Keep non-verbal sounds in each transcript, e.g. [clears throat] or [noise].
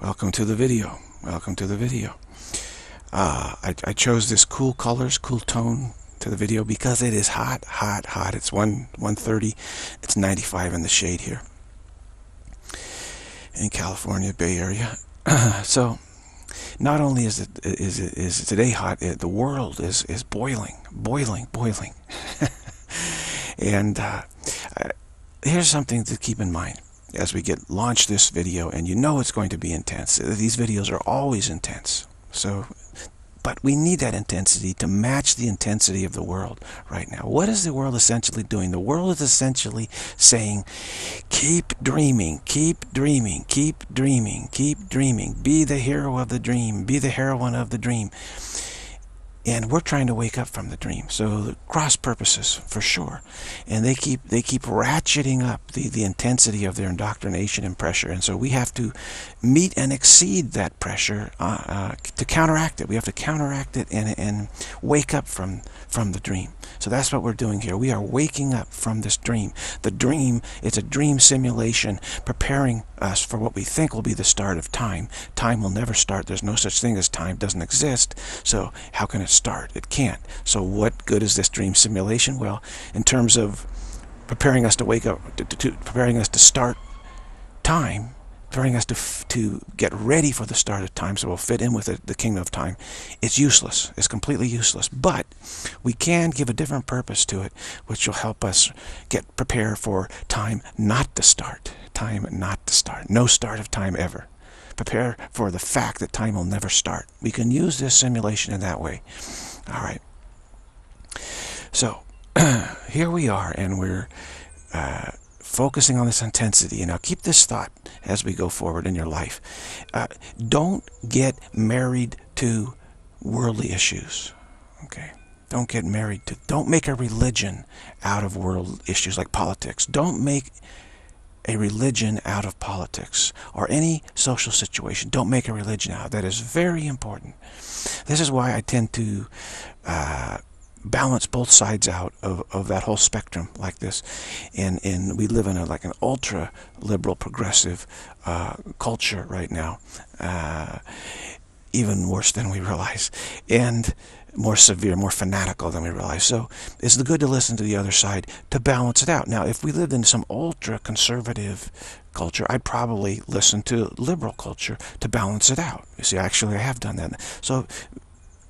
Welcome to the video. Welcome to the video. Uh, I, I chose this cool colors, cool tone to the video because it is hot, hot, hot. It's 1 130. It's 95 in the shade here in California Bay Area. [clears throat] so not only is it is it is today hot, it, the world is is boiling, boiling, boiling. [laughs] and uh, here's something to keep in mind as we get launch this video, and you know it's going to be intense. These videos are always intense. So but we need that intensity to match the intensity of the world right now. What is the world essentially doing? The world is essentially saying, keep dreaming, keep dreaming, keep dreaming, keep dreaming. Be the hero of the dream. Be the heroine of the dream. And we're trying to wake up from the dream. So cross purposes for sure. And they keep they keep ratcheting up the, the intensity of their indoctrination and pressure. And so we have to meet and exceed that pressure uh, uh, to counteract it. We have to counteract it and, and wake up from, from the dream. So that's what we're doing here. We are waking up from this dream. The dream, it's a dream simulation preparing us for what we think will be the start of time. Time will never start. There's no such thing as time. It doesn't exist. So how can it start? It can't. So what good is this dream simulation? Well, in terms of preparing us to wake up, to, to, preparing us to start time, preparing us to, to get ready for the start of time so we'll fit in with the, the kingdom of time, it's useless. It's completely useless. But we can give a different purpose to it, which will help us get prepared for time not to start. Time not to start. No start of time ever. Prepare for the fact that time will never start. We can use this simulation in that way. All right. So, [clears throat] here we are, and we're... Uh, focusing on this intensity. And now keep this thought as we go forward in your life. Uh, don't get married to worldly issues. Okay? Don't get married to, don't make a religion out of world issues like politics. Don't make a religion out of politics or any social situation. Don't make a religion out. That is very important. This is why I tend to uh, balance both sides out of, of that whole spectrum like this. And, and we live in a, like an ultra liberal progressive uh, culture right now. Uh, even worse than we realize. And more severe, more fanatical than we realize. So it's good to listen to the other side to balance it out. Now, if we lived in some ultra conservative culture, I'd probably listen to liberal culture to balance it out. You see, actually, I have done that. So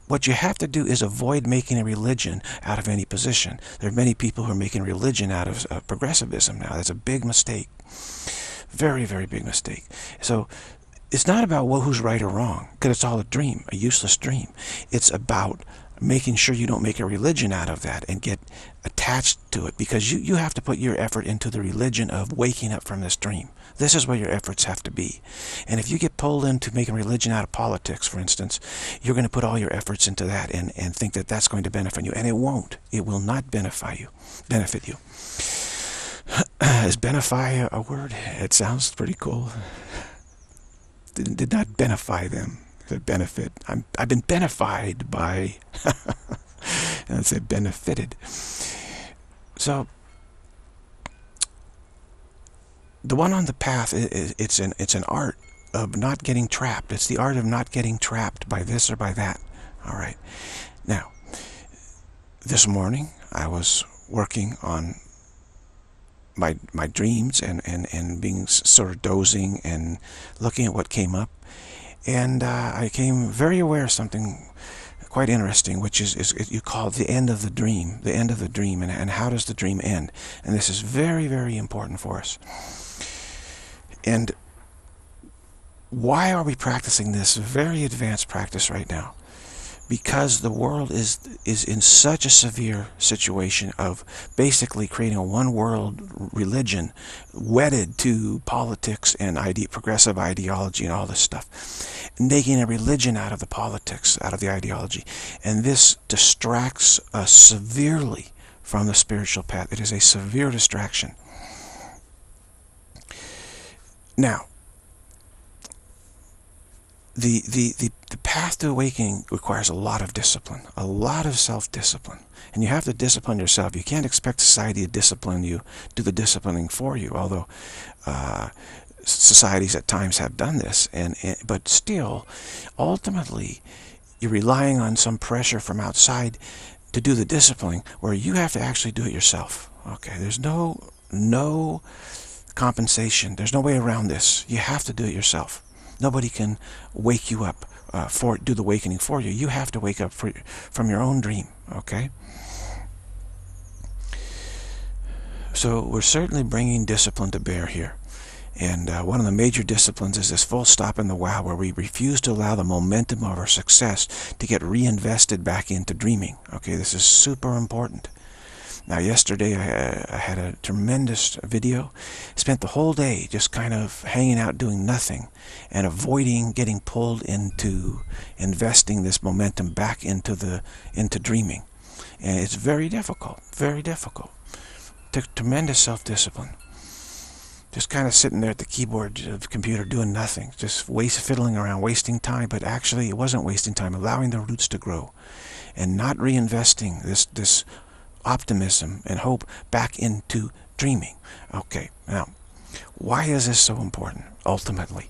what you have to do is avoid making a religion out of any position. There are many people who are making religion out of uh, progressivism now. That's a big mistake. Very, very big mistake. So it's not about well, who's right or wrong, because it's all a dream, a useless dream. It's about making sure you don't make a religion out of that and get attached to it because you, you have to put your effort into the religion of waking up from this dream. This is where your efforts have to be. And if you get pulled into making religion out of politics, for instance, you're going to put all your efforts into that and, and think that that's going to benefit you. And it won't. It will not benefit you. Benefit you. [clears throat] is benefy a word? It sounds pretty cool. Did, did not benefit them. The benefit. I'm, I've been benefited by, [laughs] and I say benefited. So the one on the path, it's an, it's an art of not getting trapped. It's the art of not getting trapped by this or by that. All right. Now, this morning I was working on my my dreams and, and, and being sort of dozing and looking at what came up. And uh, I came very aware of something quite interesting, which is, is you call the end of the dream, the end of the dream, and, and how does the dream end? And this is very, very important for us. And why are we practicing this very advanced practice right now? Because the world is is in such a severe situation of basically creating a one world religion wedded to politics and ide progressive ideology and all this stuff. Making a religion out of the politics, out of the ideology. And this distracts us severely from the spiritual path. It is a severe distraction. Now, the, the, the, the path to awakening requires a lot of discipline, a lot of self-discipline. And you have to discipline yourself. You can't expect society to discipline you, do the disciplining for you. Although uh, societies at times have done this, and, and but still, ultimately, you're relying on some pressure from outside to do the disciplining, where you have to actually do it yourself. Okay, there's no no compensation. There's no way around this. You have to do it yourself. Nobody can wake you up uh, for do the awakening for you. You have to wake up for, from your own dream. Okay. So we're certainly bringing discipline to bear here. And uh, one of the major disciplines is this full stop in the wow, where we refuse to allow the momentum of our success to get reinvested back into dreaming. Okay, this is super important. Now, yesterday I, I, had a tremendous video. Spent the whole day just kind of hanging out doing nothing and avoiding getting pulled into investing this momentum back into the into dreaming. And it's very difficult, very difficult. Took tremendous self-discipline just kind of sitting there at the keyboard of the computer doing nothing, just waste fiddling around, wasting time. But actually, it wasn't wasting time, allowing the roots to grow, and not reinvesting this this optimism and hope back into dreaming. Okay, now, why is this so important? Ultimately,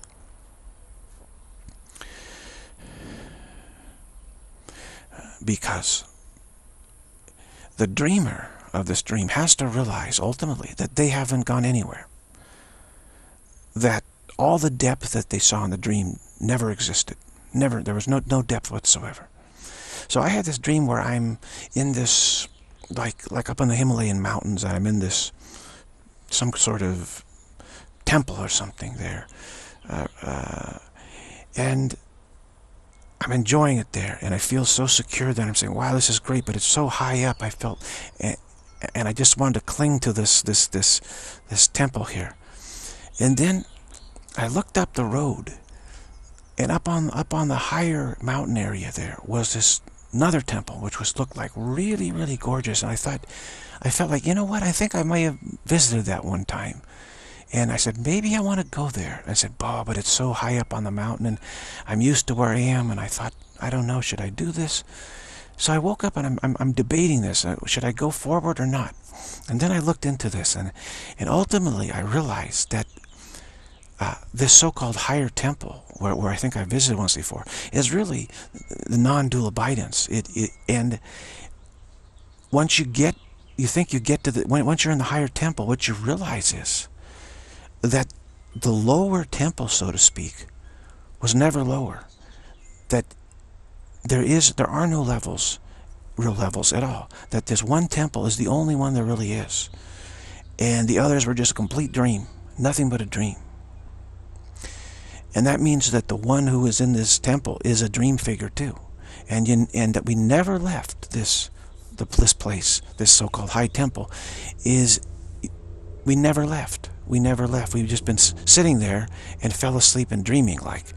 because the dreamer of this dream has to realize ultimately that they haven't gone anywhere that all the depth that they saw in the dream never existed. Never. There was no, no depth whatsoever. So I had this dream where I'm in this, like, like up in the Himalayan mountains, I'm in this, some sort of temple or something there. Uh, uh, and I'm enjoying it there, and I feel so secure that I'm saying, wow, this is great, but it's so high up, I felt, and, and I just wanted to cling to this, this, this, this temple here. And then I looked up the road, and up on up on the higher mountain area there was this another temple, which was looked like really, really gorgeous. And I thought, I felt like, you know what? I think I might have visited that one time. And I said, maybe I want to go there. I said, Bob, but it's so high up on the mountain, and I'm used to where I am. And I thought, I don't know, should I do this? So I woke up and I'm, I'm, I'm debating this. Uh, should I go forward or not? And then I looked into this, and, and ultimately I realized that uh, this so-called higher temple, where, where I think I visited once before, is really the non-dual abidance. It, it and once you get, you think you get to the when, once you're in the higher temple, what you realize is that the lower temple, so to speak, was never lower. That there is there are no levels, real levels at all. That this one temple is the only one there really is, and the others were just a complete dream, nothing but a dream. And that means that the one who is in this temple is a dream figure too. And, and that we never left this, the, this place, this so-called high temple, is we never left. We never left. We've just been sitting there and fell asleep and dreaming like,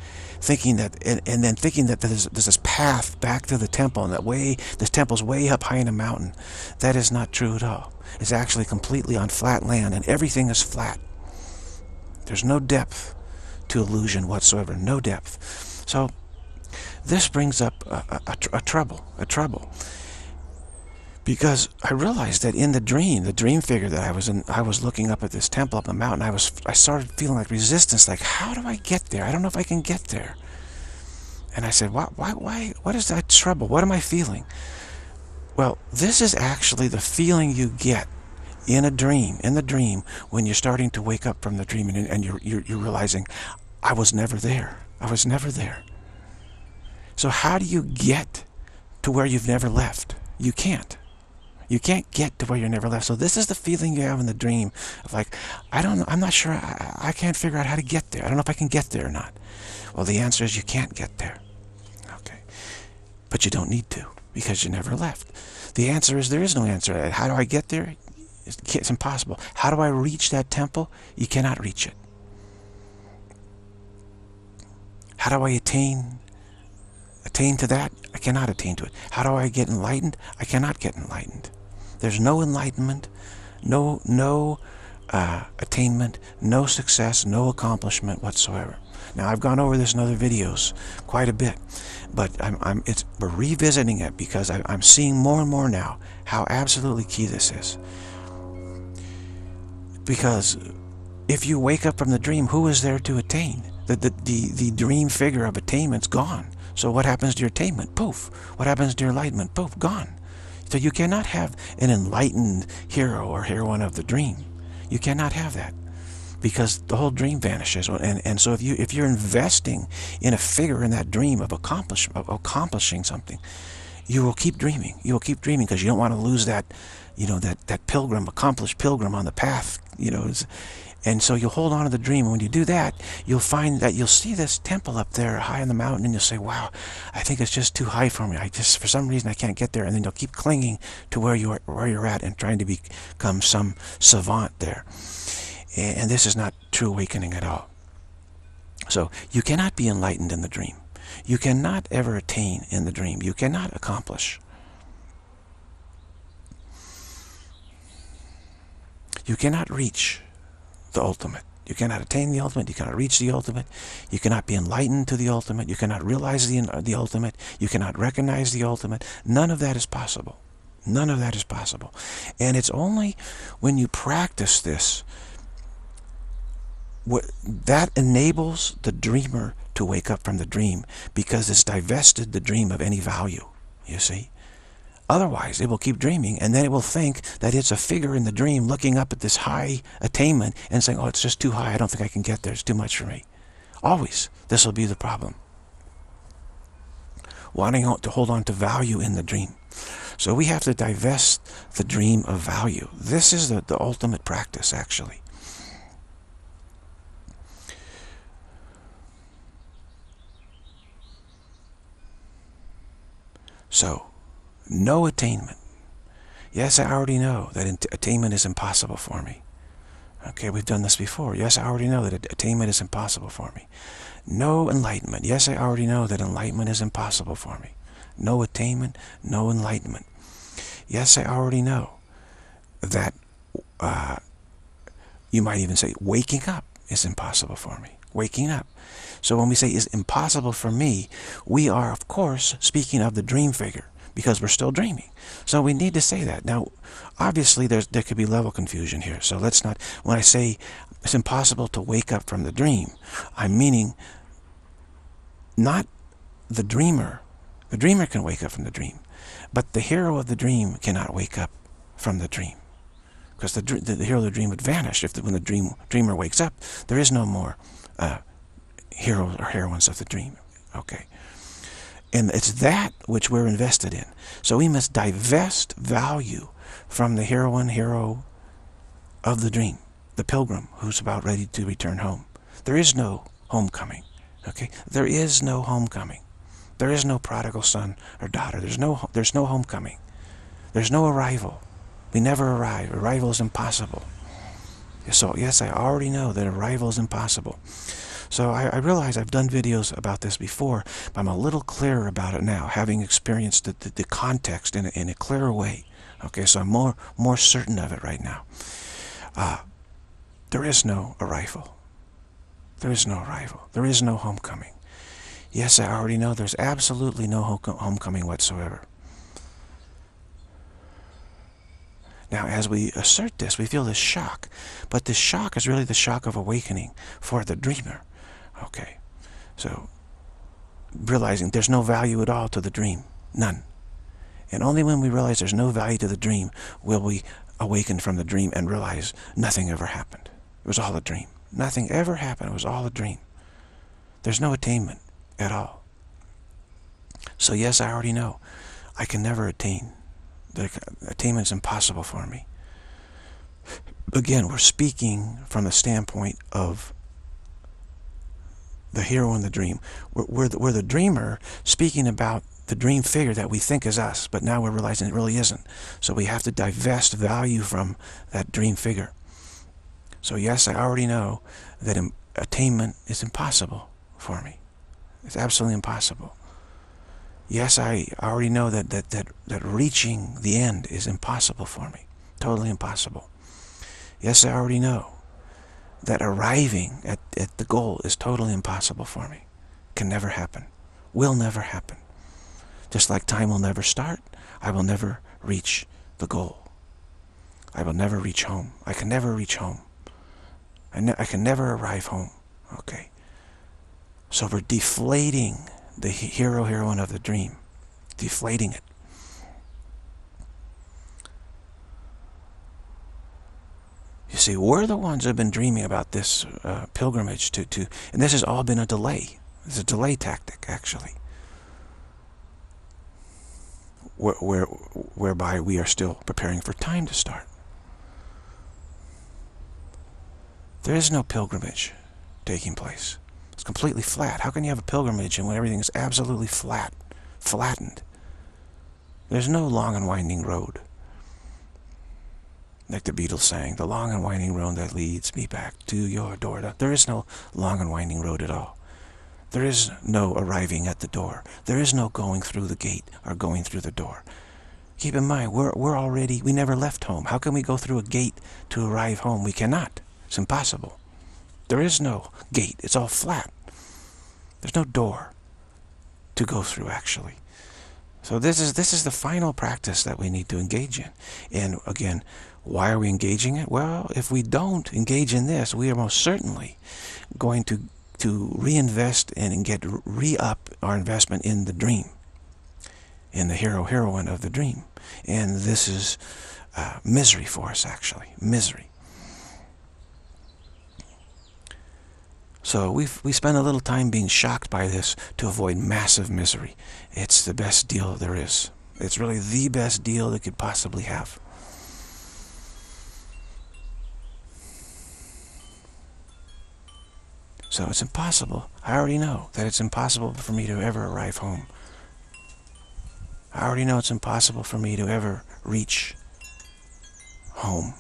thinking that, and, and then thinking that there's, there's this path back to the temple and that way, this temple's way up high in a mountain. That is not true at all. It's actually completely on flat land and everything is flat. There's no depth to illusion whatsoever, no depth. So this brings up a, a, a, trouble, a trouble. Because I realized that in the dream, the dream figure that I was in, I was looking up at this temple up the mountain. I was, I started feeling like resistance, like how do I get there? I don't know if I can get there. And I said, why, why, why, what is that trouble? What am I feeling? Well, this is actually the feeling you get in a dream, in the dream, when you're starting to wake up from the dream and, and you're, you're, you're realizing, I was never there. I was never there. So how do you get to where you've never left? You can't. You can't get to where you're never left. So this is the feeling you have in the dream of like, I don't know, I'm not sure, I, I can't figure out how to get there. I don't know if I can get there or not. Well, the answer is you can't get there. Okay. But you don't need to because you never left. The answer is there is no answer. How do I get there? It's impossible. How do I reach that temple? You cannot reach it. How do I attain attain to that? I cannot attain to it. How do I get enlightened? I cannot get enlightened. There's no enlightenment, no no uh, attainment, no success, no accomplishment whatsoever. Now I've gone over this in other videos quite a bit, but I'm, I'm it's we're revisiting it because I, I'm seeing more and more now how absolutely key this is because if you wake up from the dream, who is there to attain? The, the, the, the dream figure of attainment's gone. So what happens to your attainment? Poof. What happens to your enlightenment? Poof, gone. So you cannot have an enlightened hero or heroine of the dream. You cannot have that because the whole dream vanishes. And, and so if, you, if you're investing in a figure in that dream of, accomplish, of accomplishing something, you will keep dreaming. You will keep dreaming because you don't want to lose that, you know, that, that pilgrim, accomplished pilgrim on the path, you know. And so you'll hold on to the dream. And when you do that, you'll find that you'll see this temple up there high on the mountain and you'll say, wow, I think it's just too high for me. I just, for some reason, I can't get there. And then you'll keep clinging to where, you are, where you're at and trying to become some savant there. And this is not true awakening at all. So you cannot be enlightened in the dream. You cannot ever attain in the dream. You cannot accomplish. You cannot reach the ultimate. You cannot attain the ultimate. You cannot reach the ultimate. You cannot be enlightened to the ultimate. You cannot realize the, the ultimate. You cannot recognize the ultimate. None of that is possible. None of that is possible. And it's only when you practice this what, that enables the dreamer to wake up from the dream because it's divested the dream of any value, you see. Otherwise, it will keep dreaming, and then it will think that it's a figure in the dream looking up at this high attainment and saying, oh, it's just too high. I don't think I can get there. It's too much for me. Always, this will be the problem. Wanting to hold on to value in the dream. So we have to divest the dream of value. This is the, the ultimate practice, actually. So, no attainment. Yes, I already know that attainment is impossible for me. Okay, we've done this before. Yes, I already know that attainment is impossible for me. No enlightenment. Yes, I already know that enlightenment is impossible for me. No attainment, no enlightenment. Yes, I already know that uh, you might even say waking up is impossible for me. Waking up. So when we say is impossible for me, we are, of course, speaking of the dream figure because we're still dreaming. So we need to say that. Now, obviously, there's, there could be level confusion here. So let's not, when I say it's impossible to wake up from the dream, I'm meaning not the dreamer. The dreamer can wake up from the dream, but the hero of the dream cannot wake up from the dream. Because the, the, the hero of the dream would vanish if the, when the dream, dreamer wakes up. There is no more uh, heroes or heroines of the dream. Okay. And it's that which we're invested in. So we must divest value from the heroine, hero of the dream, the pilgrim who's about ready to return home. There is no homecoming. Okay? There is no homecoming. There is no prodigal son or daughter. There's no, there's no homecoming. There's no arrival. We never arrive. Arrival is impossible. So, yes, I already know that arrival is impossible. So I, I, realize I've done videos about this before, but I'm a little clearer about it now, having experienced the, the, the context in a, in a clearer way. Okay, so I'm more, more certain of it right now. Uh, there is no arrival. There is no arrival. There is no homecoming. Yes, I already know there's absolutely no homecoming whatsoever. Now, as we assert this, we feel this shock. But this shock is really the shock of awakening for the dreamer. Okay. So, realizing there's no value at all to the dream. None. And only when we realize there's no value to the dream will we awaken from the dream and realize nothing ever happened. It was all a dream. Nothing ever happened. It was all a dream. There's no attainment at all. So yes, I already know. I can never attain. The attainment is impossible for me. Again, we're speaking from the standpoint of the hero in the dream. We're, we're, the, we're the dreamer speaking about the dream figure that we think is us, but now we're realizing it really isn't. So we have to divest value from that dream figure. So yes, I already know that attainment is impossible for me. It's absolutely impossible. Yes, I already know that, that, that, that reaching the end is impossible for me. Totally impossible. Yes, I already know that arriving at, at the goal is totally impossible for me. Can never happen. Will never happen. Just like time will never start, I will never reach the goal. I will never reach home. I can never reach home. I, ne I can never arrive home. Okay. So we're deflating the hero heroine of the dream. Deflating it. You see, we're the ones who have been dreaming about this uh, pilgrimage to, to, and this has all been a delay. It's a delay tactic, actually. Where, where, whereby we are still preparing for time to start. There is no pilgrimage taking place. It's completely flat. How can you have a pilgrimage when everything is absolutely flat, flattened? There's no long and winding road. Like the Beatles sang, the long and winding road that leads me back to your door. There is no long and winding road at all. There is no arriving at the door. There is no going through the gate or going through the door. Keep in mind, we're, we're already, we never left home. How can we go through a gate to arrive home? We cannot. It's impossible. There is no gate. It's all flat. There's no door to go through, actually. So this is this is the final practice that we need to engage in. And again, why are we engaging it? Well, if we don't engage in this, we are most certainly going to to reinvest and get re-up our investment in the dream, in the hero heroine of the dream. And this is uh, misery for us, actually. Misery. So we we spend a little time being shocked by this to avoid massive misery. It's the best deal there is. It's really the best deal they could possibly have. So it's impossible. I already know that it's impossible for me to ever arrive home. I already know it's impossible for me to ever reach home.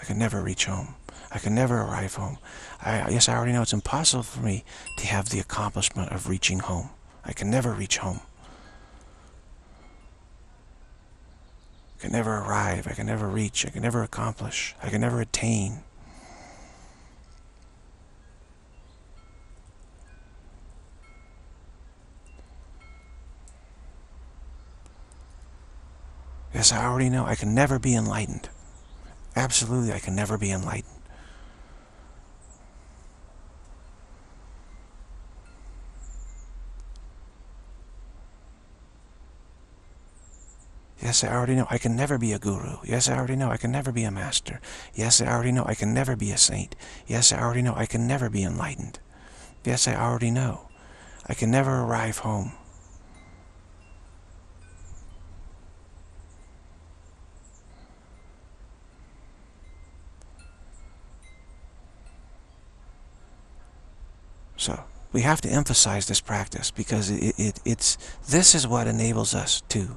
I can never reach home. I can never arrive home. I, yes, I already know it's impossible for me to have the accomplishment of reaching home. I can never reach home. I can never arrive. I can never reach. I can never accomplish. I can never attain. Yes, I already know I can never be enlightened. Absolutely, I can never be enlightened. Yes, I already know I can never be a guru. Yes, I already know I can never be a master. Yes, I already know I can never be a saint. Yes, I already know I can never be enlightened. Yes, I already know I can never arrive home. So we have to emphasize this practice because it, it, it's this is what enables us to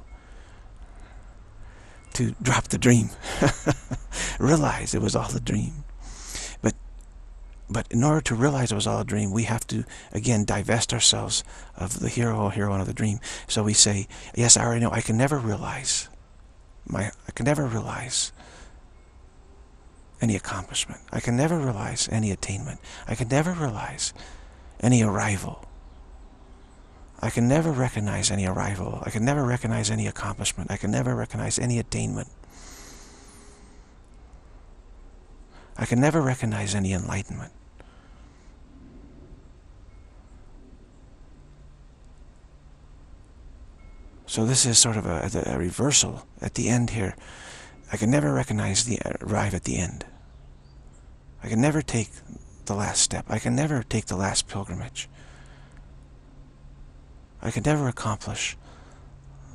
to drop the dream. [laughs] realize it was all a dream. But but in order to realize it was all a dream, we have to, again, divest ourselves of the hero or heroine of the dream. So we say, yes, I already know, I can never realize, my, I can never realize any accomplishment. I can never realize any attainment. I can never realize any arrival. I can never recognize any arrival. I can never recognize any accomplishment. I can never recognize any attainment. I can never recognize any enlightenment. So this is sort of a, a, reversal at the end here. I can never recognize the arrive at the end. I can never take the last step. I can never take the last pilgrimage. I can never accomplish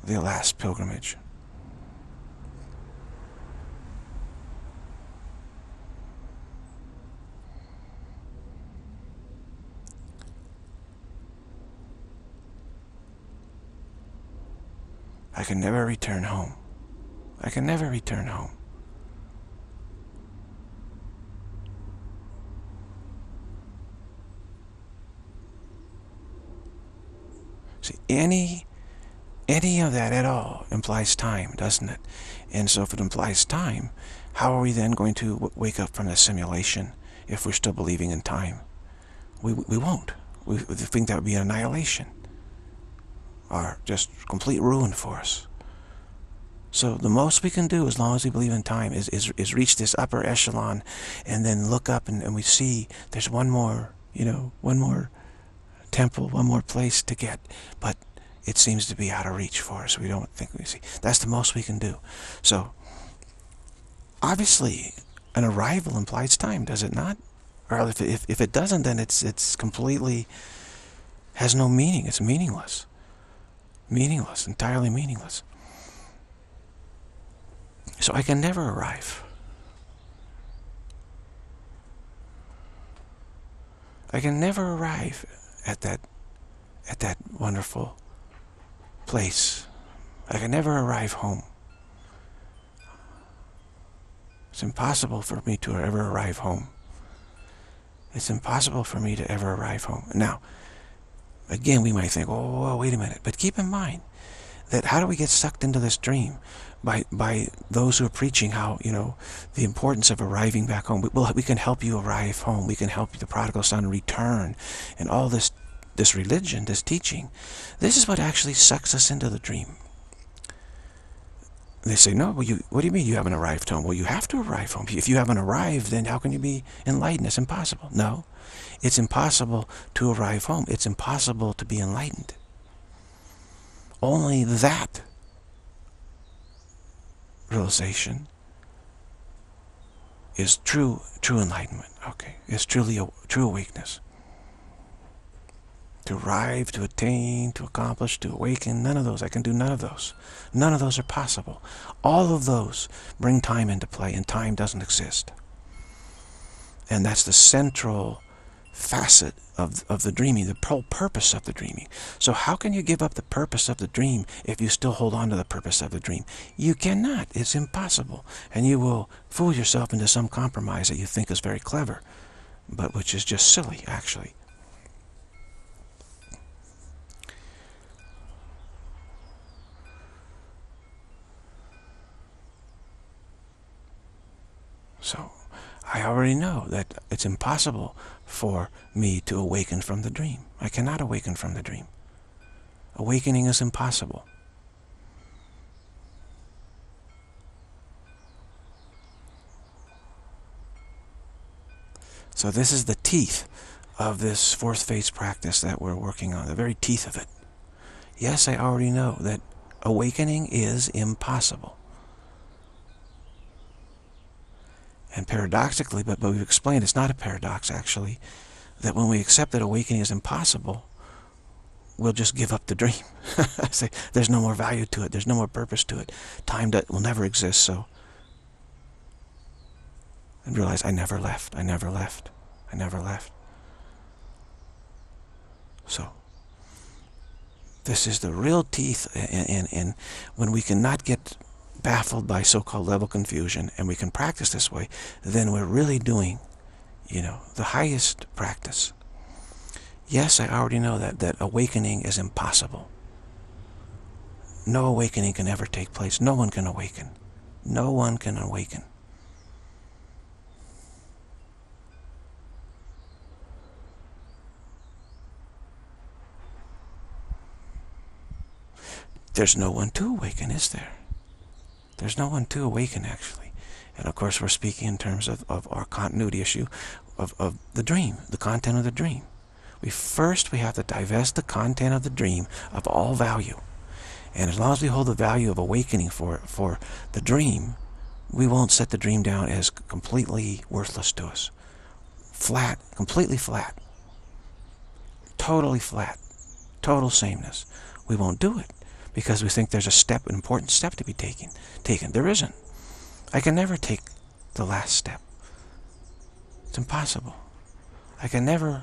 the last pilgrimage. I can never return home. I can never return home. See, any, any of that at all implies time, doesn't it? And so if it implies time, how are we then going to wake up from the simulation if we're still believing in time? We, we won't. We, we think that would be an annihilation or just complete ruin for us. So the most we can do, as long as we believe in time, is, is, is reach this upper echelon and then look up and, and we see there's one more, you know, one more temple, one more place to get. But it seems to be out of reach for us. We don't think we see. That's the most we can do. So, obviously, an arrival implies time, does it not? Or if, if, if it doesn't, then it's, it's completely, has no meaning. It's meaningless. Meaningless, entirely meaningless. So I can never arrive. I can never arrive at that at that wonderful place. I can never arrive home. It's impossible for me to ever arrive home. It's impossible for me to ever arrive home. Now, again, we might think, oh, wait a minute. But keep in mind that how do we get sucked into this dream? By, by those who are preaching how, you know, the importance of arriving back home. We, well, we can help you arrive home. We can help the prodigal son return. And all this this religion, this teaching, this is what actually sucks us into the dream. They say, no, well, you, what do you mean you haven't arrived home? Well, you have to arrive home. If you haven't arrived, then how can you be enlightened? It's impossible. No, it's impossible to arrive home. It's impossible to be enlightened. Only that realization is true true enlightenment. Okay, is truly a true awakeness to arrive, to attain, to accomplish, to awaken, none of those. I can do none of those. None of those are possible. All of those bring time into play, and time doesn't exist. And that's the central facet of, of the dreaming, the whole purpose of the dreaming. So how can you give up the purpose of the dream if you still hold on to the purpose of the dream? You cannot. It's impossible. And you will fool yourself into some compromise that you think is very clever, but which is just silly, actually. So I already know that it's impossible for me to awaken from the dream. I cannot awaken from the dream. Awakening is impossible. So this is the teeth of this fourth phase practice that we're working on, the very teeth of it. Yes, I already know that awakening is impossible. And paradoxically, but, but we've explained it's not a paradox actually, that when we accept that awakening is impossible, we'll just give up the dream. [laughs] Say, there's no more value to it. There's no more purpose to it. Time that will never exist. So, and realize I never left. I never left. I never left. So, this is the real teeth, and when we cannot get baffled by so-called level confusion and we can practice this way, then we're really doing, you know, the highest practice. Yes, I already know that, that awakening is impossible. No awakening can ever take place. No one can awaken. No one can awaken. There's no one to awaken, is there? There's no one to awaken, actually. And of course, we're speaking in terms of, of our continuity issue of, of the dream, the content of the dream. We first, we have to divest the content of the dream of all value. And as long as we hold the value of awakening for, for the dream, we won't set the dream down as completely worthless to us. Flat, completely flat. Totally flat. Total sameness. We won't do it because we think there's a step, an important step to be taken. Taken. There isn't. I can never take the last step. It's impossible. I can never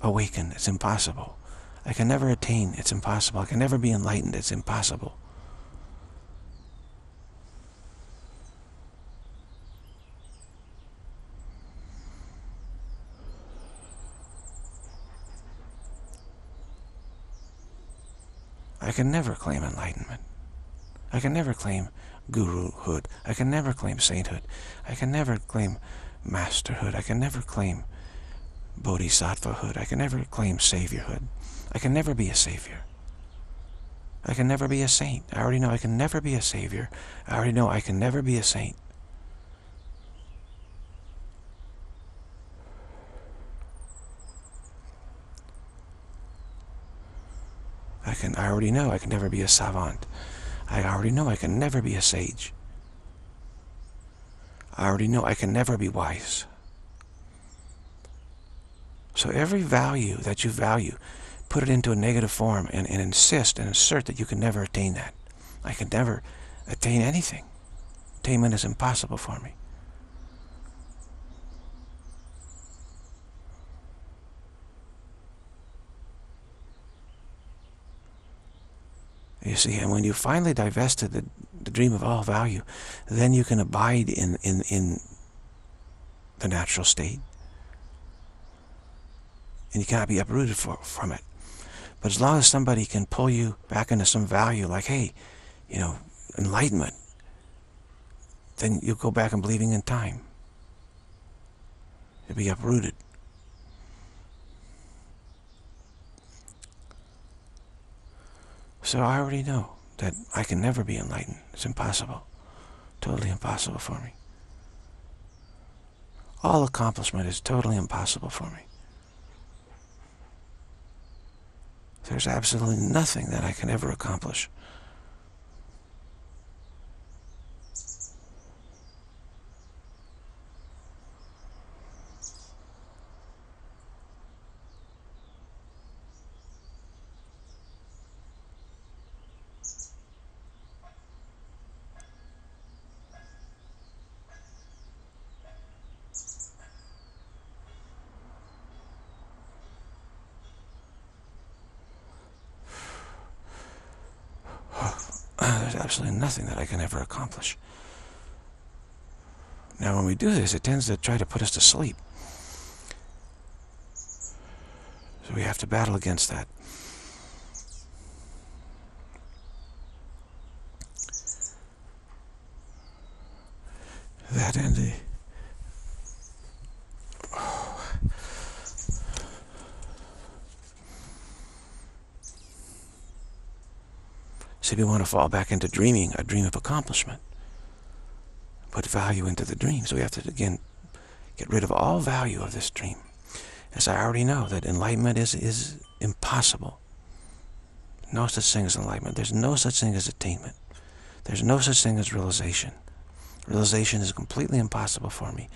awaken. It's impossible. I can never attain. It's impossible. I can never be enlightened. It's impossible. I can never claim enlightenment. I can never claim guruhood. I can never claim sainthood. I can never claim masterhood. I can never claim bodhisattvahood. I can never claim saviorhood. I can never be a savior. I can never be a saint. I already know I can never be a savior. I already know I can never be a saint. I can I already know I can never be a savant. I already know I can never be a sage. I already know I can never be wise. So every value that you value, put it into a negative form and, and insist and assert that you can never attain that. I can never attain anything. Attainment is impossible for me. You see, and when you finally divested the, the dream of all value, then you can abide in, in, in the natural state. And you cannot be uprooted for, from it. But as long as somebody can pull you back into some value, like, hey, you know, enlightenment, then you'll go back and believing in time. You'll be uprooted. So I already know that I can never be enlightened. It's impossible. Totally impossible for me. All accomplishment is totally impossible for me. There's absolutely nothing that I can ever accomplish there's absolutely nothing that I can ever accomplish. Now, when we do this, it tends to try to put us to sleep. So we have to battle against that. That and the So we want to fall back into dreaming, a dream of accomplishment. Put value into the dream. So we have to, again, get rid of all value of this dream. As I already know that enlightenment is, is impossible. No such thing as enlightenment. There's no such thing as attainment. There's no such thing as realization. Realization is completely impossible for me.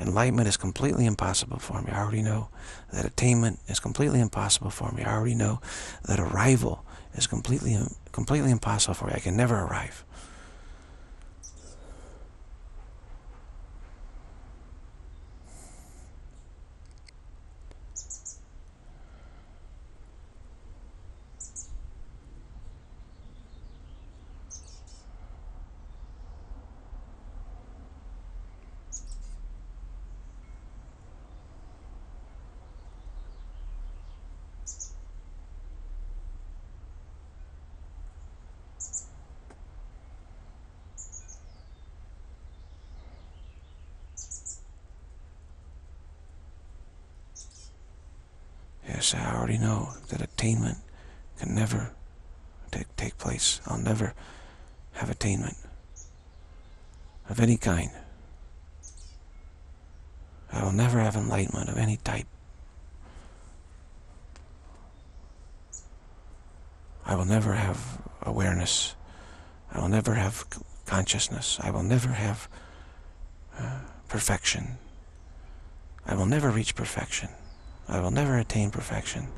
Enlightenment is completely impossible for me. I already know that attainment is completely impossible for me. I already know that arrival is completely completely impossible for me. I can never arrive. Yes, I already know that attainment can never take, take place. I'll never have attainment of any kind. I will never have enlightenment of any type. I will never have awareness. I will never have consciousness. I will never have uh, perfection. I will never reach perfection. I will never attain perfection.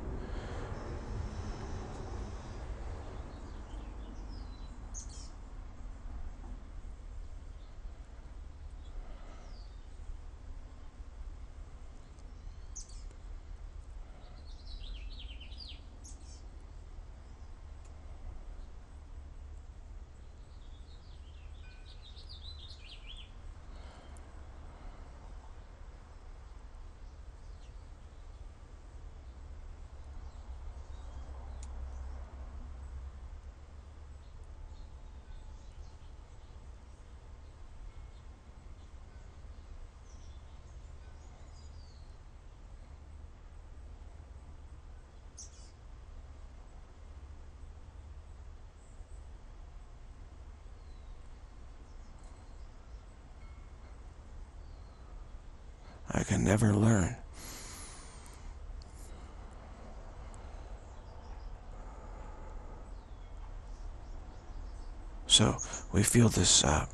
So we feel this uh,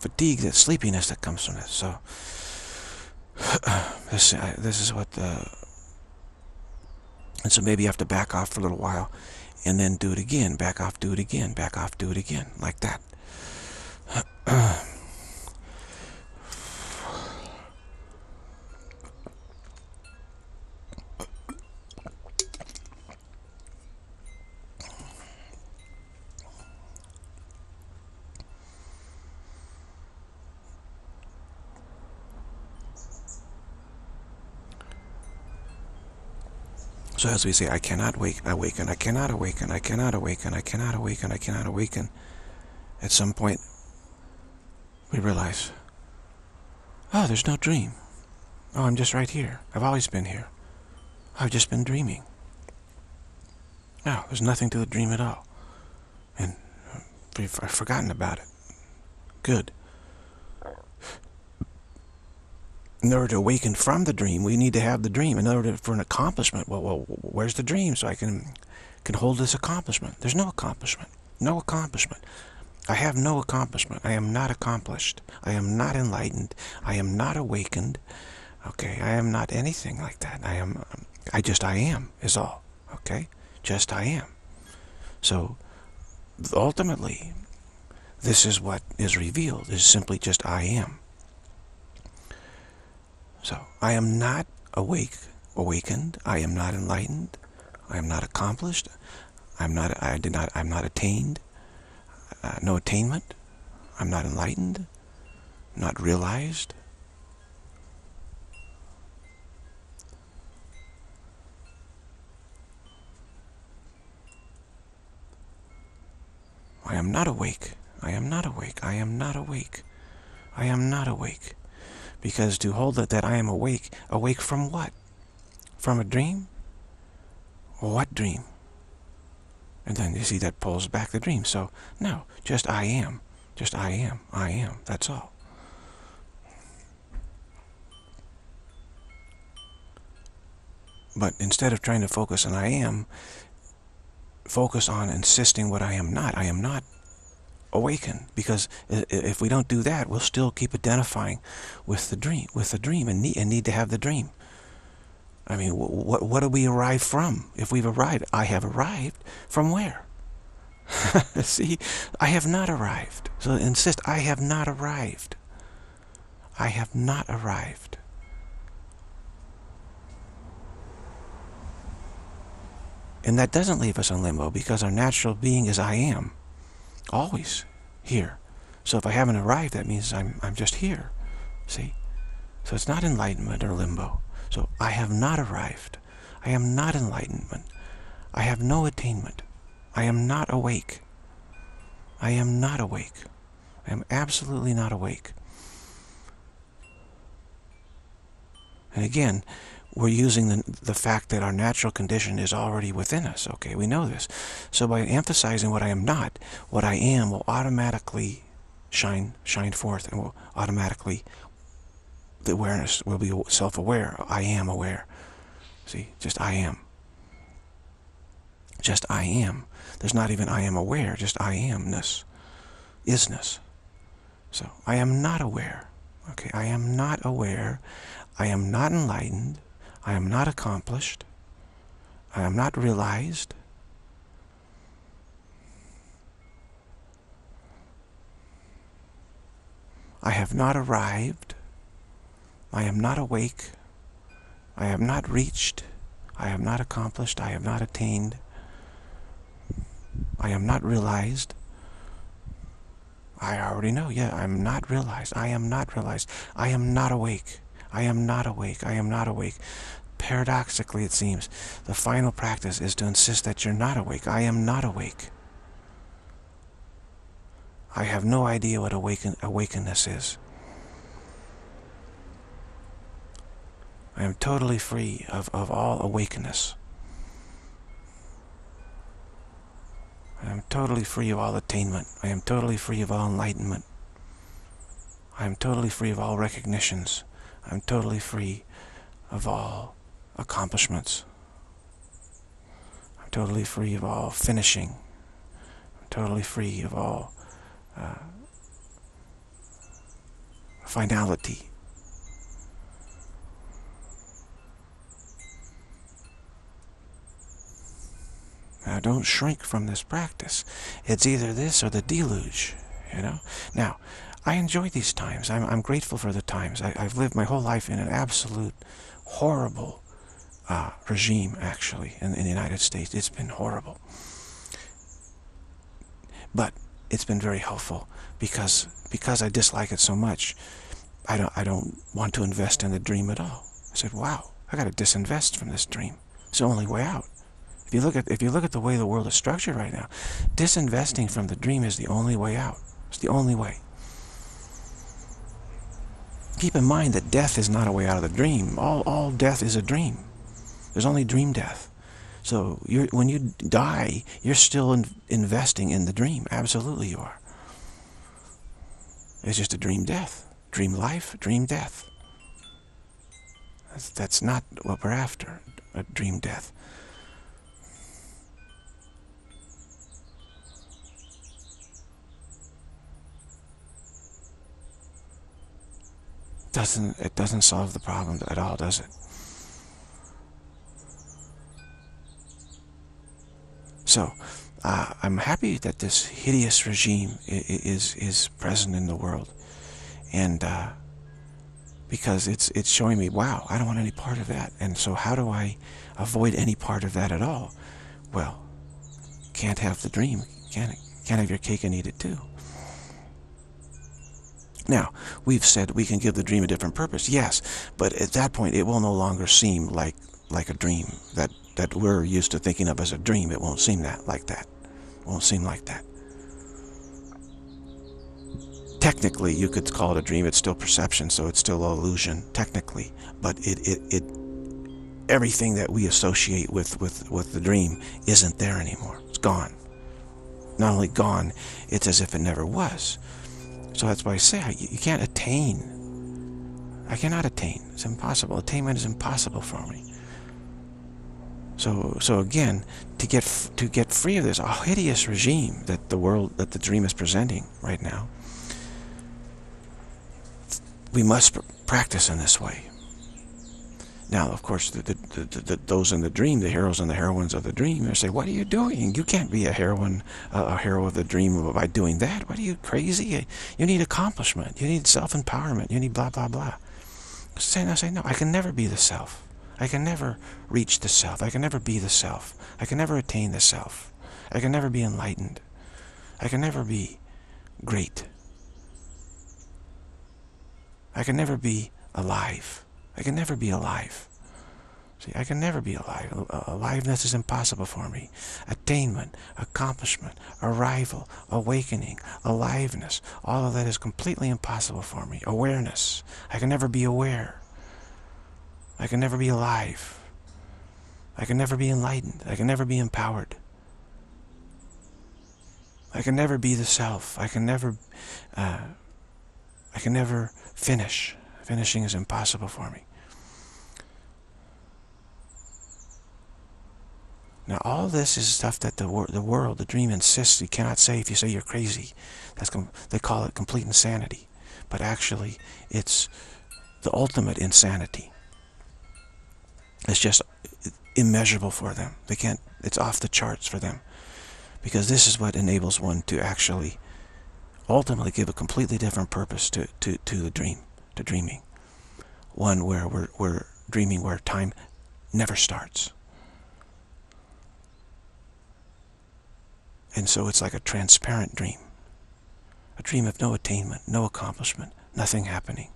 fatigue, that sleepiness that comes from this. So [sighs] this uh, this is what the and so maybe you have to back off for a little while and then do it again. Back off, do it again. Back off, do it again. Like that. So as we say, I cannot wake, awaken, I cannot awaken, I cannot awaken, I cannot awaken, I cannot awaken. At some point, we realize, oh, there's no dream. Oh, I'm just right here. I've always been here. I've just been dreaming. No, there's nothing to the dream at all. And I've forgotten about it. Good. In order to awaken from the dream, we need to have the dream. In order to, for an accomplishment, well, well, where's the dream so I can can hold this accomplishment? There's no accomplishment. No accomplishment. I have no accomplishment. I am not accomplished. I am not enlightened. I am not awakened. Okay, I am not anything like that. I am, I just I am is all. Okay, just I am. So, ultimately, this is what is revealed, is simply just I am. So I am not awake, awakened. I am not enlightened. I am not accomplished. I'm not. I did not. I'm not attained. Uh, no attainment. I'm not enlightened. Not realized. I am not awake. I am not awake. I am not awake. I am not awake. Because to hold it that I am awake, awake from what? From a dream? What dream? And then you see that pulls back the dream. So, no, just I am. Just I am. I am. That's all. But instead of trying to focus on I am, focus on insisting what I am not. I am not awaken. Because if we don't do that we'll still keep identifying with the dream with the dream and need, and need to have the dream. I mean what what do we arrive from? If we've arrived I have arrived from where? [laughs] See I have not arrived. So insist I have not arrived. I have not arrived. And that doesn't leave us in limbo because our natural being is I am Always here. So if I haven't arrived, that means I'm, I'm just here. See? So it's not enlightenment or limbo. So I have not arrived. I am not enlightenment. I have no attainment. I am not awake. I am not awake. I am absolutely not awake. And again, we're using the, the fact that our natural condition is already within us. Okay, we know this. So by emphasizing what I am not, what I am will automatically shine shine forth and will automatically, the awareness will be self-aware. I am aware. See, just I am. Just I am. There's not even I am aware, just I amness, isness. So I am not aware. Okay, I am not aware. I am not enlightened. I am not accomplished. I am not realized. I have not arrived. I am not awake. I have not reached. I have not accomplished. I have not attained. I am not realized. I already know. Yeah, I'm not realized. I am not realized. I am not awake. I am not awake. I am not awake. Paradoxically, it seems, the final practice is to insist that you're not awake. I am not awake. I have no idea what awaken awakenness is. I am totally free of, of all awakeness. I am totally free of all attainment. I am totally free of all enlightenment. I am totally free of all recognitions I'm totally free of all accomplishments. I'm totally free of all finishing. I'm totally free of all uh, finality. Now don't shrink from this practice. It's either this or the deluge, you know. Now, I enjoy these times. I'm, I'm grateful for the times. I, have lived my whole life in an absolute horrible uh, regime, actually, in, in the United States. It's been horrible. But it's been very helpful because because I dislike it so much. I don't I don't want to invest in the dream at all. I said, wow, I got to disinvest from this dream. It's the only way out. If you look at if you look at the way the world is structured right now, disinvesting from the dream is the only way out. It's the only way. Keep in mind that death is not a way out of the dream. All all death is a dream. There's only dream death. So when you die, you're still in, investing in the dream. Absolutely you are. It's just a dream death. Dream life, dream death. That's, that's not what we're after, a dream death. Doesn't it doesn't solve the problem at all, does it? So, uh, I'm happy that this hideous regime is is present in the world, and uh, because it's it's showing me, wow, I don't want any part of that. And so, how do I avoid any part of that at all? Well, can't have the dream, can't can't have your cake and eat it too. Now, we've said we can give the dream a different purpose, yes, but at that point it will no longer seem like like a dream that that we're used to thinking of as a dream. It won't seem that like that. It won't seem like that. Technically, you could call it a dream. It's still perception, so it's still illusion, technically. But it, it, it everything that we associate with, with, with the dream isn't there anymore. It's gone. Not only gone, it's as if it never was. So that's why I say you can't attain. I cannot attain. It's impossible. Attainment is impossible for me. So, so again, to get to get free of this hideous regime that the world, that the dream is presenting right now, we must practice in this way. Now, of course, the, the, the, those in the dream, the heroes and the heroines of the dream, they say, "What are you doing? You can't be a heroine, a hero of the dream by doing that. What are you crazy? You need accomplishment. You need self-empowerment. You need blah blah blah." Say, I say, no, I can never be the self. I can never reach the self. I can never be the self. I can never attain the self. I can never be enlightened. I can never be great. I can never be alive. I can never be alive. See, I can never be alive. Aliveness is impossible for me. Attainment, accomplishment, arrival, awakening, aliveness, all of that is completely impossible for me. Awareness. I can never be aware. I can never be alive. I can never be enlightened. I can never be empowered. I can never be the self. I can never, uh, I can never finish. Finishing is impossible for me. Now, all this is stuff that the wor the world, the dream, insists you cannot say. If you say you're crazy, that's they call it complete insanity. But actually, it's the ultimate insanity. It's just immeasurable for them. They can't, it's off the charts for them. Because this is what enables one to actually ultimately give a completely different purpose to, to, to the dream, to dreaming. One where we're, we're dreaming where time never starts. And so it's like a transparent dream. A dream of no attainment, no accomplishment, nothing happening.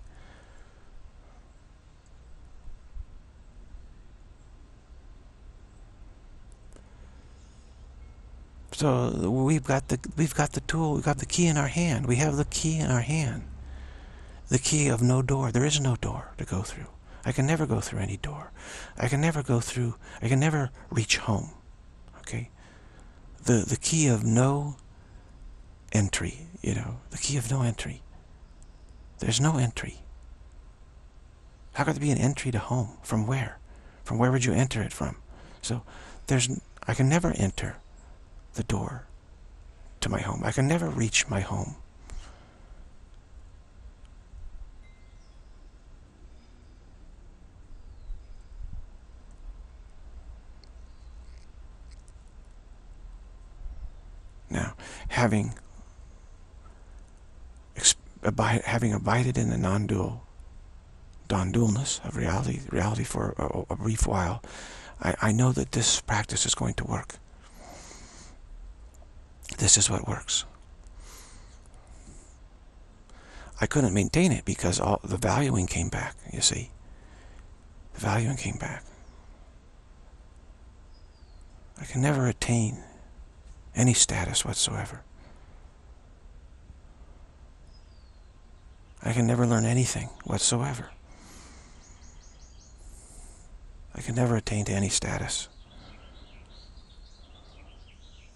So we've got the we've got the tool, we've got the key in our hand. We have the key in our hand. The key of no door. There is no door to go through. I can never go through any door. I can never go through I can never reach home. Okay? The the key of no entry, you know, the key of no entry. There's no entry. How could there be an entry to home? From where? From where would you enter it from? So there's I can never enter the door to my home. I can never reach my home. Now, having having abided in the non-dual non-dualness of reality, reality for a, a brief while, I, I know that this practice is going to work. This is what works. I couldn't maintain it because all the valuing came back, you see. The valuing came back. I can never attain any status whatsoever. I can never learn anything whatsoever. I can never attain to any status.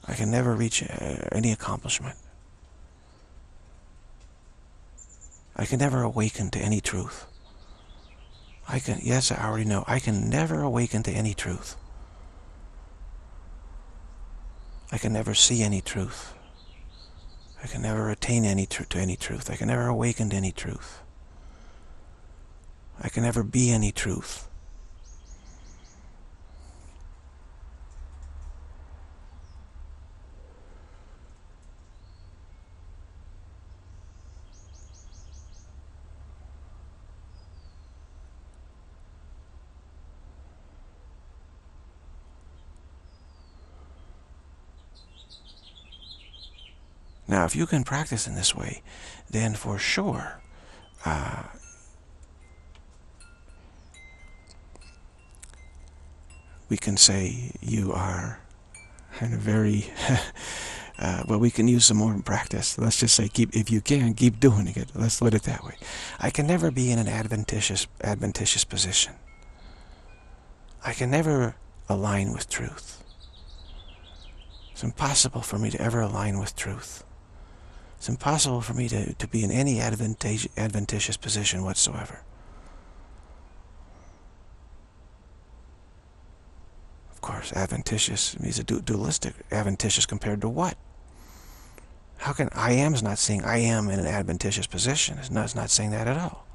I can never reach uh, any accomplishment. I can never awaken to any truth. I can, yes, I already know, I can never awaken to any truth. I can never see any truth. I can never attain any to any truth. I can never awaken to any truth. I can never be any truth. Now, if you can practice in this way, then for sure, uh, we can say you are in a very, [laughs] uh, well, we can use some more practice. Let's just say, keep if you can, keep doing it. Let's put it that way. I can never be in an adventitious, adventitious position. I can never align with truth. It's impossible for me to ever align with truth. It's impossible for me to, to be in any adventitious position whatsoever. Of course, adventitious means a dualistic. Adventitious compared to what? How can I am is not saying I am in an adventitious position. It's not, it's not saying that at all.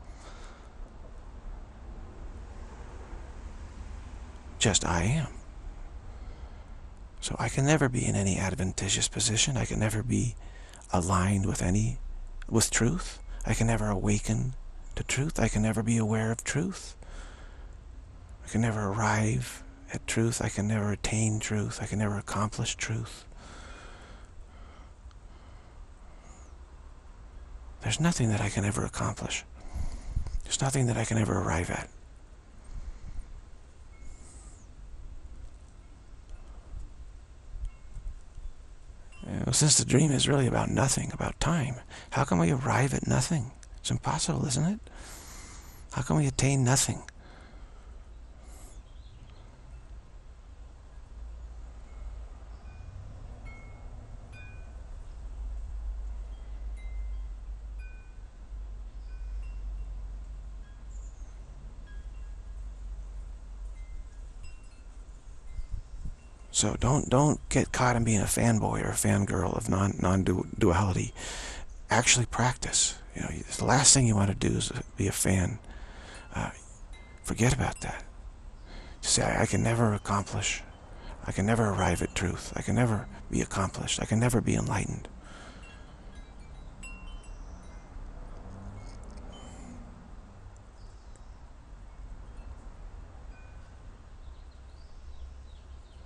Just I am. So I can never be in any adventitious position. I can never be aligned with any, with truth. I can never awaken to truth. I can never be aware of truth. I can never arrive at truth. I can never attain truth. I can never accomplish truth. There's nothing that I can ever accomplish. There's nothing that I can ever arrive at. Since the dream is really about nothing, about time, how can we arrive at nothing? It's impossible, isn't it? How can we attain nothing? So don't don't get caught in being a fanboy or a fangirl of non non duality. Actually practice. You know, the last thing you want to do is be a fan. Uh, forget about that. Just say, I, I can never accomplish. I can never arrive at truth. I can never be accomplished. I can never be enlightened.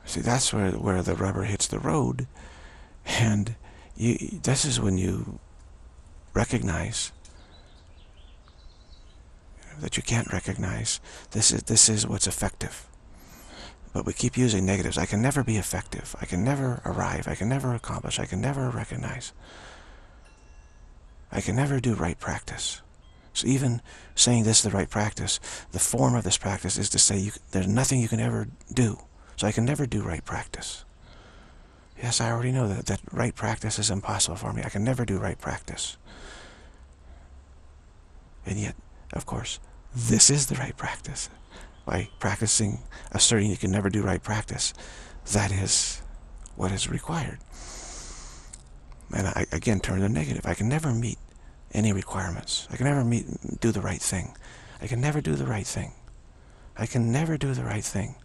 See, that's where where the rubber hits the road, and you. This is when you recognize that you can't recognize. This is this is what's effective. But we keep using negatives. I can never be effective. I can never arrive. I can never accomplish. I can never recognize. I can never do right practice. So even saying this is the right practice, the form of this practice is to say you, there's nothing you can ever do so I can never do right practice. Yes, I already know that, that right practice is impossible for me. I can never do right practice. And yet, of course, this is the right practice. By practicing, asserting you can never do right practice, that is what is required. And I, again, turn the negative. I can never meet any requirements. I can never meet, do the right thing. I can never do the right thing. I can never do the right thing.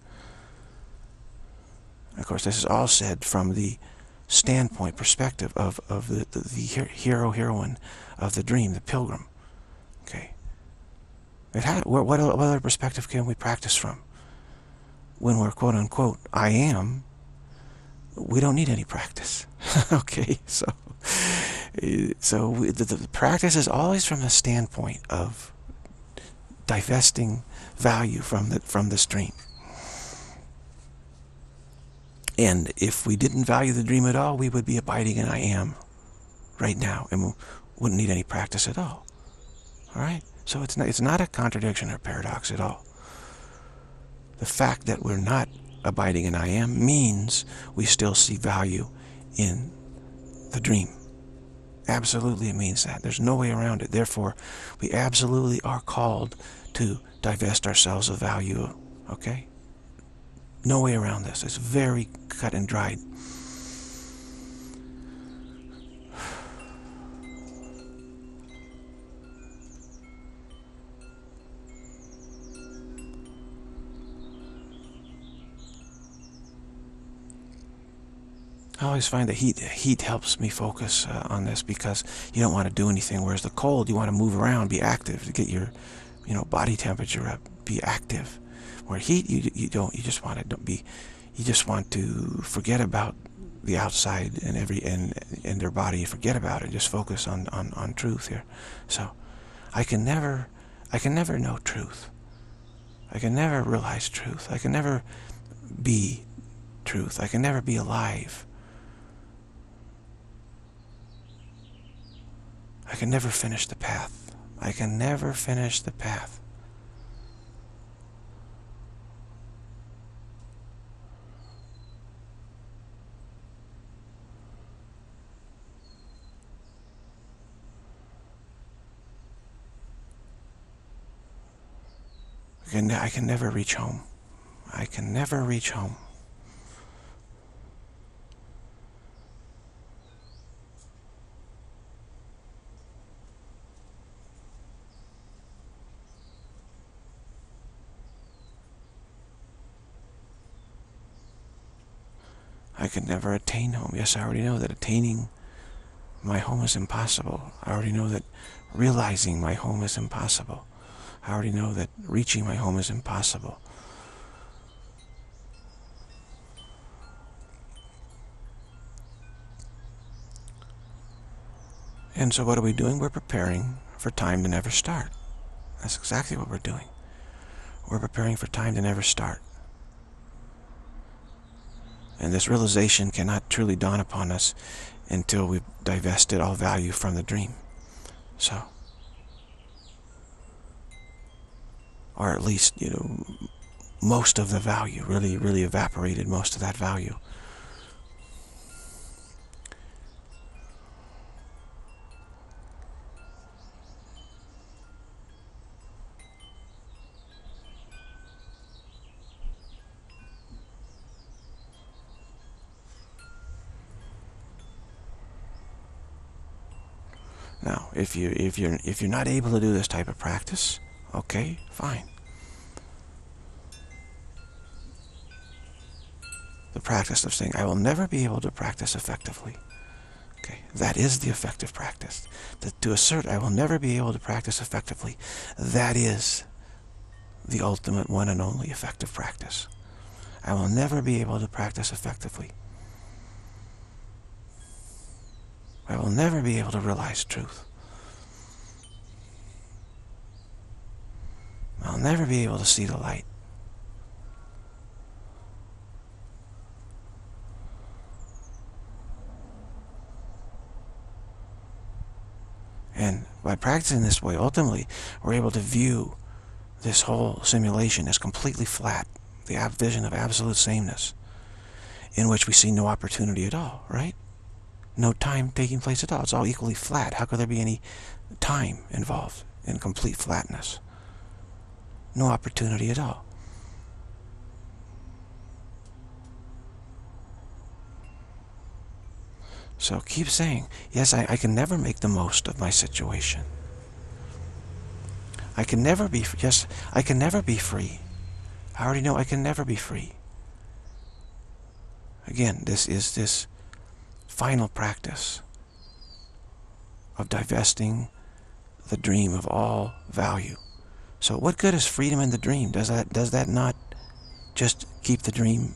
Of course, this is all said from the standpoint, perspective of, of the, the, the hero, heroine of the dream, the pilgrim. Okay. It had, what, what other perspective can we practice from? When we're quote unquote, I am, we don't need any practice. [laughs] okay, so so we, the, the practice is always from the standpoint of divesting value from the from the dream. And if we didn't value the dream at all, we would be abiding in I am right now and wouldn't need any practice at all. All right? So it's not, it's not a contradiction or paradox at all. The fact that we're not abiding in I am means we still see value in the dream. Absolutely it means that. There's no way around it. Therefore, we absolutely are called to divest ourselves of value. Okay? No way around this. It's very cut and dried. I always find that heat heat helps me focus uh, on this because you don't want to do anything. Whereas the cold, you want to move around, be active to get your, you know, body temperature up, be active. Where heat, you you don't. You just want to don't be. You just want to forget about the outside and every and and their body. Forget about it. Just focus on on on truth here. So, I can never, I can never know truth. I can never realize truth. I can never be truth. I can never be alive I can never finish the path. I can never finish the path. Can, I can never reach home. I can never reach home. I could never attain home. Yes, I already know that attaining my home is impossible. I already know that realizing my home is impossible. I already know that reaching my home is impossible. And so what are we doing? We're preparing for time to never start. That's exactly what we're doing. We're preparing for time to never start. And this realization cannot truly dawn upon us until we've divested all value from the dream. So, or at least, you know, most of the value, really, really evaporated most of that value. Now, if you if you're if you're not able to do this type of practice, okay, fine. The practice of saying, I will never be able to practice effectively. Okay, that is the effective practice. That to assert I will never be able to practice effectively, that is the ultimate one and only effective practice. I will never be able to practice effectively. I will never be able to realize truth. I'll never be able to see the light. And by practicing this way, ultimately, we're able to view this whole simulation as completely flat, the vision of absolute sameness, in which we see no opportunity at all, right? no time taking place at all. It's all equally flat. How could there be any time involved in complete flatness? No opportunity at all. So keep saying, yes, I, I can never make the most of my situation. I can never be, yes, I can never be free. I already know I can never be free. Again, this is this final practice of divesting the dream of all value. So what good is freedom in the dream? Does that does that not just keep the dream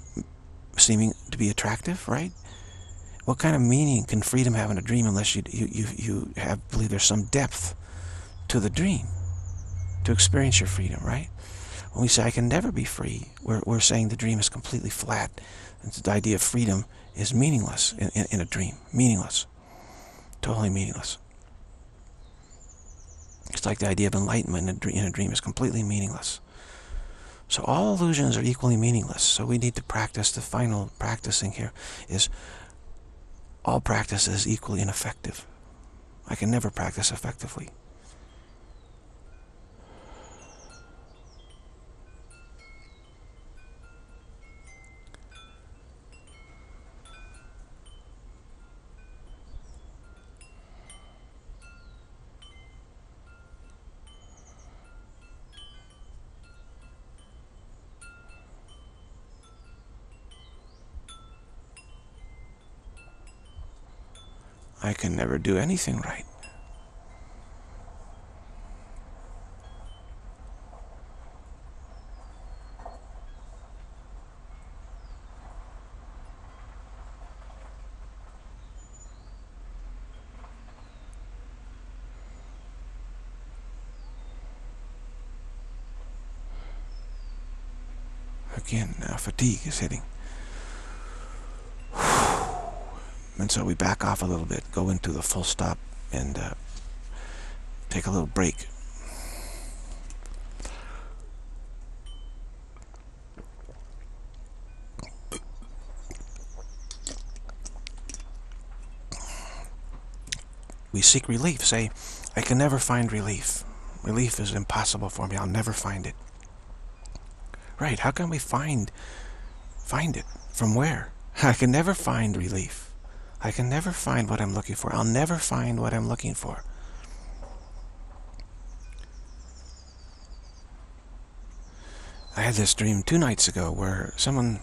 seeming to be attractive, right? What kind of meaning can freedom have in a dream unless you you you, you have believe there's some depth to the dream to experience your freedom, right? When we say I can never be free, we're, we're saying the dream is completely flat. And the idea of freedom is meaningless in, in, in a dream. Meaningless. Totally meaningless. It's like the idea of enlightenment in a, dream, in a dream is completely meaningless. So all illusions are equally meaningless. So we need to practice, the final practicing here is all practice is equally ineffective. I can never practice effectively. I can never do anything right. Again, uh, fatigue is hitting. And so we back off a little bit, go into the full stop, and uh, take a little break. We seek relief. Say, I can never find relief. Relief is impossible for me. I'll never find it. Right, how can we find find it? From where? [laughs] I can never find relief. I can never find what I'm looking for. I'll never find what I'm looking for. I had this dream two nights ago where someone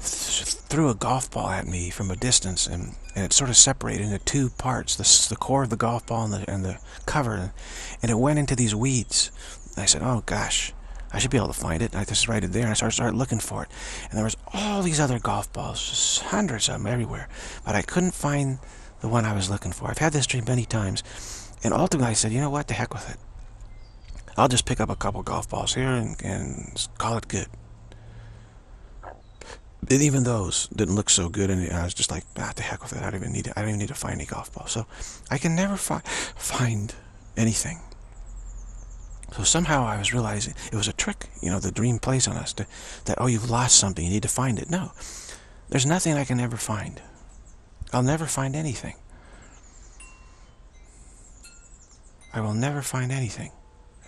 th threw a golf ball at me from a distance and, and it sort of separated into two parts, the, the core of the golf ball and the, and the cover, and it went into these weeds. I said, oh gosh, I should be able to find it. I just write it there, and I started, started looking for it. And there was all these other golf balls, just hundreds of them everywhere. But I couldn't find the one I was looking for. I've had this dream many times. And ultimately I said, you know what, the heck with it. I'll just pick up a couple golf balls here and, and call it good. And even those didn't look so good, and I was just like, ah, the heck with it. I don't even need. To, I don't even need to find any golf balls. So I can never fi find anything. So somehow I was realizing it was a trick. You know, the dream plays on us to, that, oh, you've lost something. You need to find it. No, there's nothing I can ever find. I'll never find anything. I will never find anything.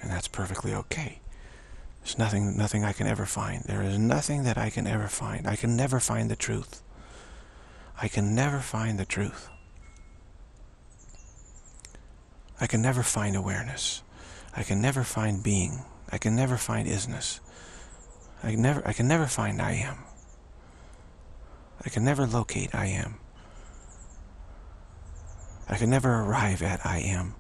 And that's perfectly okay. There's nothing, nothing I can ever find. There is nothing that I can ever find. I can never find the truth. I can never find the truth. I can never find awareness. I can never find being. I can never find isness. I can never I can never find I am. I can never locate I am. I can never arrive at I am.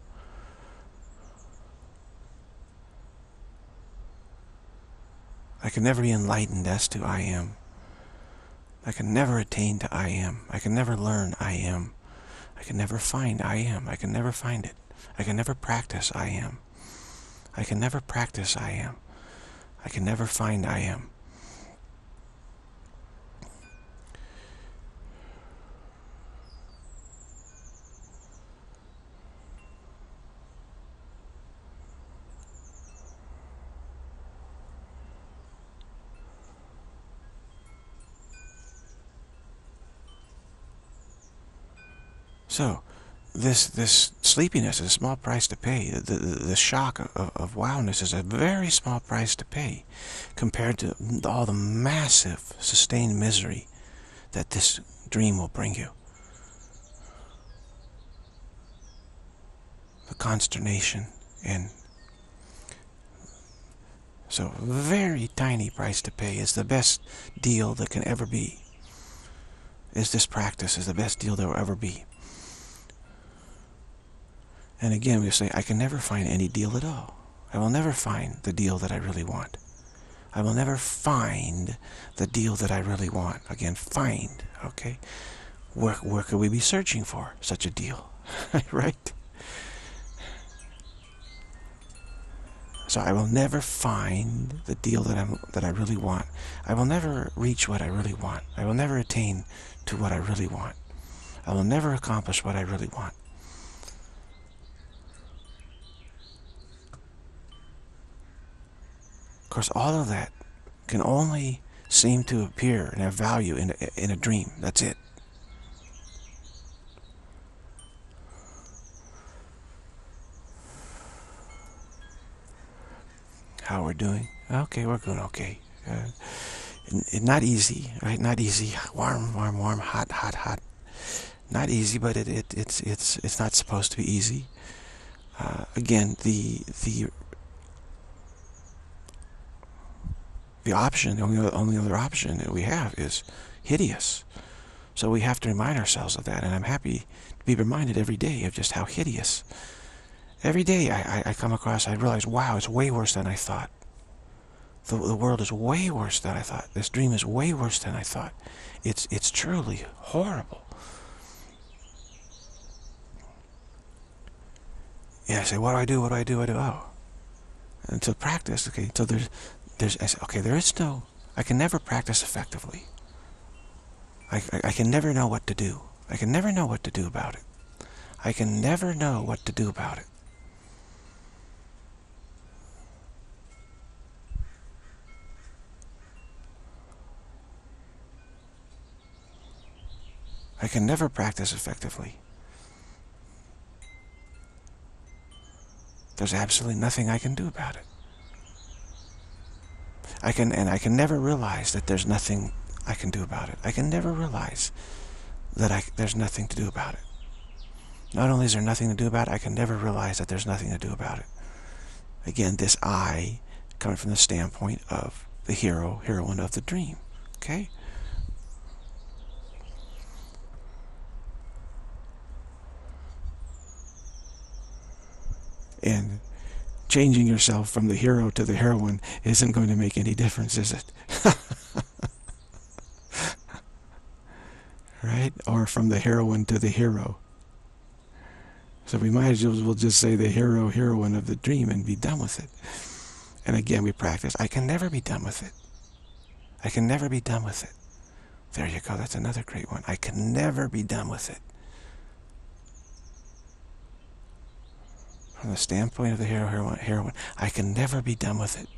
I can never be enlightened as to I am. I can never attain to I am. I can never learn I am. I can never find I am. I can never find it. I can never practice I am. I can never practice I am. I can never find I am. So, this this sleepiness is a small price to pay. The, the, the shock of, of wowness is a very small price to pay compared to all the massive sustained misery that this dream will bring you. The consternation and so very tiny price to pay is the best deal that can ever be. Is this practice is the best deal there will ever be. And again, we say, I can never find any deal at all. I will never find the deal that I really want. I will never find the deal that I really want. Again, find, okay? Where, where could we be searching for such a deal? [laughs] right? So I will never find the deal that, I'm, that I really want. I will never reach what I really want. I will never attain to what I really want. I will never accomplish what I really want. Course, all of that can only seem to appear and have value in a, in a dream. That's it. How we're doing? Okay, we're doing okay. Uh, not easy, right? Not easy. Warm, warm, warm, hot, hot, hot. Not easy, but it, it it's it's it's not supposed to be easy. Uh, again, the the the option, the only, only other option that we have is hideous. So we have to remind ourselves of that, and I'm happy to be reminded every day of just how hideous. Every day I, I, I come across, I realize, wow, it's way worse than I thought. The, the world is way worse than I thought. This dream is way worse than I thought. It's, it's truly horrible. Yeah, I say, what do I do? What do I do? What do I do? Oh. Until practice, okay, so there's there's, I said, okay, there is no, I can never practice effectively. I, I, I can never know what to do. I can never know what to do about it. I can never know what to do about it. I can never practice effectively. There's absolutely nothing I can do about it. I can, and I can never realize that there's nothing I can do about it. I can never realize that I, there's nothing to do about it. Not only is there nothing to do about it, I can never realize that there's nothing to do about it. Again, this I coming from the standpoint of the hero, heroine of the dream. Okay? And changing yourself from the hero to the heroine isn't going to make any difference, is it? [laughs] right? Or from the heroine to the hero. So we might as well just say the hero, heroine of the dream and be done with it. And again, we practice. I can never be done with it. I can never be done with it. There you go. That's another great one. I can never be done with it. From the standpoint of the hero, heroine, I can never be done with it.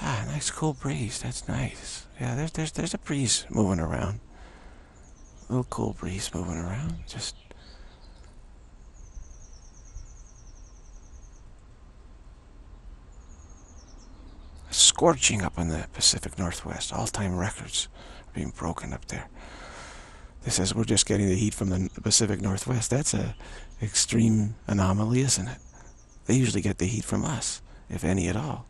Ah, nice cool breeze. That's nice. Yeah, there's there's there's a breeze moving around. A little cool breeze moving around. Just scorching up in the Pacific Northwest. All-time records being broken up there. This says we're just getting the heat from the Pacific Northwest. That's a extreme anomaly, isn't it? They usually get the heat from us, if any at all.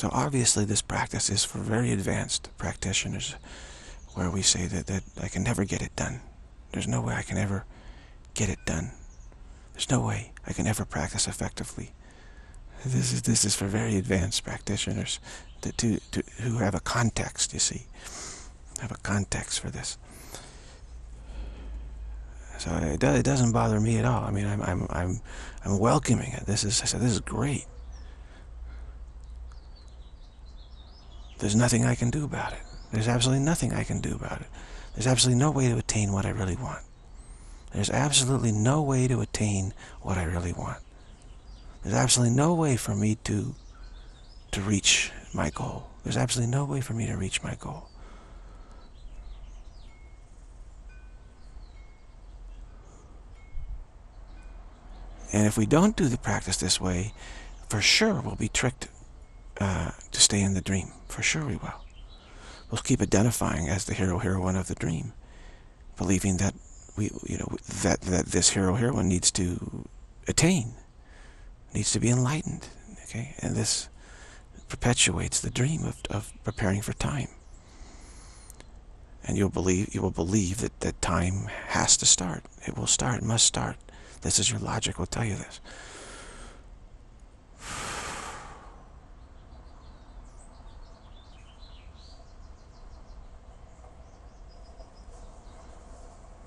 So obviously this practice is for very advanced practitioners where we say that, that I can never get it done. There's no way I can ever get it done. There's no way I can ever practice effectively. This is this is for very advanced practitioners to, to, to who have a context, you see. Have a context for this. So it, do, it doesn't bother me at all. I mean, I'm, I'm, I'm, I'm welcoming it. This is, I said, this is great. There's nothing I can do about it. There's absolutely nothing I can do about it. There's absolutely no way to attain what I really want. There's absolutely no way to attain what I really want. There's absolutely no way for me to to reach my goal. There's absolutely no way for me to reach my goal. And if we don't do the practice this way, for sure we'll be tricked uh, to stay in the dream. For sure we will. We'll keep identifying as the hero heroine of the dream, believing that we, you know, that that this hero heroine needs to attain, needs to be enlightened. Okay, and this perpetuates the dream of, of preparing for time. And you'll believe you will believe that that time has to start. It will start. It must start. This is your logic will tell you this.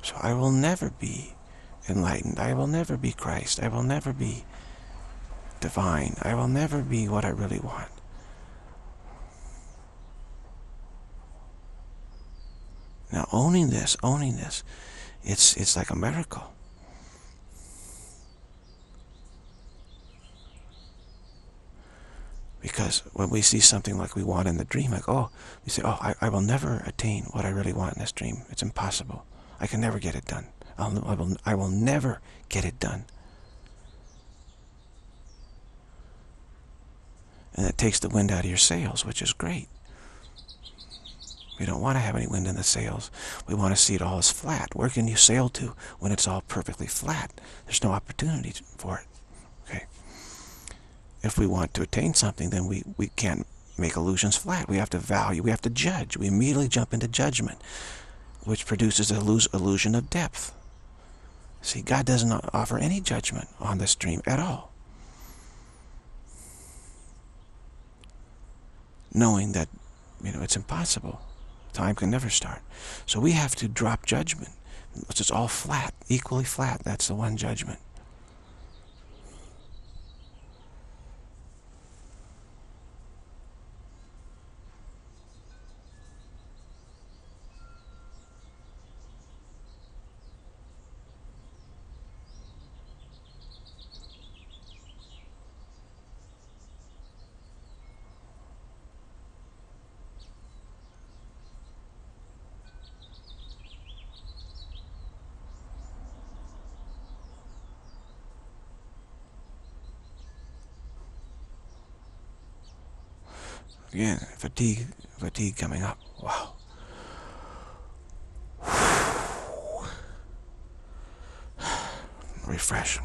So I will never be enlightened. I will never be Christ. I will never be divine. I will never be what I really want. Now owning this, owning this, it's it's like a miracle. Because when we see something like we want in the dream, like, oh, we say, oh, I, I will never attain what I really want in this dream. It's impossible. I can never get it done. I'll, I, will, I will never get it done. And that takes the wind out of your sails, which is great. We don't want to have any wind in the sails. We want to see it all as flat. Where can you sail to when it's all perfectly flat? There's no opportunity for it. Okay if we want to attain something, then we, we can't make illusions flat. We have to value, we have to judge. We immediately jump into judgment, which produces an illusion of depth. See, God doesn't offer any judgment on this dream at all. Knowing that, you know, it's impossible. Time can never start. So we have to drop judgment. It's just all flat, equally flat. That's the one judgment. Again, fatigue, fatigue coming up. Wow. [sighs] Refresh.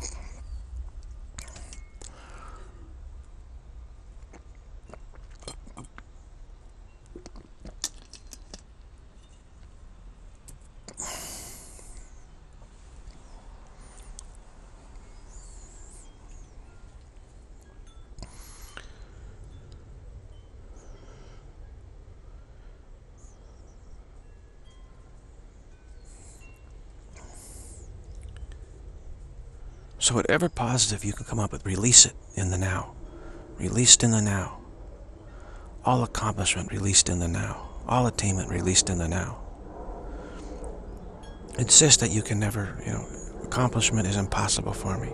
So whatever positive you can come up with, release it in the now. Released in the now. All accomplishment released in the now. All attainment released in the now. Insist that you can never, you know, accomplishment is impossible for me.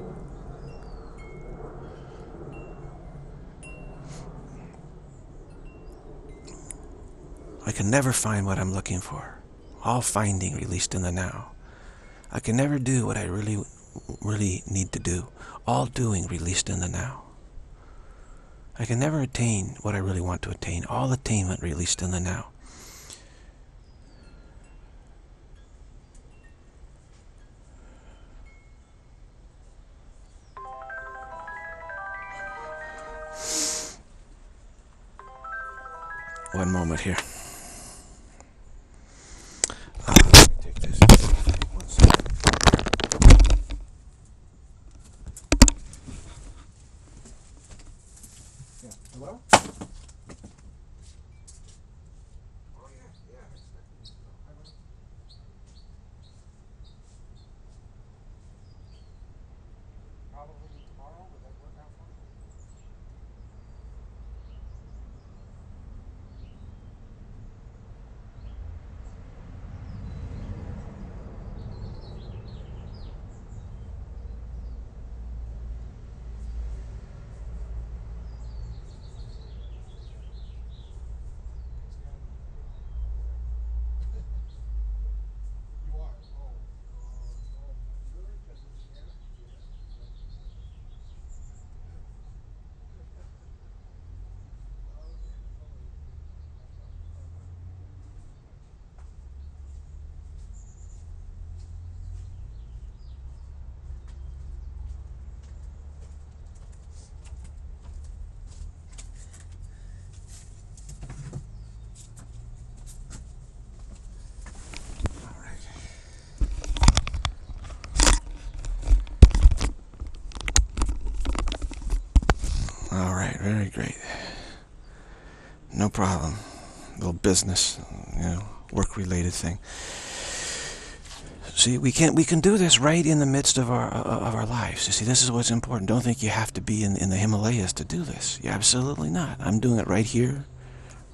I can never find what I'm looking for. All finding released in the now. I can never do what I really really need to do. All doing released in the now. I can never attain what I really want to attain. All attainment released in the now. One moment here. Very great. No problem. Little business, you know, work-related thing. See, we can we can do this right in the midst of our uh, of our lives. You see, this is what's important. Don't think you have to be in in the Himalayas to do this. Yeah, absolutely not. I'm doing it right here,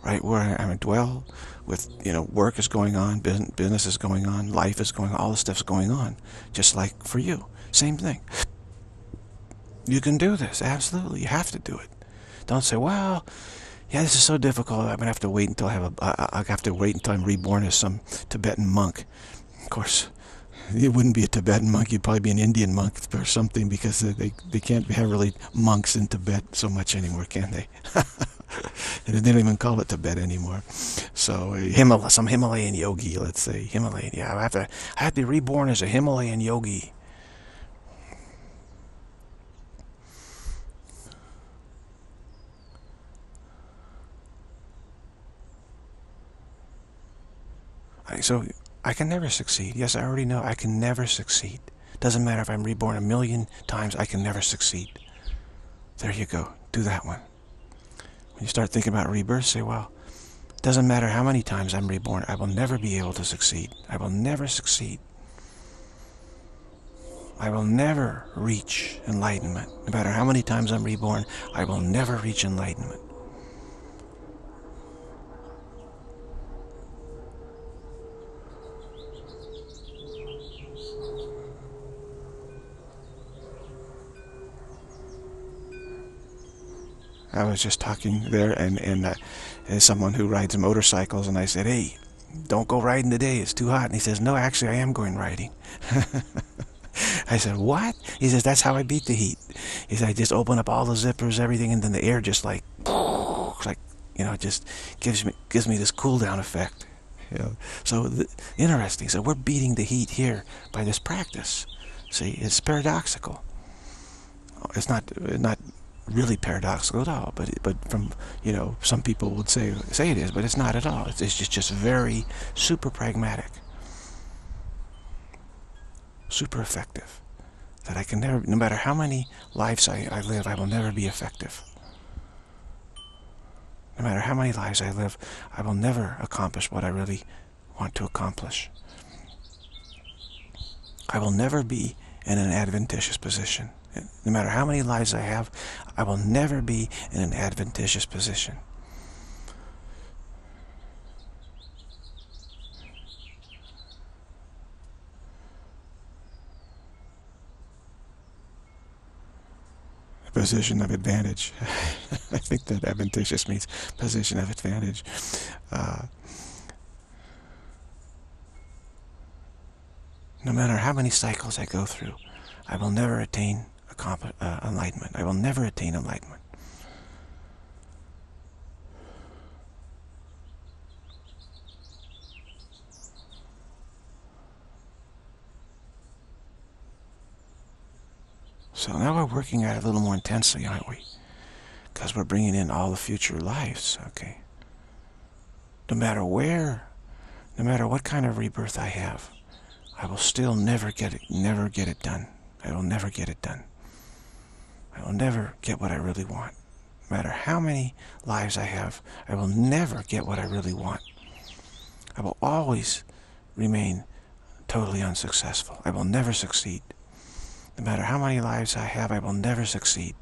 right where I, I dwell. With you know, work is going on, business is going on, life is going on, all the stuff's going on, just like for you. Same thing. You can do this, absolutely. You have to do it. Don't say, well, yeah, this is so difficult. I'm gonna have to wait until I have a. I, I have to wait until I'm reborn as some Tibetan monk. Of course, it wouldn't be a Tibetan monk. You'd probably be an Indian monk or something because they they can't have really monks in Tibet so much anymore, can they? and [laughs] they don't even call it Tibet anymore. So Himalaya, some Himalayan yogi, let's say Himalayan. Yeah, I have to. I have to be reborn as a Himalayan yogi. So I can never succeed. Yes, I already know I can never succeed. Doesn't matter if I'm reborn a million times, I can never succeed. There you go. Do that one. When you start thinking about rebirth, say, well, doesn't matter how many times I'm reborn, I will never be able to succeed. I will never succeed. I will never reach enlightenment. No matter how many times I'm reborn, I will never reach enlightenment. I was just talking there and, and uh, as someone who rides motorcycles and I said, hey, don't go riding today. It's too hot. And he says, no, actually, I am going riding. [laughs] I said, what? He says, that's how I beat the heat. He said, I just open up all the zippers, everything, and then the air just like, [laughs] like, you know, just gives me, gives me this cool down effect. Know? So the, interesting. So we're beating the heat here by this practice. See, it's paradoxical. It's not, not really paradoxical at all. But but from you know some people would say say it is, but it's not at all. It's, it's just just very super pragmatic, super effective. That I can never, no matter how many lives I, I live, I will never be effective. No matter how many lives I live, I will never accomplish what I really want to accomplish. I will never be in an adventitious position. No matter how many lives I have, I will never be in an adventitious position. Position of advantage. [laughs] I think that adventitious means position of advantage. Uh, no matter how many cycles I go through, I will never attain uh, enlightenment. I will never attain enlightenment. So now we're working at it a little more intensely, aren't we? Because we're bringing in all the future lives, okay? No matter where, no matter what kind of rebirth I have, I will still never get it, never get it done. I will never get it done. I will never get what I really want. No matter how many lives I have, I will never get what I really want. I will always remain totally unsuccessful. I will never succeed. No matter how many lives I have, I will never succeed.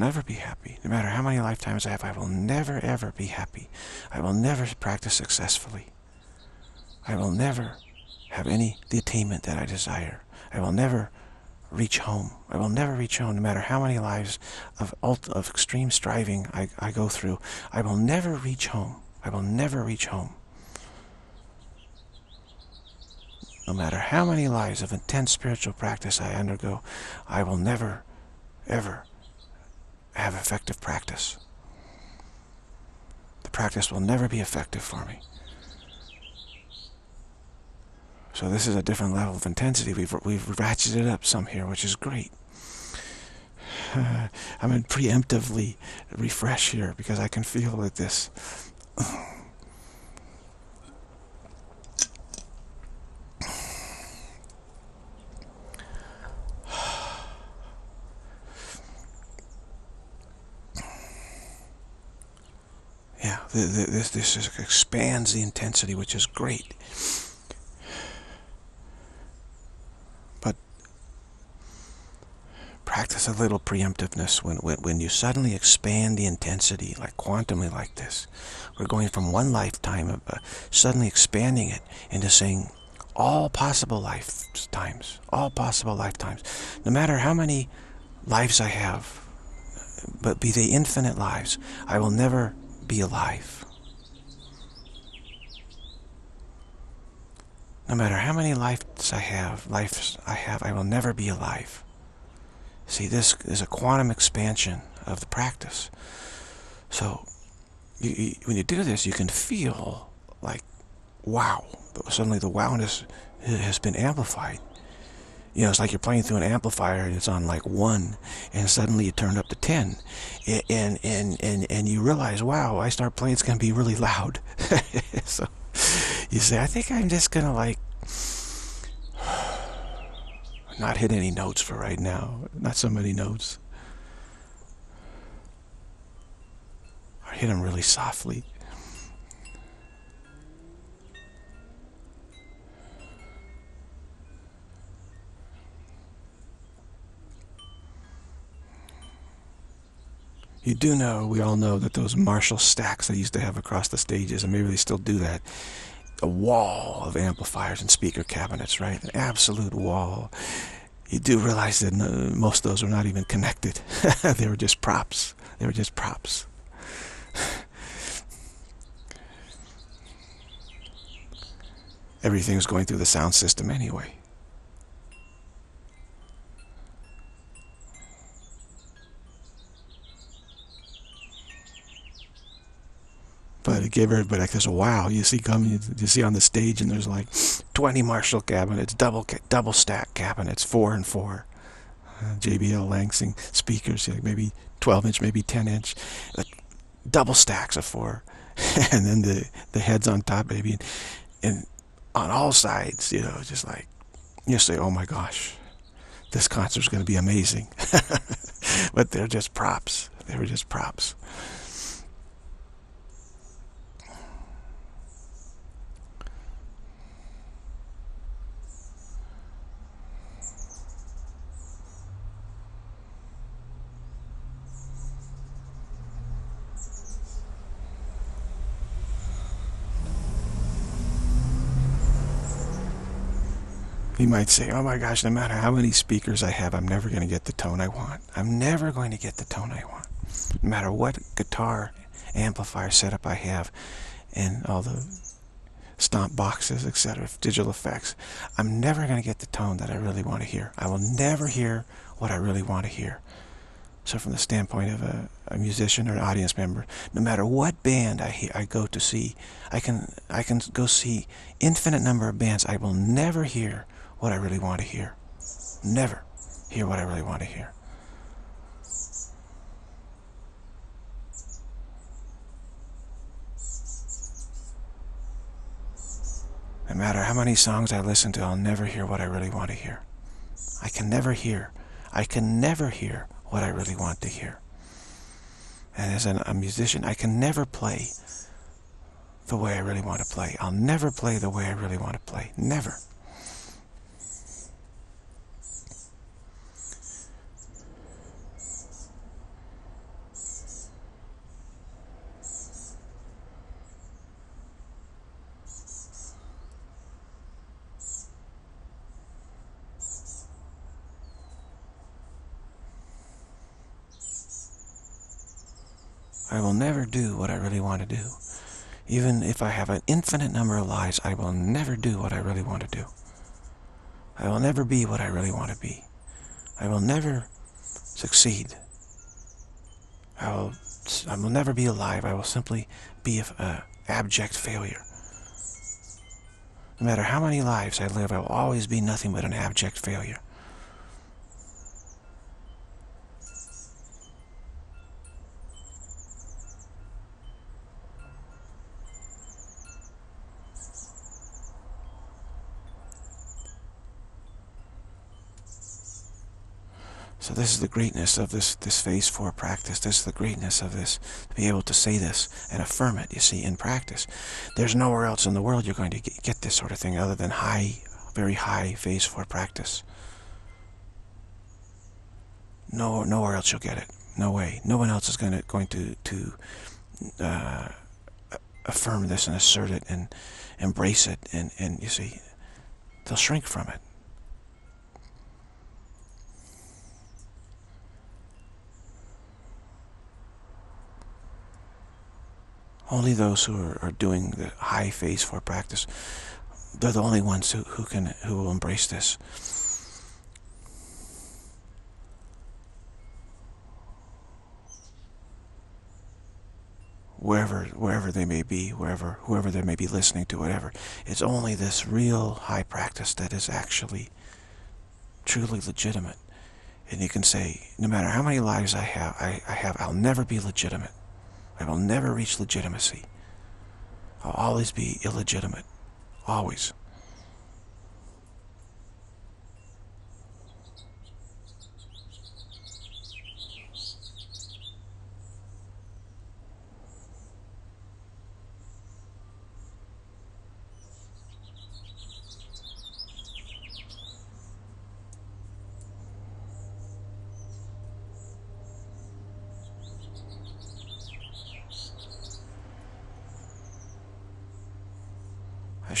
Never be happy. No matter how many lifetimes I have, I will never, ever be happy. I will never practice successfully. I will never have any the attainment that I desire. I will never reach home. I will never reach home, no matter how many lives of, of extreme striving I, I go through. I will never reach home. I will never reach home. No matter how many lives of intense spiritual practice I undergo, I will never, ever have effective practice. The practice will never be effective for me. So this is a different level of intensity. We've, we've ratcheted up some here, which is great. [sighs] I'm in preemptively refresh here because I can feel that this yeah, this this expands the intensity, which is great. But practice a little preemptiveness when, when when you suddenly expand the intensity, like quantumly, like this. We're going from one lifetime of uh, suddenly expanding it into saying all possible lifetimes, all possible lifetimes, no matter how many lives I have, but be they infinite lives, I will never be alive. No matter how many lives I have, lives I have, I will never be alive. See, this is a quantum expansion of the practice. So, you, you, when you do this, you can feel like, wow. Suddenly the wowness has been amplified you know, it's like you're playing through an amplifier and it's on like one, and suddenly you turn up to ten, and and and and you realize, wow, I start playing, it's gonna be really loud. [laughs] so you say, I think I'm just gonna like not hit any notes for right now, not so many notes, or hit them really softly. You do know, we all know that those Marshall stacks they used to have across the stages, and maybe they still do that, a wall of amplifiers and speaker cabinets, right? An absolute wall. You do realize that most of those are not even connected. [laughs] they were just props. They were just props. [sighs] Everything's going through the sound system anyway. But it gave everybody like this wow. You see coming, you see on the stage, and there's like 20 Marshall cabinets, double double stack cabinets, four and four. Uh, JBL Lansing speakers, like maybe 12 inch, maybe 10 inch, but double stacks of four, [laughs] and then the the heads on top, maybe, and, and on all sides, you know, just like you say, oh my gosh, this concert's going to be amazing. [laughs] but they're just props. They were just props. You might say, oh my gosh, no matter how many speakers I have, I'm never going to get the tone I want. I'm never going to get the tone I want. No matter what guitar amplifier setup I have and all the stomp boxes, etc., digital effects, I'm never going to get the tone that I really want to hear. I will never hear what I really want to hear. So from the standpoint of a, a musician or an audience member, no matter what band I, I go to see, I can, I can go see infinite number of bands. I will never hear what I really want to hear. Never hear what I really want to hear. No matter how many songs I listen to, I'll never hear what I really want to hear. I can never hear. I can never hear what I really want to hear. And as a musician, I can never play the way I really want to play. I'll never play the way I really want to play. Never. I will never do what I really want to do. Even if I have an infinite number of lives, I will never do what I really want to do. I will never be what I really want to be. I will never succeed. I will, I will never be alive. I will simply be an abject failure. No matter how many lives I live, I will always be nothing but an abject failure. So this is the greatness of this, this phase four practice. This is the greatness of this, to be able to say this and affirm it, you see, in practice. There's nowhere else in the world you're going to get this sort of thing other than high, very high phase four practice. No, nowhere else you'll get it. No way. No one else is going to, going to, to uh, affirm this and assert it and embrace it. And, and you see, they'll shrink from it. Only those who are, are doing the high phase four practice, they're the only ones who, who can who will embrace this. Wherever wherever they may be, wherever whoever they may be listening to, whatever. It's only this real high practice that is actually truly legitimate. And you can say, no matter how many lives I have, I, I have, I'll never be legitimate. I will never reach legitimacy. I'll always be illegitimate. Always.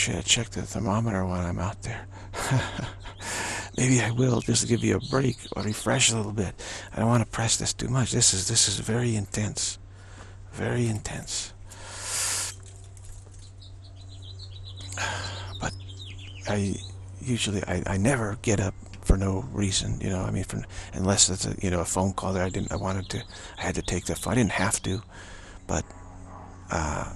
Should have checked the thermometer when I'm out there. [laughs] Maybe I will just give you a break or refresh a little bit. I don't want to press this too much. This is this is very intense. Very intense. [sighs] But I usually I, I never get up for no reason, you know. I mean, for, unless it's a you know a phone call that I didn't I wanted to I had to take that. I didn't have to, but uh,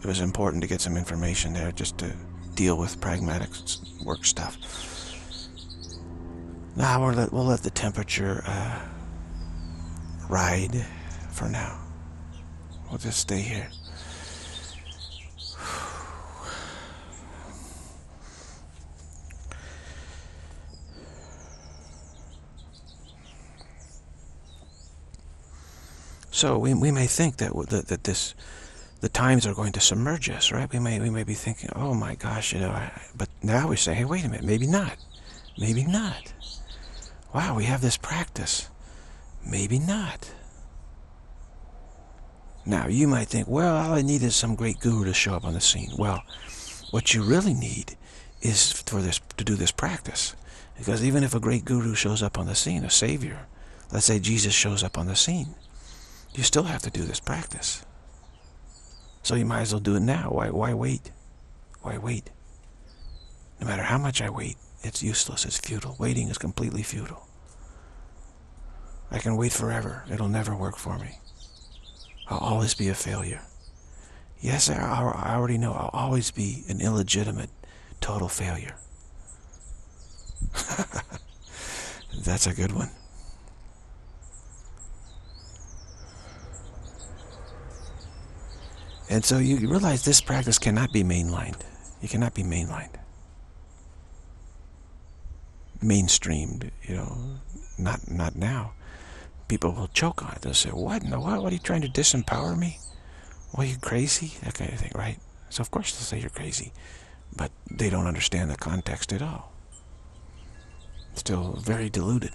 it was important to get some information there just to deal with pragmatic work stuff. Now we'll let, we'll let the temperature uh, ride for now. We'll just stay here. So we, we may think that, that, that this the times are going to submerge us, right? We may we may be thinking, oh my gosh, you know. But now we say, hey, wait a minute, maybe not, maybe not. Wow, we have this practice. Maybe not. Now you might think, well, all I need is some great guru to show up on the scene. Well, what you really need is for this to do this practice, because even if a great guru shows up on the scene, a savior, let's say Jesus shows up on the scene, you still have to do this practice. So you might as well do it now. Why, why wait? Why wait? No matter how much I wait, it's useless. It's futile. Waiting is completely futile. I can wait forever. It'll never work for me. I'll always be a failure. Yes, I, I already know. I'll always be an illegitimate, total failure. [laughs] That's a good one. And so you realize this practice cannot be mainlined. It cannot be mainlined. Mainstreamed, you know, not not now. People will choke on it. They'll say, what in the what? What are you trying to disempower me? Are you crazy? That kind of thing, right? So of course they'll say you're crazy. But they don't understand the context at all. Still very deluded.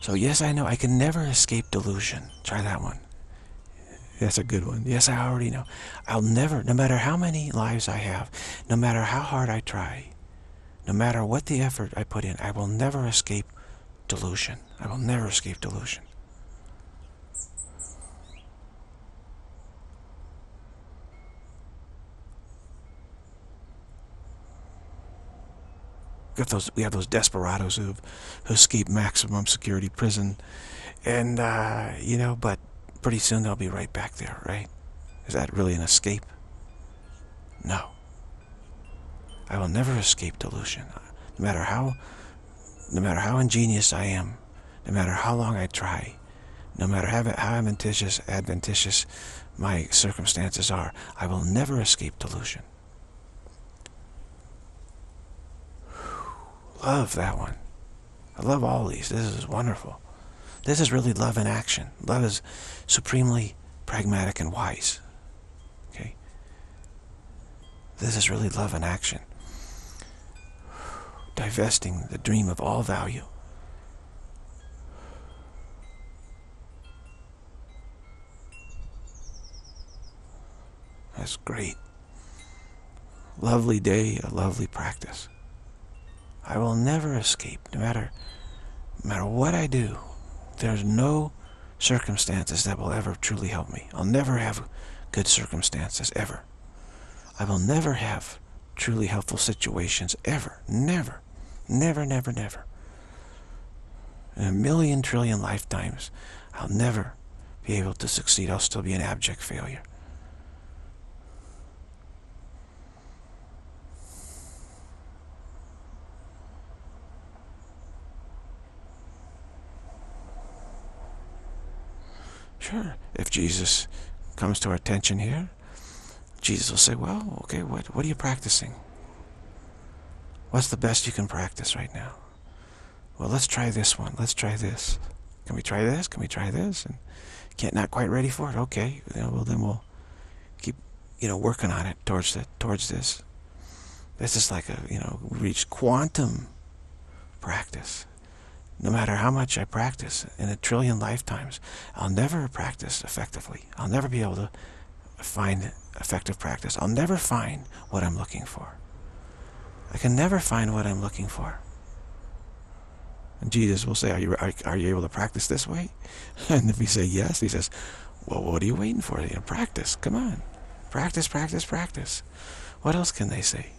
So yes, I know I can never escape delusion. Try that one. That's a good one. Yes, I already know. I'll never, no matter how many lives I have, no matter how hard I try, no matter what the effort I put in, I will never escape delusion. I will never escape delusion. Got those, we have those desperados who who escape maximum security prison, and uh, you know, but pretty soon they'll be right back there, right? Is that really an escape? No. I will never escape delusion. No matter how no matter how ingenious I am, no matter how long I try, no matter how, how adventitious, adventitious my circumstances are, I will never escape delusion. Love that one. I love all these. This is wonderful. This is really love in action. Love is supremely pragmatic and wise. Okay? This is really love in action. Divesting the dream of all value. That's great. Lovely day, a lovely practice. I will never escape, no matter, no matter what I do. There's no circumstances that will ever truly help me. I'll never have good circumstances, ever. I will never have truly helpful situations, ever. Never. Never, never, never. In a million trillion lifetimes, I'll never be able to succeed. I'll still be an abject failure. Sure, if Jesus comes to our attention here, Jesus will say, well, okay, what, what are you practicing? What's the best you can practice right now? Well, let's try this one. Let's try this. Can we try this? Can we try this? And can't not quite ready for it. Okay, well then we'll keep you know working on it towards the towards this. This is like a you know reach quantum practice no matter how much I practice in a trillion lifetimes, I'll never practice effectively. I'll never be able to find effective practice. I'll never find what I'm looking for. I can never find what I'm looking for. And Jesus will say, are you, are, are you able to practice this way? [laughs] And if we say yes, he says, well, what are you waiting for? You know, practice. Come on. Practice, practice, practice. What else can they say?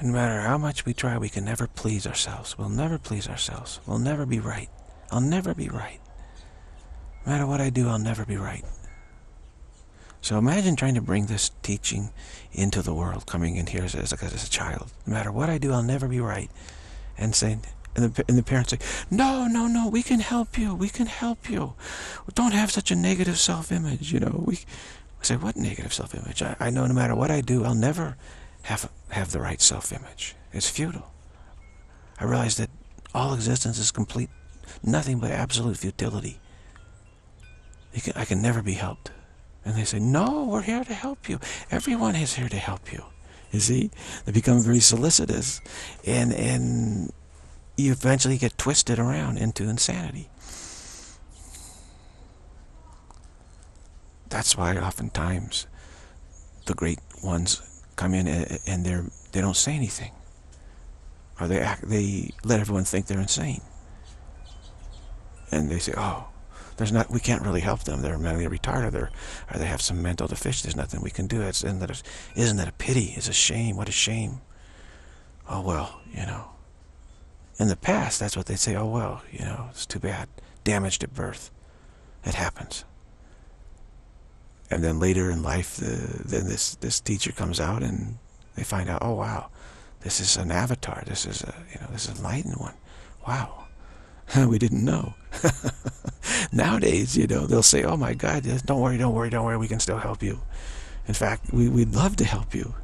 No matter how much we try, we can never please ourselves. We'll never please ourselves. We'll never be right. I'll never be right. No matter what I do, I'll never be right. So imagine trying to bring this teaching into the world, coming in here as, as, as a child. No matter what I do, I'll never be right. And saying, and the, and the parents say, no, no, no, we can help you. We can help you. Don't have such a negative self-image, you know. We say, what negative self-image? I, I know no matter what I do, I'll never have, have the right self-image. It's futile. I realize that all existence is complete, nothing but absolute futility. Can, I can never be helped. And they say, no, we're here to help you. Everyone is here to help you. You see, they become very solicitous, and and you eventually get twisted around into insanity. That's why oftentimes the great ones come in and they're they don't say anything, or they act they let everyone think they're insane, and they say, "Oh, there's not we can't really help them. They're mentally retarded, or or they have some mental deficiency. There's nothing we can do. It's, isn't that a, isn't that a pity? It's a shame. What a shame. Oh well, you know. In the past, that's what they'd say. Oh well, you know, it's too bad. Damaged at birth. It happens and then later in life, the, then this this teacher comes out and they find out, oh wow, this is an avatar. This is a you know this is an enlightened one. Wow, [laughs] we didn't know. [laughs] Nowadays, you know, they'll say, oh my God, don't worry, don't worry, don't worry. We can still help you. In fact, we we'd love to help you.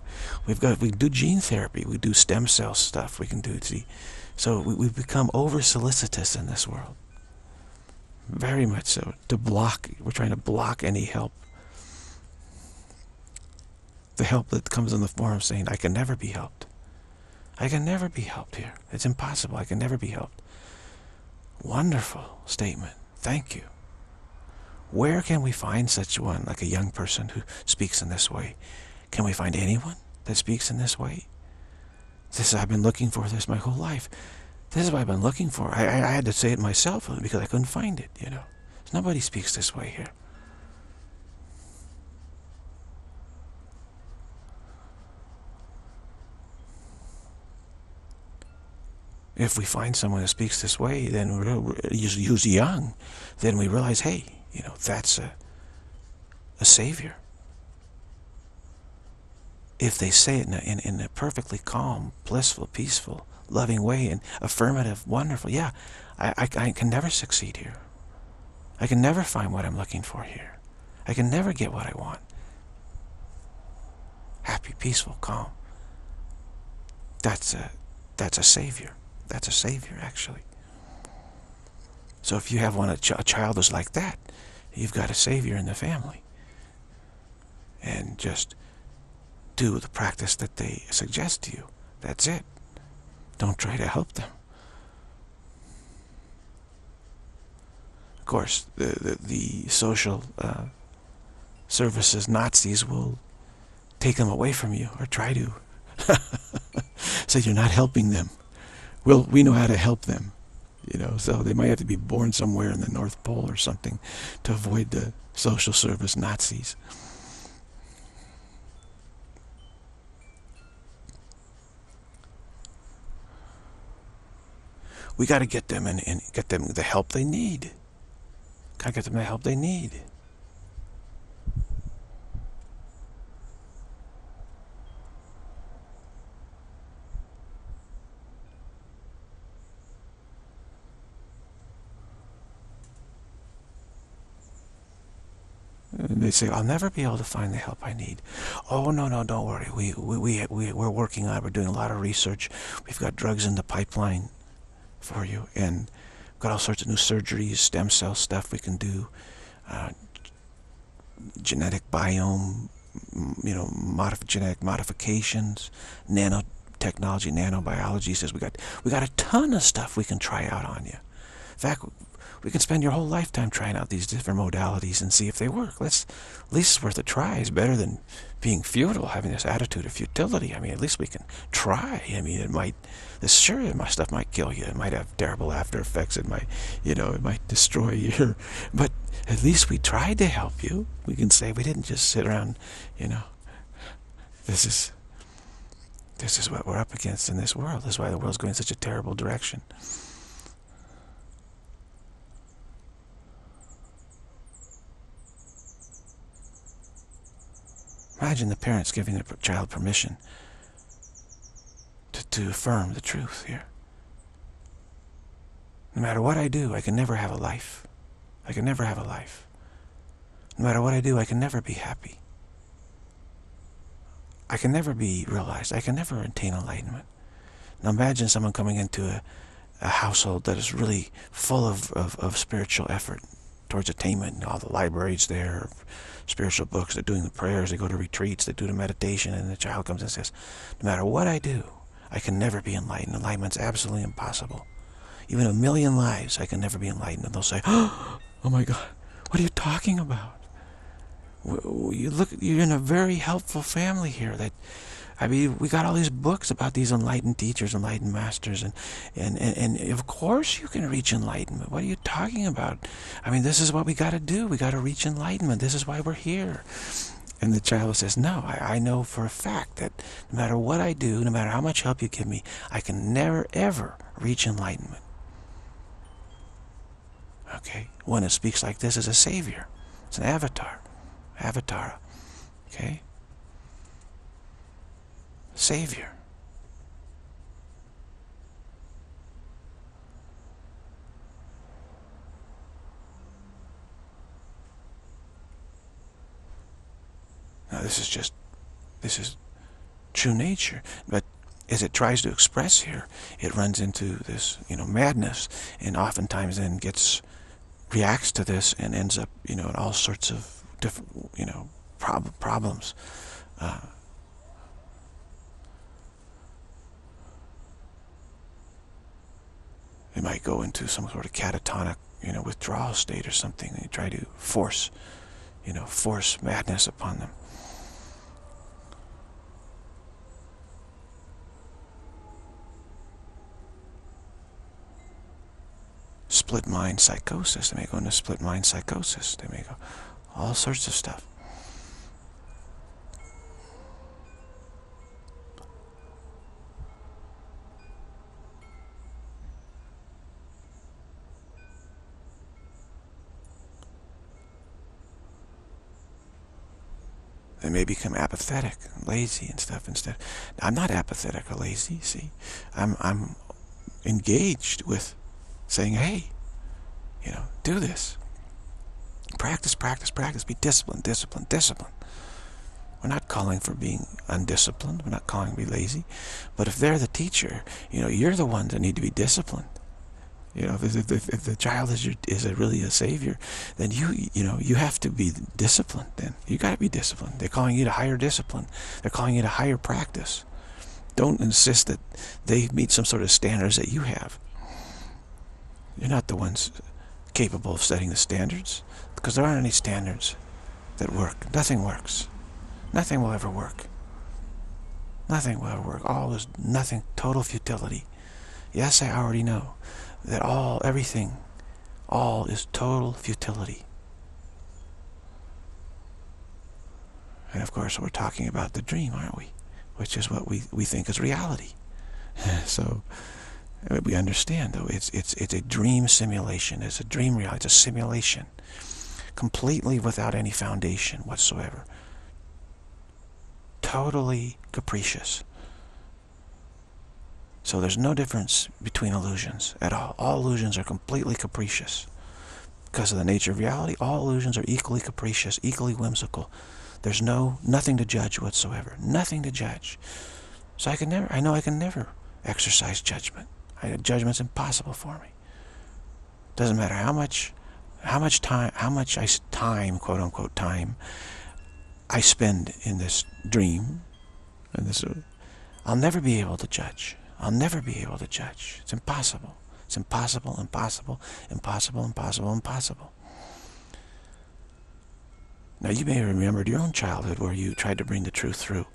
We've got we do gene therapy. We do stem cell stuff. We can do see. So we, we've become over solicitous in this world. Very much so. To block, we're trying to block any help the help that comes in the form saying, I can never be helped. I can never be helped here. It's impossible. I can never be helped. Wonderful statement. Thank you. Where can we find such one, like a young person who speaks in this way? Can we find anyone that speaks in this way? This I've been looking for this my whole life. This is what I've been looking for. I, I, I had to say it myself because I couldn't find it, you know. Nobody speaks this way here. If we find someone who speaks this way, then who's young, then we realize, hey, you know, that's a, a savior. If they say it in a, in, in a perfectly calm, blissful, peaceful, loving way and affirmative, wonderful, yeah, I, I, I can never succeed here. I can never find what I'm looking for here. I can never get what I want. Happy, peaceful, calm. That's a, that's a savior. That's a savior, actually. So if you have one, a, ch a child is like that, you've got a savior in the family. And just do the practice that they suggest to you. That's it. Don't try to help them. Of course, the, the, the social uh, services Nazis will take them away from you or try to. [laughs] so you're not helping them. Well, we know how to help them, you know, so they might have to be born somewhere in the North Pole or something to avoid the social service Nazis. We got to get them and, and get them the help they need. Got to get them the help they need. They say, I'll never be able to find the help I need. Oh, no, no, don't worry. We, we, we, we, we're working on it. We're doing a lot of research. We've got drugs in the pipeline for you. And got all sorts of new surgeries, stem cell stuff we can do, uh, genetic biome, you know, modif genetic modifications, nanotechnology, nanobiology. Says we got we got a ton of stuff we can try out on you. In fact, we can spend your whole lifetime trying out these different modalities and see if they work. Let's, at least it's worth a try. It's better than being futile, having this attitude of futility. I mean, at least we can try. I mean, it might, this sure, my stuff might kill you. It might have terrible after effects. It might, you know, it might [laughs] destroy you. But at least we tried to help you. We can say we didn't just sit around, you know. This is, this is what we're up against in this world. This is why the world's going in such a terrible direction. Imagine the parents giving their child permission to, to affirm the truth here. No matter what I do, I can never have a life. I can never have a life. No matter what I do, I can never be happy. I can never be realized. I can never attain enlightenment. Now imagine someone coming into a, a household that is really full of, of, of spiritual effort towards attainment. All the libraries there, spiritual books, they're doing the prayers, they go to retreats, they do the meditation, and the child comes and says, no matter what I do, I can never be enlightened. Enlightenment's absolutely impossible. Even a million lives, I can never be enlightened. And they'll say, [gasps] oh my God, what are you talking about? You look, you're in a very helpful family here that I mean, we got all these books about these enlightened teachers, enlightened masters, and, and, and, and of course you can reach enlightenment. What are you talking about? I mean, this is what we got to do. We got to reach enlightenment. This is why we're here. And the child says, no, I, I know for a fact that no matter what I do, no matter how much help you give me, I can never, ever reach enlightenment. Okay? One who speaks like this is a savior. It's an avatar. Avatar. Okay? Savior. Now this is just, this is true nature. But as it tries to express here, it runs into this, you know, madness, and oftentimes then gets, reacts to this and ends up, you know, in all sorts of different, you know, prob problems. Uh, they might go into some sort of catatonic, you know, withdrawal state or something. They try to force, you know, force madness upon them. Split mind psychosis. They may go into split mind psychosis. They may go all sorts of stuff. They may become apathetic, lazy and stuff instead. I'm not apathetic or lazy, see. I'm, I'm engaged with saying, hey, you know, do this. Practice, practice, practice. Be disciplined, disciplined, disciplined. We're not calling for being undisciplined. We're not calling to be lazy. But if they're the teacher, you know, you're the ones that need to be disciplined. You know, if, if, if the child is your, is a really a savior, then you you know you have to be disciplined. Then you got to be disciplined. They're calling you to higher discipline. They're calling you to higher practice. Don't insist that they meet some sort of standards that you have. You're not the ones capable of setting the standards because there aren't any standards that work. Nothing works. Nothing will ever work. Nothing will ever work. All is nothing. Total futility. Yes, I already know that all, everything, all is total futility. And of course, we're talking about the dream, aren't we? Which is what we, we think is reality. [laughs] so uh, we understand, though, it's, it's, it's a dream simulation. It's a dream reality. It's a simulation. Completely without any foundation whatsoever. Totally capricious. So there's no difference between illusions at all. All illusions are completely capricious. Because of the nature of reality, all illusions are equally capricious, equally whimsical. There's no nothing to judge whatsoever. Nothing to judge. So I can never I know I can never exercise judgment. I, judgment's impossible for me. Doesn't matter how much how much time how much I time, quote unquote time, I spend in this dream, and this uh, I'll never be able to judge. I'll never be able to judge. It's impossible. It's impossible, impossible, impossible, impossible, impossible. Now you may have remembered your own childhood where you tried to bring the truth through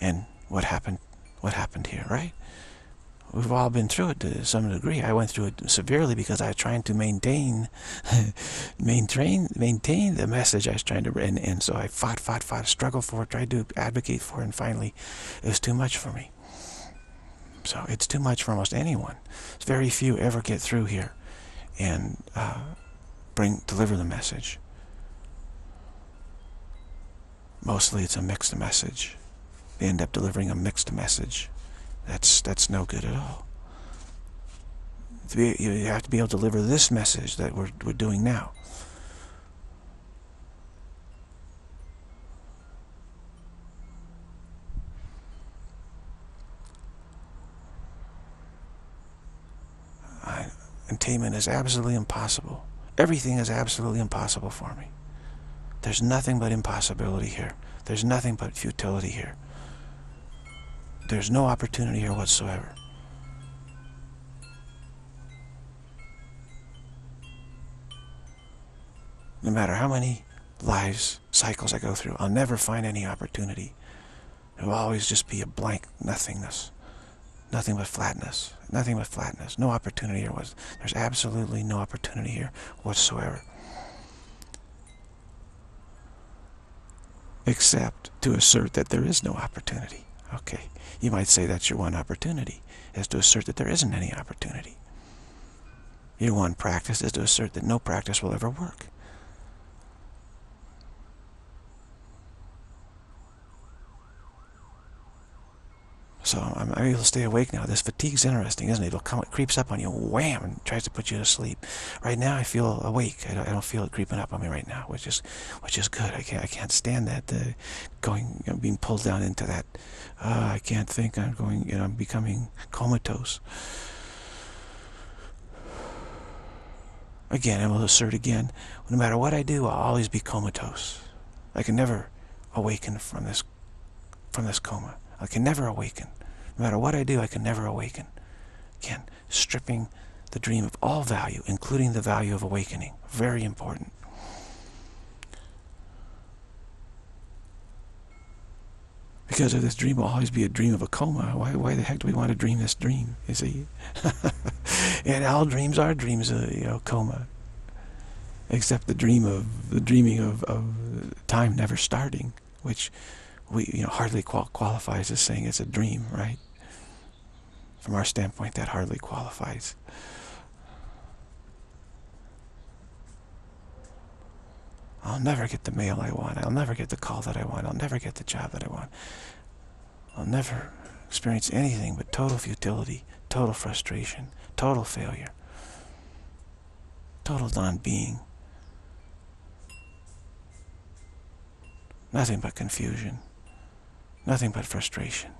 and what happened what happened here, right? We've all been through it to some degree. I went through it severely because I was trying to maintain [laughs] maintain maintain the message I was trying to and, and so I fought, fought, fought, struggled for it, tried to advocate for it, and finally it was too much for me. So it's too much for almost anyone. Very few ever get through here and uh, bring deliver the message. Mostly it's a mixed message. They end up delivering a mixed message. That's that's no good at all. You have to be able to deliver this message that we're, we're doing now. Attainment is absolutely impossible. Everything is absolutely impossible for me. There's nothing but impossibility here. There's nothing but futility here. There's no opportunity here whatsoever. No matter how many lives, cycles I go through, I'll never find any opportunity. It will always just be a blank nothingness. Nothing but flatness. Nothing but flatness. No opportunity here. Was There's absolutely no opportunity here whatsoever. Except to assert that there is no opportunity. Okay, you might say that's your one opportunity, is to assert that there isn't any opportunity. Your one practice is to assert that no practice will ever work. So I'm able to stay awake now. This fatigue's interesting, isn't it? It'll come, it creeps up on you, wham, and tries to put you to sleep. Right now, I feel awake. I don't, I don't feel it creeping up on me right now, which is, which is good. I can't, I can't stand that uh, going, you know, being pulled down into that. Uh, I can't think. I'm going, you know, I'm becoming comatose. Again, I will assert again. No matter what I do, I'll always be comatose. I can never awaken from this, from this coma. I can never awaken. No matter what I do, I can never awaken. Again, stripping the dream of all value, including the value of awakening. Very important. Because if this dream will always be a dream of a coma, why, why the heck do we want to dream this dream, you see? [laughs] and all dreams are dreams of, you know, coma. Except the dream of, the dreaming of, of time never starting, which we, you know, hardly qual qualifies as saying it's a dream, right? From our standpoint, that hardly qualifies. I'll never get the mail I want. I'll never get the call that I want. I'll never get the job that I want. I'll never experience anything but total futility, total frustration, total failure, total non-being. Nothing but confusion. Nothing but frustration.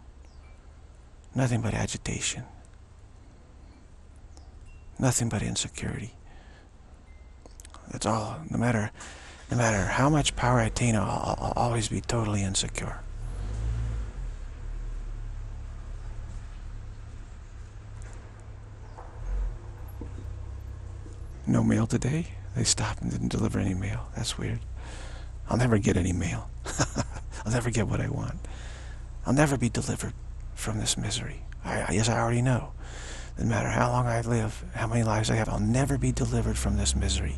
Nothing but agitation. Nothing but insecurity. That's all. No matter, no matter how much power I attain, I'll, I'll always be totally insecure. No mail today? They stopped and didn't deliver any mail. That's weird. I'll never get any mail. [laughs] I'll never get what I want. I'll never be delivered from this misery. I, yes, I already know. No matter how long I live, how many lives I have, I'll never be delivered from this misery.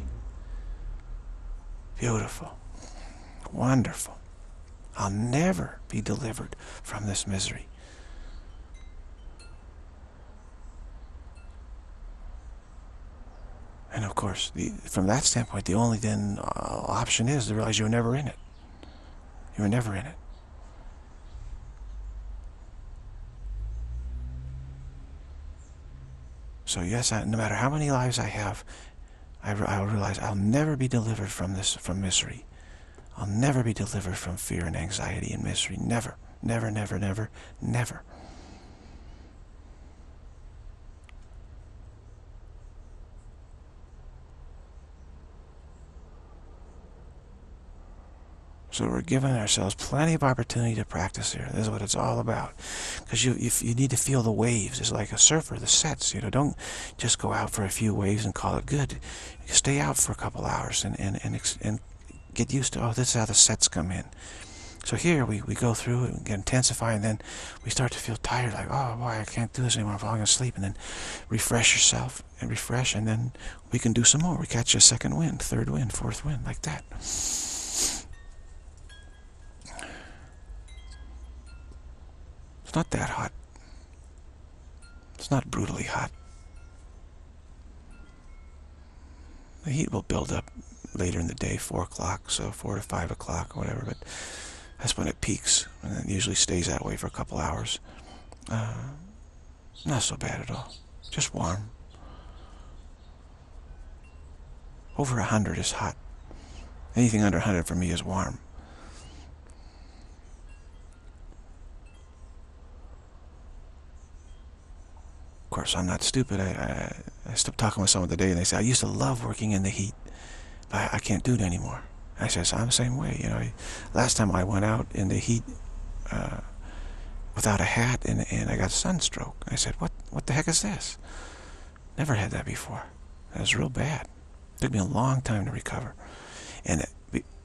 Beautiful. Wonderful. I'll never be delivered from this misery. And of course, the, from that standpoint, the only then uh, option is to realize you were never in it. You were never in it. So yes, I, no matter how many lives I have, I, I'll realize I'll never be delivered from this, from misery. I'll never be delivered from fear and anxiety and misery. Never, never, never, never, never. So we're giving ourselves plenty of opportunity to practice here. This is what it's all about. Because you, you, you need to feel the waves. It's like a surfer, the sets. You know, don't just go out for a few waves and call it good. Stay out for a couple hours and, and, and, and get used to, oh, this is how the sets come in. So here we, we go through and get intensify and then we start to feel tired like, oh boy, I can't do this anymore. I'm falling asleep. And then refresh yourself and refresh and then we can do some more. We catch a second wind, third wind, fourth wind, like that. It's not that hot. It's not brutally hot. The heat will build up later in the day, 4 o'clock, so 4 to 5 o'clock or whatever, but that's when it peaks, and it usually stays that way for a couple hours. Uh, not so bad at all. Just warm. Over 100 is hot. Anything under 100 for me is warm. Course, I'm not stupid. I, I, I stopped talking with someone today, and they said, I used to love working in the heat, but I, I can't do it anymore. I said, I'm the same way. You know, last time I went out in the heat uh, without a hat, and, and I got a sunstroke. I said, what, what the heck is this? Never had that before. That was real bad. It took me a long time to recover. And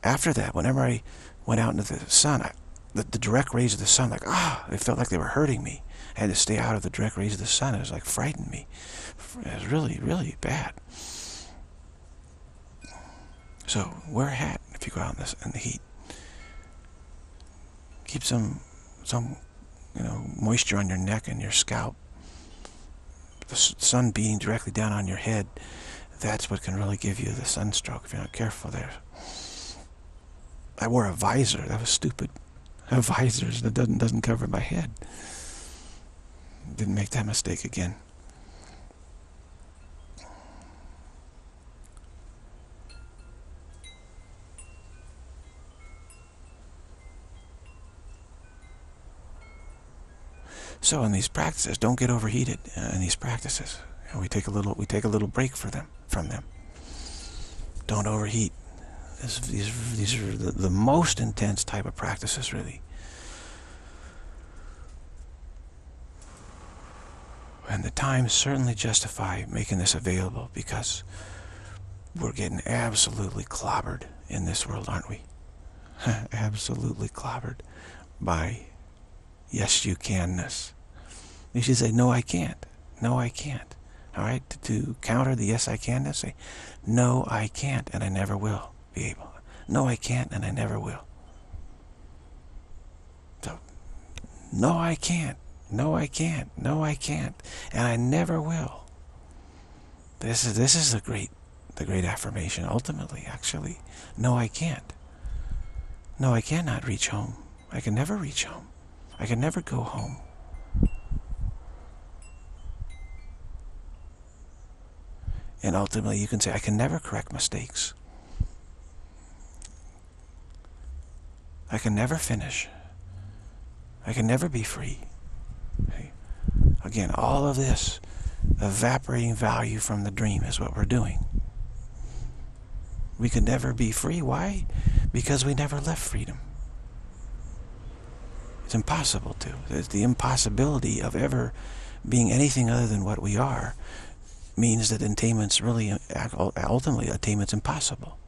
after that, whenever I went out into the sun, I, the, the direct rays of the sun, like, ah, it felt like they were hurting me. I had to stay out of the direct rays of the sun. It was like frightened me. It was really, really bad. So wear a hat if you go out in the, in the heat. Keep some, some, you know, moisture on your neck and your scalp. The sun beating directly down on your head, that's what can really give you the sunstroke if you're not careful there. I wore a visor. That was stupid. [laughs] A visor that doesn't doesn't cover my head. Didn't make that mistake again. So in these practices, don't get overheated uh, in these practices. We take a little we take a little break for them from them. Don't overheat. This, these these are the, the most intense type of practices, really. And the times certainly justify making this available because we're getting absolutely clobbered in this world, aren't we? [laughs] absolutely clobbered by yes you canness. You should say, no I can't. No I can't. All right, to, to counter the yes I canness, say, no I can't and I never will be able. No I can't and I never will. So, no I can't no, I can't. No, I can't. And I never will. This is this is the great the great affirmation ultimately, actually. No, I can't. No, I cannot reach home. I can never reach home. I can never go home. And ultimately, you can say, I can never correct mistakes. I can never finish. I can never be free. Okay? Again, all of this evaporating value from the dream is what we're doing. We could never be free. Why? Because we never left freedom. It's impossible to. It's the impossibility of ever being anything other than what we are means that attainment's really, ultimately, attainment's impossible.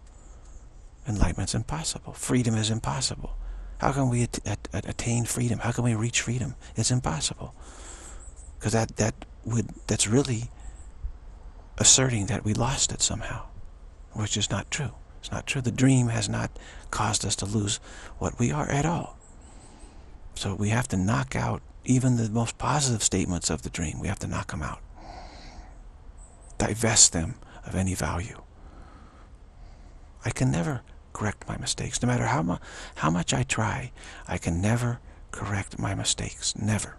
Enlightenment's impossible. Freedom is impossible. How can we at at attain freedom? How can we reach freedom? It's impossible. Because that, that would, that's really asserting that we lost it somehow, which is not true. It's not true. The dream has not caused us to lose what we are at all. So we have to knock out even the most positive statements of the dream. We have to knock them out divest them of any value. I can never correct my mistakes. No matter how, mu how much I try, I can never correct my mistakes. Never.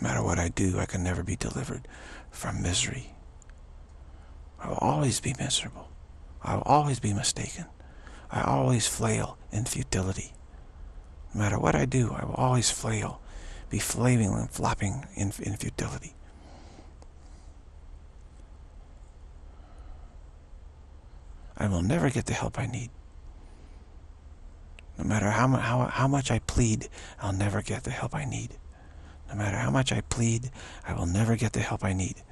No matter what I do, I can never be delivered from misery. I will always be miserable. I will always be mistaken. I always flail in futility. No matter what I do, I will always flail, be flailing and flopping in, in futility. I will never get the help I need. No matter how, how, how much I plead, I'll never get the help I need. No matter how much I plead, I will never get the help I need.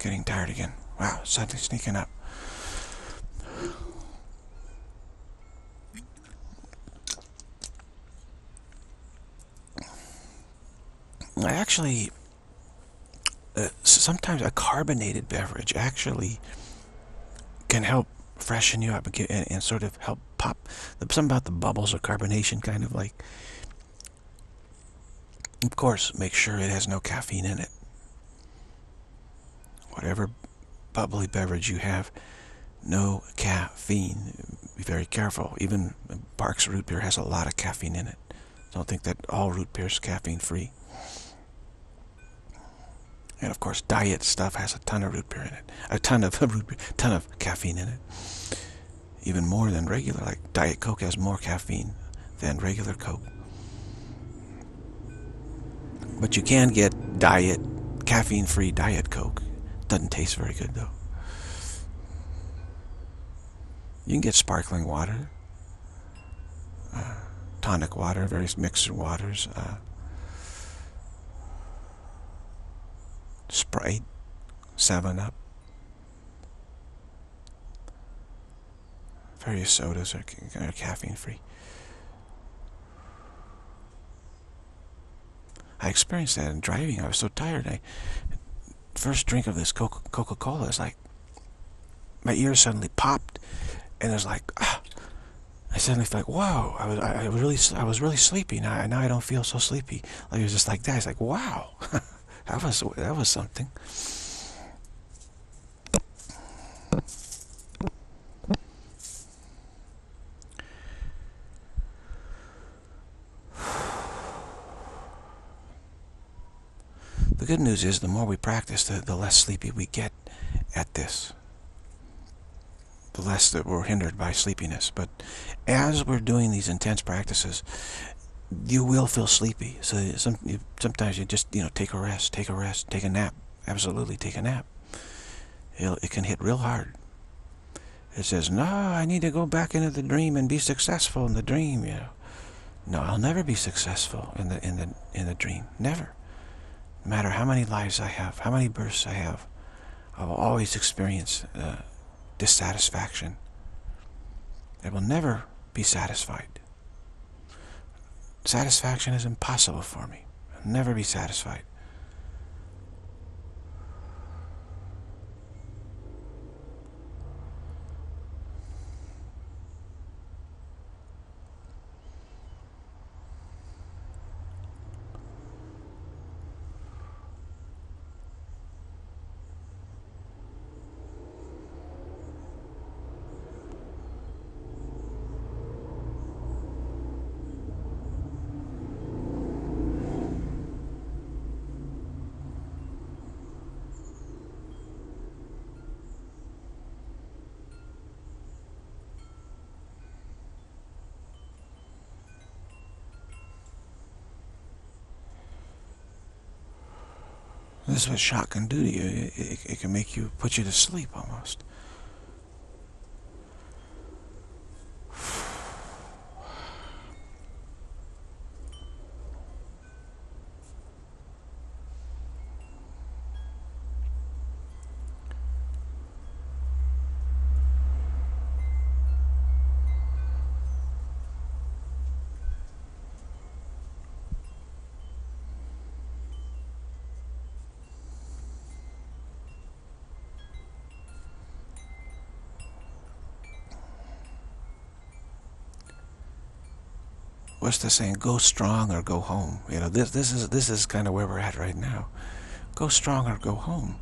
Getting tired again. Wow, suddenly sneaking up. I actually, uh, sometimes a carbonated beverage actually can help freshen you up and, and, sort of help pop something about the bubbles of carbonation kind of like of course make sure it has no caffeine in it whatever bubbly beverage you have, no caffeine. Be very careful. Even Barq's root beer has a lot of caffeine in it. Don't think that all root beer is caffeine free. And of course, diet stuff has a ton of root beer in it. A ton of [laughs] root beer, ton of caffeine in it. Even more than regular. Like Diet Coke has more caffeine than regular Coke. But you can get diet, caffeine-free Diet Coke. Doesn't taste very good though. You can get sparkling water, uh, tonic water, various mixer waters, uh, Sprite, 7-Up. Various sodas are, are caffeine free. I experienced that in driving. I was so tired. I first drink of this Coca-Cola is like, my ears suddenly popped, and it was like, ah, I suddenly felt like, wow, I was, I, really, I was really sleepy. Now, now I don't feel so sleepy. Like it was just like that. It's like, wow, [laughs] that was, that was something. The good news is the more we practice, the, the less sleepy we get at this. The less that we're hindered by sleepiness. But as we're doing these intense practices, you will feel sleepy. So some, you, sometimes you just, you know, take a rest, take a rest, take a nap. Absolutely, take a nap. It'll, it can hit real hard. It says, no, I need to go back into the dream and be successful in the dream, you know. No, I'll never be successful in the in the in the dream. Never. No matter how many lives I have, how many births I have, I will always experience uh, dissatisfaction. I will never be satisfied. Satisfaction is impossible for me. I'll never be satisfied. This is what shock can do to you. It, it, it can make you, put you to sleep almost. What's the saying? Go strong or go home. You know, this this is this is kind of where we're at right now. Go strong or go home.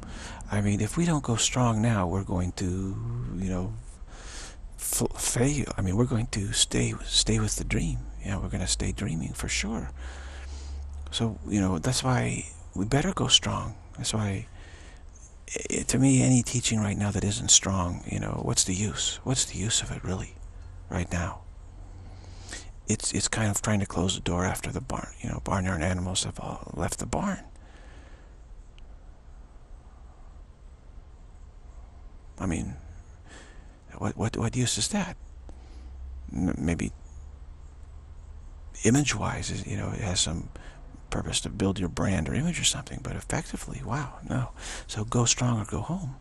I mean, if we don't go strong now, we're going to, you know, fail. I mean, we're going to stay stay with the dream. Know, we're going to stay dreaming for sure. So, you know, that's why we better go strong. That's why, it, to me, any teaching right now that isn't strong, you know, what's the use? What's the use of it really, right now? It's it's kind of trying to close the door after the barn. You know, barnyard animals have all left the barn. I mean, what what what use is that? Maybe image-wise, you know, it has some purpose to build your brand or image or something. But effectively, wow, no. So go strong or go home.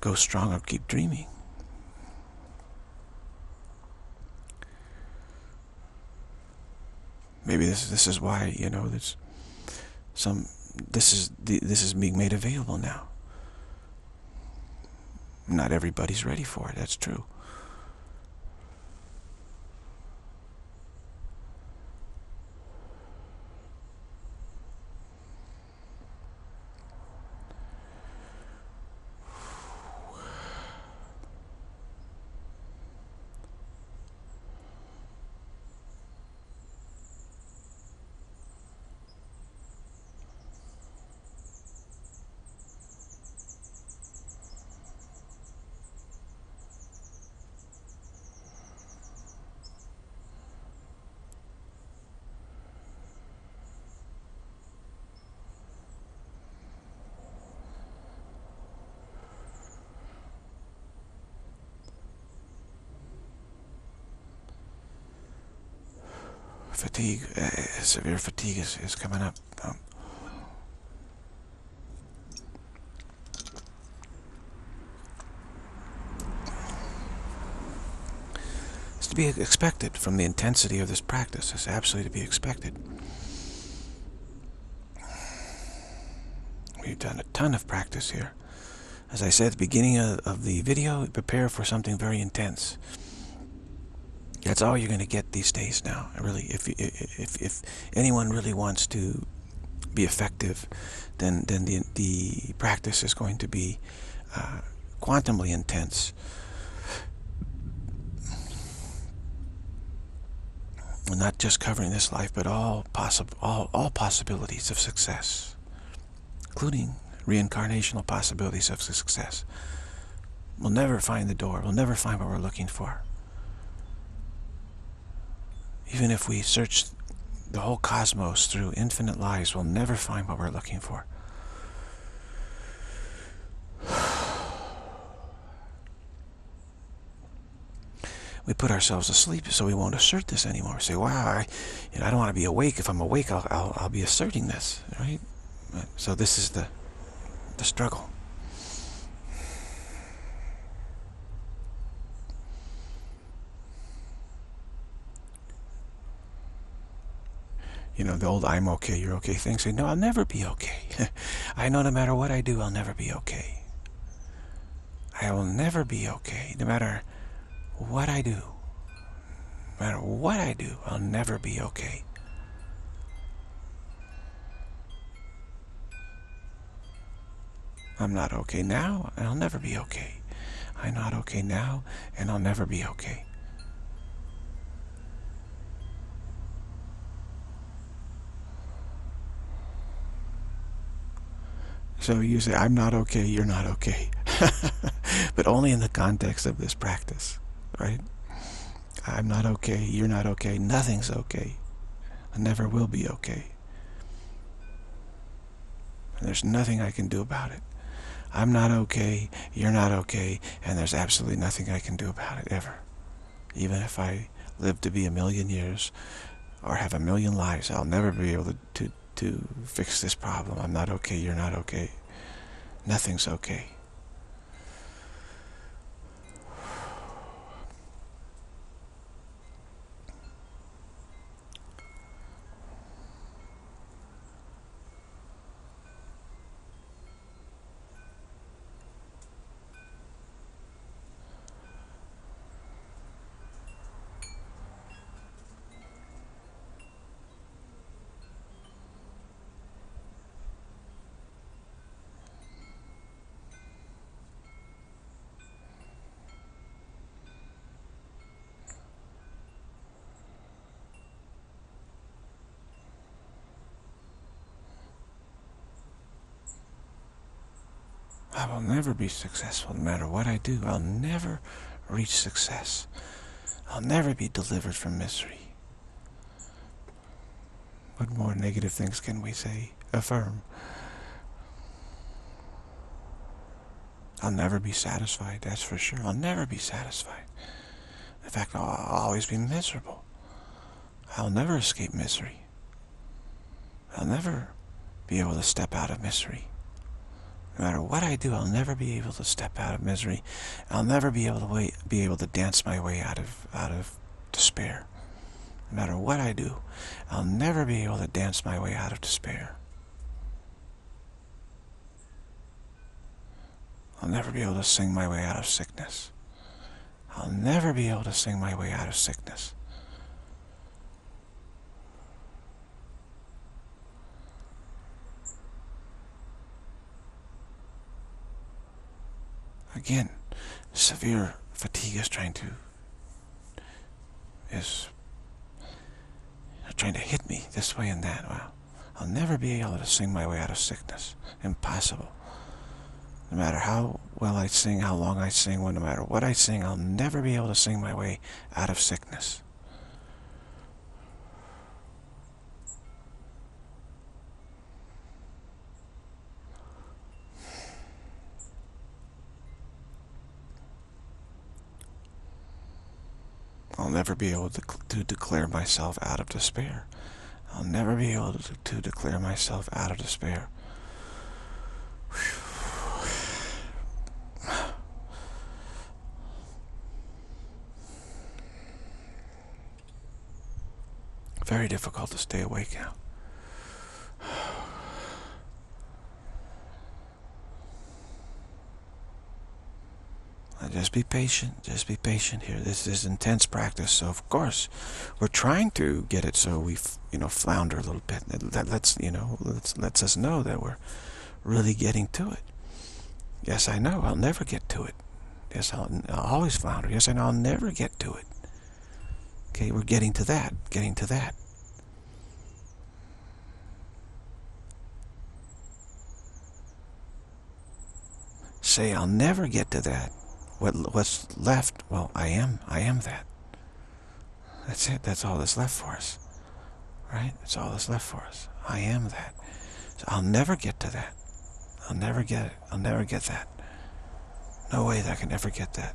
Go strong or keep dreaming. Maybe this this is why you know this some this is this is being made available now. Not everybody's ready for it. That's true. fatigue, uh, severe fatigue is, is coming up. Um, it's to be expected from the intensity of this practice. It's absolutely to be expected. We've done a ton of practice here. As I said at the beginning of, of the video, prepare for something very intense. That's all you're going to get these days now. Really, if if if anyone really wants to be effective, then then the the practice is going to be uh, quantumly intense. Not just covering this life, but all possible all all possibilities of success, including reincarnational possibilities of success. We'll never find the door. We'll never find what we're looking for. Even if we search the whole cosmos through infinite lives, we'll never find what we're looking for. [sighs] we put ourselves asleep so we won't assert this anymore. We say, wow, I, you know, I don't want to be awake. If I'm awake, I'll, I'll, I'll be asserting this, right? So this is the, the struggle. You know, the old I'm okay, you're okay thing. Say, no, I'll never be okay. [laughs] I know no matter what I do, I'll never be okay. I will never be okay. No matter what I do, no matter what I do, I'll never be okay. I'm not okay now, and I'll never be okay. I'm not okay now, and I'll never be okay. So you say, I'm not okay, you're not okay. [laughs] but only in the context of this practice, right? I'm not okay, you're not okay, nothing's okay. I never will be okay. And there's nothing I can do about it. I'm not okay, you're not okay, and there's absolutely nothing I can do about it, ever. Even if I live to be a million years or have a million lives, I'll never be able to, to to fix this problem. I'm not okay, you're not okay. Nothing's okay. I will never be successful no matter what I do. I'll never reach success. I'll never be delivered from misery. What more negative things can we say? Affirm. I'll never be satisfied, that's for sure. I'll never be satisfied. In fact, I'll always be miserable. I'll never escape misery. I'll never be able to step out of misery. No matter what I do, I'll never be able to step out of misery. I'll never be able to wait, be able to dance my way out of out of despair. No matter what I do, I'll never be able to dance my way out of despair. I'll never be able to sing my way out of sickness. I'll never be able to sing my way out of sickness. Again, severe fatigue is trying to is trying to hit me this way and that. Well, I'll never be able to sing my way out of sickness. Impossible. No matter how well I sing, how long I sing, no matter what I sing, I'll never be able to sing my way out of sickness. I'll never be able to, to declare myself out of despair. I'll never be able to, to declare myself out of despair. [sighs] Very difficult to stay awake now. [sighs] Just be patient. Just be patient here. This is intense practice, so of course, we're trying to get it so we, you know, flounder a little bit. That lets you know, lets lets us know that we're really getting to it. Yes, I know. I'll never get to it. Yes, I'll, I'll always flounder. Yes, I know. I'll never get to it. Okay, we're getting to that. Getting to that. Say, I'll never get to that what what's left, well, I am, I am that. That's it. That's all that's left for us. Right? That's all that's left for us. I am that. So I'll never get to that. I'll never get it. I'll never get that. No way that I can ever get that.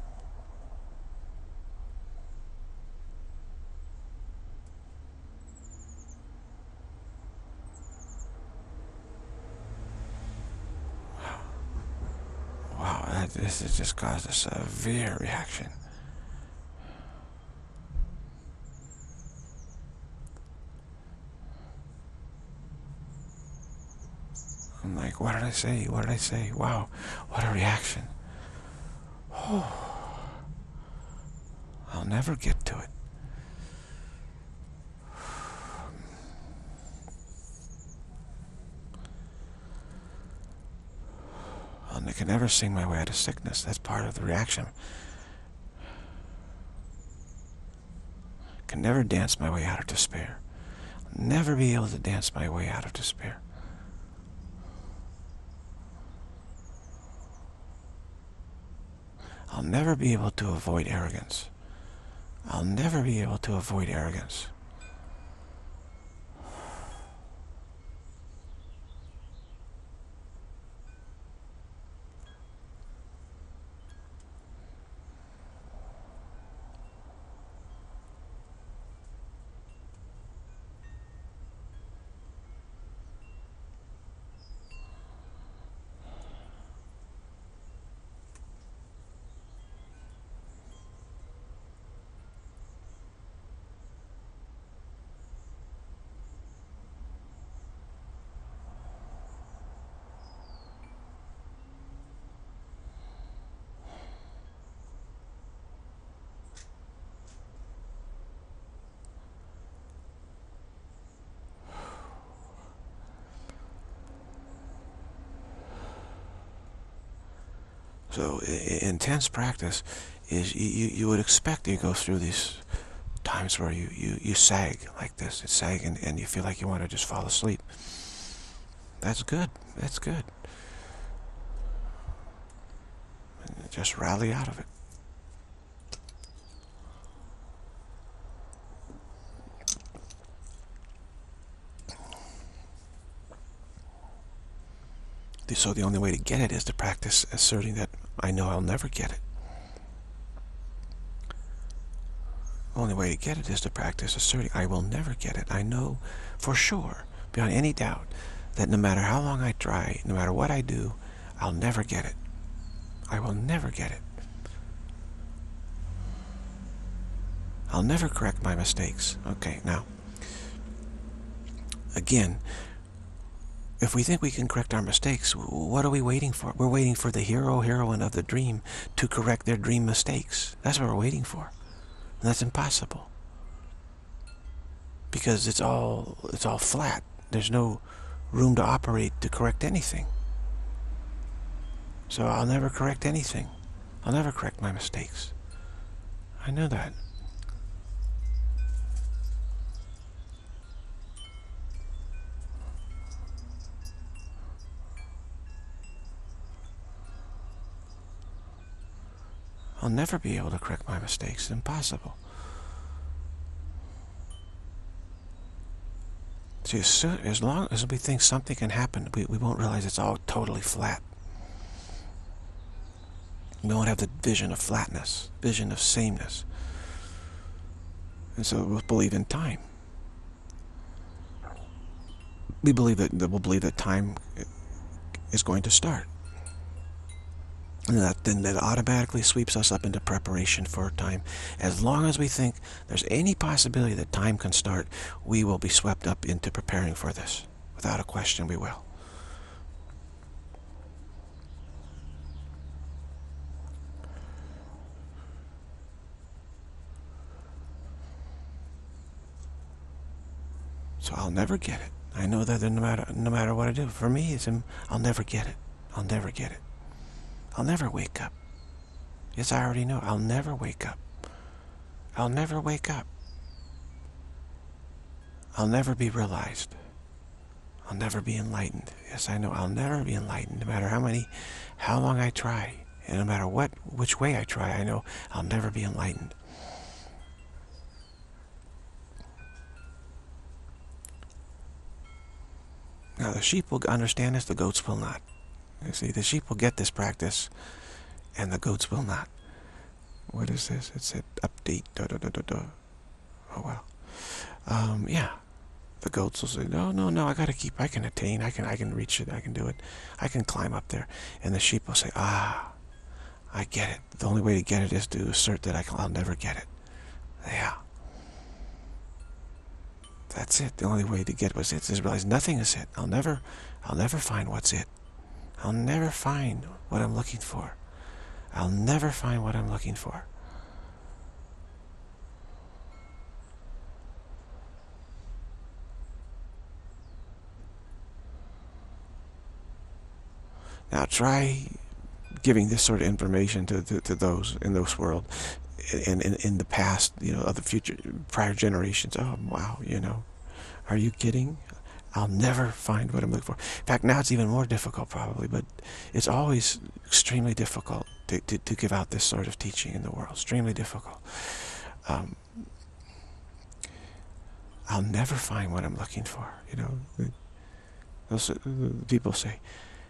It just caused a severe reaction. I'm like, what did I say? What did I say? Wow, what a reaction. Oh, [sighs] I'll never get to it. I can never sing my way out of sickness. That's part of the reaction. I can never dance my way out of despair. I'll never be able to dance my way out of despair. I'll never be able to avoid arrogance. I'll never be able to avoid arrogance. So intense practice is you, you would expect you go through these times where you, you, you sag like this. It's sag and, and you feel like you want to just fall asleep. That's good. That's good. just rally out of it. So the only way to get it is to practice asserting that I know I'll never get it. Only way to get it is to practice asserting I will never get it. I know for sure, beyond any doubt, that no matter how long I try, no matter what I do, I'll never get it. I will never get it. I'll never correct my mistakes. Okay, now, again, if we think we can correct our mistakes, what are we waiting for? We're waiting for the hero, heroine of the dream to correct their dream mistakes. That's what we're waiting for. And that's impossible. Because it's all it's all flat. There's no room to operate to correct anything. So I'll never correct anything. I'll never correct my mistakes. I know that. I'll never be able to correct my mistakes. Impossible. See, as, soon, as long as we think something can happen, we, we won't realize it's all totally flat. We won't have the vision of flatness, vision of sameness. And so we'll believe in time. We believe that, that we'll believe that time is going to start. And that, then that automatically sweeps us up into preparation for time. As long as we think there's any possibility that time can start, we will be swept up into preparing for this. Without a question, we will. So I'll never get it. I know that no matter no matter what I do, for me, it's um, I'll never get it. I'll never get it. I'll never wake up. Yes, I already know. I'll never wake up. I'll never wake up. I'll never be realized. I'll never be enlightened. Yes, I know. I'll never be enlightened, no matter how many, how long I try, and no matter what, which way I try. I know I'll never be enlightened. Now the sheep will understand this, the goats will not. You see, the sheep will get this practice, and the goats will not. What is this? It said update. Da, da, da, da, da. Oh, well. Um, yeah. The goats will say, no, no, no, I got to keep, I can attain, I can, I can reach it, I can do it. I can climb up there. And the sheep will say, ah, I get it. The only way to get it is to assert that I will never get it. Yeah. That's it. The only way to get what's it is to realize nothing is it. I'll never, I'll never find what's it. I'll never find what I'm looking for. I'll never find what I'm looking for. Now try giving this sort of information to, to, to those in this world and in, in the past, you know, other future, prior generations. Oh, wow, you know, are you kidding? I'll never find what I'm looking for. In fact, now it's even more difficult probably, but it's always extremely difficult to, to, to give out this sort of teaching in the world. Extremely difficult. Um, I'll never find what I'm looking for, you know. Those, uh, people say,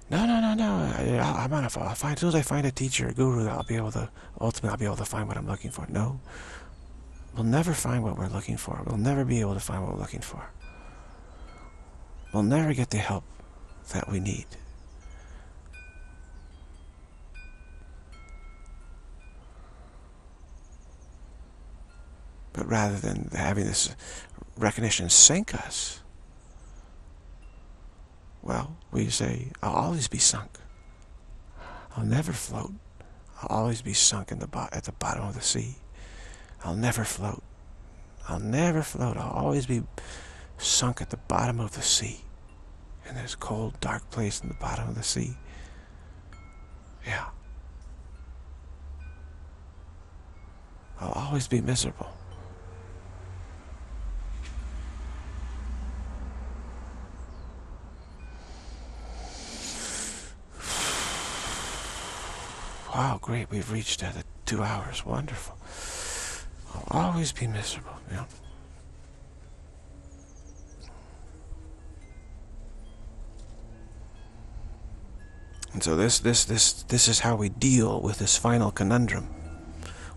no, no, no, no. I, am gonna find, as soon as I find a teacher, a guru, I'll be able to, ultimately, I'll be able to find what I'm looking for. No. We'll never find what we're looking for. We'll never be able to find what we're looking for. We'll never get the help that we need. But rather than having this recognition sink us, well, we say, I'll always be sunk. I'll never float. I'll always be sunk in the at the bottom of the sea. I'll never float. I'll never float. I'll always be sunk at the bottom of the sea. In this cold, dark place in the bottom of the sea. Yeah. I'll always be miserable. Wow, great, we've reached uh, the two hours. Wonderful. I'll always be miserable. And so this, this, this, this is how we deal with this final conundrum,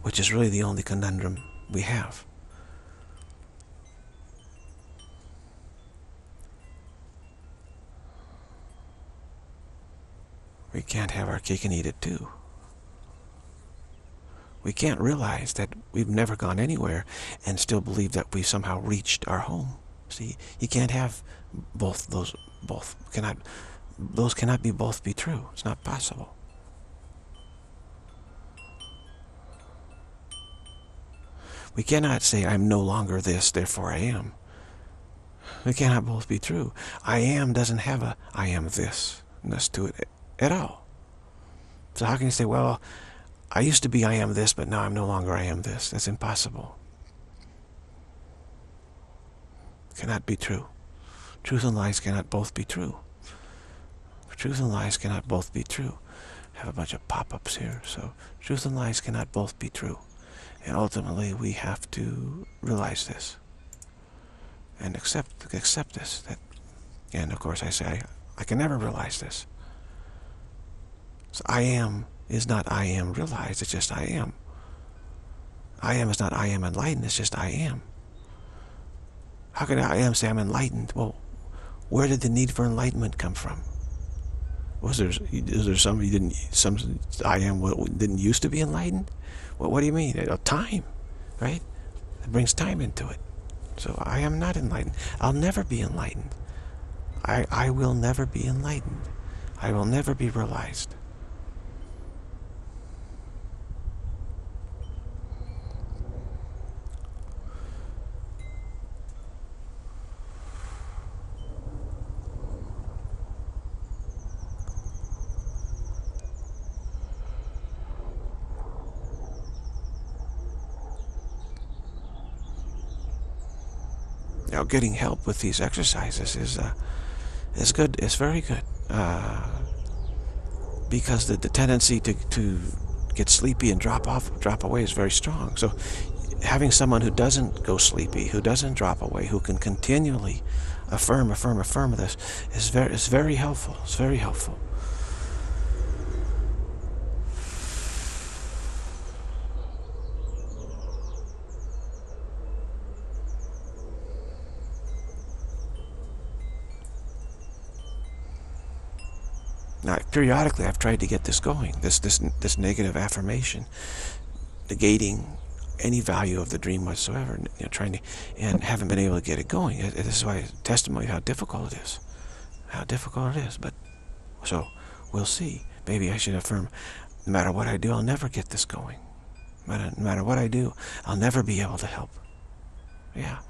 which is really the only conundrum we have. We can't have our cake and eat it too we can't realize that we've never gone anywhere and still believe that we've somehow reached our home. See, you can't have both those, both cannot, those cannot be both be true. It's not possible. We cannot say, I'm no longer this, therefore I am. It cannot both be true. I am doesn't have a I am this-ness to it at all. So how can you say, well, I used to be I am this, but now I'm no longer I am this. That's impossible. Cannot be true. Truth and lies cannot both be true. Truth and lies cannot both be true. I have a bunch of pop-ups here. So truth and lies cannot both be true. And ultimately we have to realize this. And accept accept this. That and of course I say I, I can never realize this. So I am is not I am realized, it's just I am. I am is not I am enlightened, it's just I am. How can I am say I'm enlightened? Well, where did the need for enlightenment come from? Was there is there somebody didn't some I am what didn't used to be enlightened? Well, what do you mean? A time, right? It brings time into it. So I am not enlightened. I'll never be enlightened. I I will never be enlightened. I will never be realized. Now, getting help with these exercises is uh, is good. It's very good uh, because the, the tendency to to get sleepy and drop off, drop away is very strong. So, having someone who doesn't go sleepy, who doesn't drop away, who can continually affirm, affirm, affirm this is very is very helpful. It's very helpful. Now, periodically, I've tried to get this going, this this this negative affirmation, negating any value of the dream whatsoever, you know, trying to, and haven't been able to get it going. This is why testimony how difficult it is, how difficult it is. But so we'll see. Maybe I should affirm, no matter what I do, I'll never get this going. No matter, no matter what I do, I'll never be able to help. Yeah,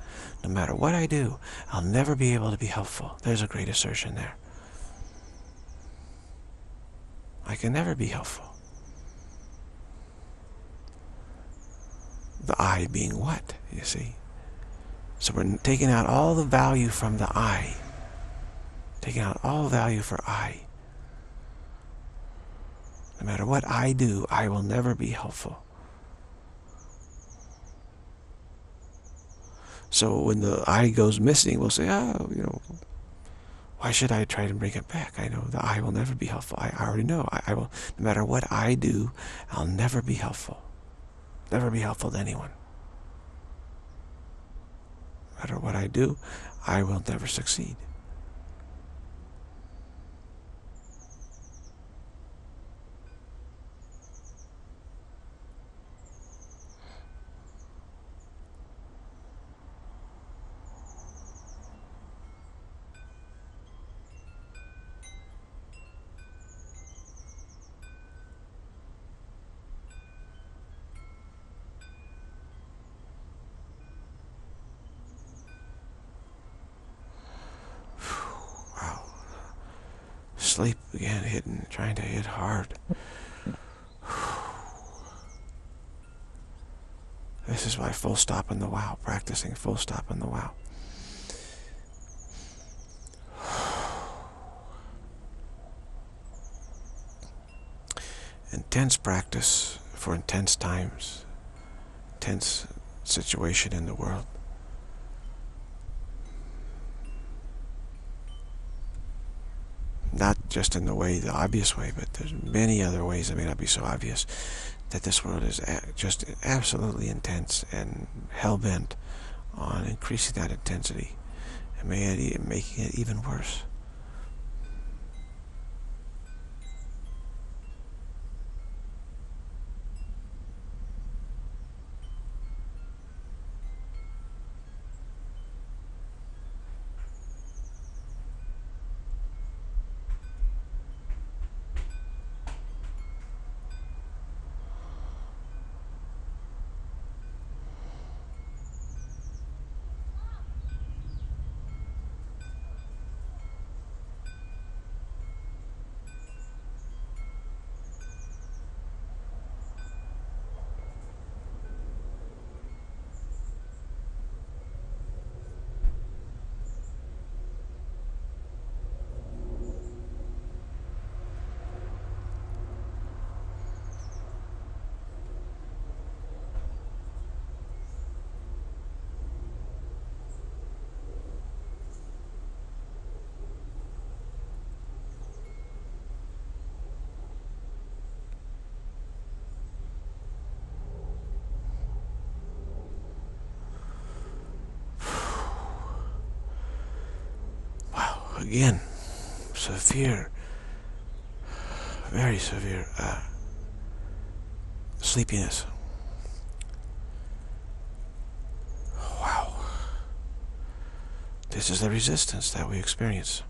no matter what I do, I'll never be able to be helpful. There's a great assertion there. I can never be helpful. The I being what, you see? So we're taking out all the value from the I. Taking out all value for I. No matter what I do, I will never be helpful. So when the I goes missing, we'll say, oh, you know, why should I try to bring it back? I know that I will never be helpful. I already know. I, I will, no matter what I do, I'll never be helpful. Never be helpful to anyone. No matter what I do, I will never succeed. Sleep again, hitting, trying to hit hard. [sighs] This is why full stop in the wow, practicing full stop in the wow. [sighs] Intense practice for intense times, tense situation in the world. not just in the way, the obvious way, but there's many other ways that may not be so obvious that this world is just absolutely intense and hell-bent on increasing that intensity and making it even worse. Again, severe, very severe uh, sleepiness. Wow. This is the resistance that we experience.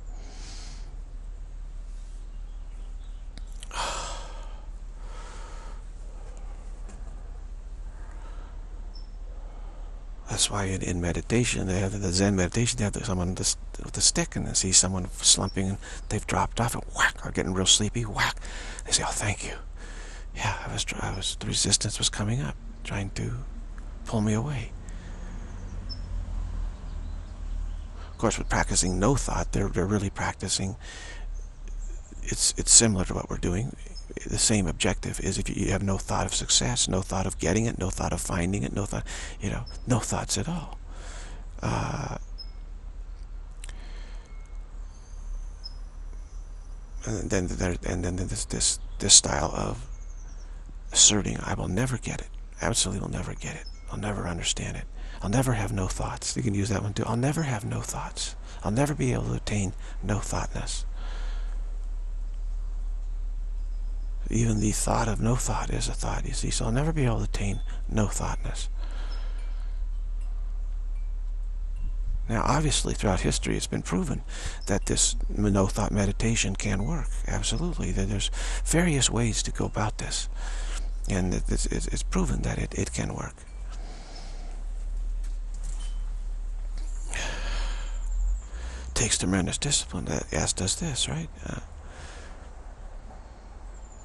That's why in, in meditation, they have the Zen meditation, they have someone with the stick and they see someone slumping and they've dropped off and whack, are getting real sleepy, whack. They say, oh, thank you. Yeah, I was, I was, the resistance was coming up, trying to pull me away. Of course, with practicing no thought, they're, they're really practicing, it's, it's similar to what we're doing the same objective is if you have no thought of success, no thought of getting it, no thought of finding it, no thought, you know, no thoughts at all. Uh, and then there, and then this this this style of asserting, I will never get it. Absolutely, will never get it. I'll never understand it. I'll never have no thoughts. You can use that one too. I'll never have no thoughts. I'll never be able to attain no thoughtness. Even the thought of no thought is a thought, you see. So I'll never be able to attain no thoughtness. Now, obviously, throughout history, it's been proven that this no-thought meditation can work. Absolutely. There's various ways to go about this. And it's, proven that it, it can work. takes tremendous discipline, as does this, right? Uh,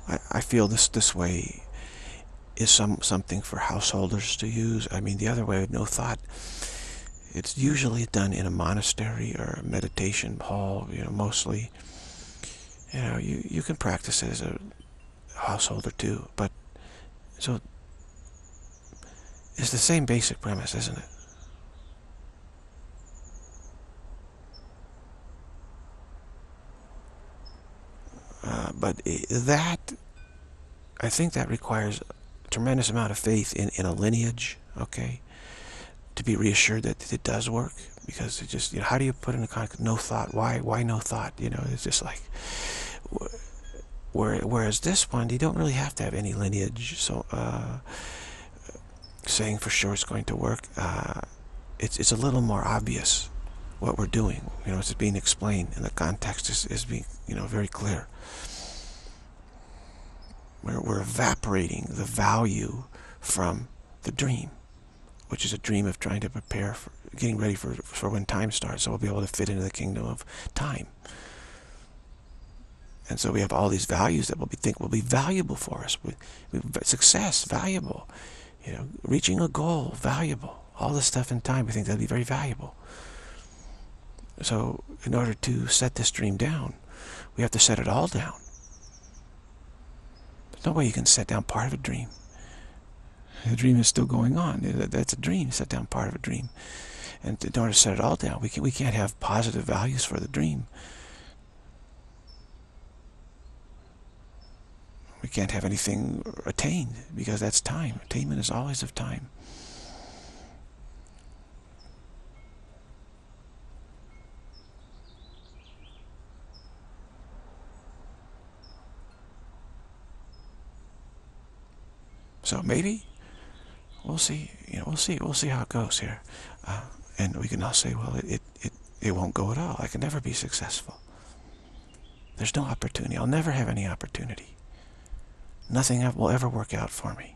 I, I feel this this way is some something for householders to use. I mean, the other way, no thought, it's usually done in a monastery or a meditation hall, you know, mostly. You know, you, you can practice it as a householder too, but so it's the same basic premise, isn't it? Uh, but that, I think that requires a tremendous amount of faith in, in a lineage, okay? To be reassured that it does work. Because it just, you know, how do you put in a no thought? Why, why no thought? You know, it's just like, whereas this one, you don't really have to have any lineage. So, uh, saying for sure it's going to work, uh, it's, it's a little more obvious what we're doing. You know, it's being explained and the context is, is being, you know, very clear. We're, we're evaporating the value from the dream, which is a dream of trying to prepare for getting ready for, for when time starts, so we'll be able to fit into the kingdom of time. And so we have all these values that we think will be valuable for us. We, we, success, valuable. You know, reaching a goal, valuable. All this stuff in time, we think that'll be very valuable. So in order to set this dream down, we have to set it all down. There's no way you can set down part of a dream. The dream is still going on. That's a dream. Set down part of a dream. And in order to set it all down, we, can, we can't have positive values for the dream. We can't have anything attained because that's time. Attainment is always of time. So maybe we'll see. You know, we'll see. We'll see how it goes here, uh, and we can all say, well, it, it it it won't go at all. I can never be successful. There's no opportunity. I'll never have any opportunity. Nothing will ever work out for me.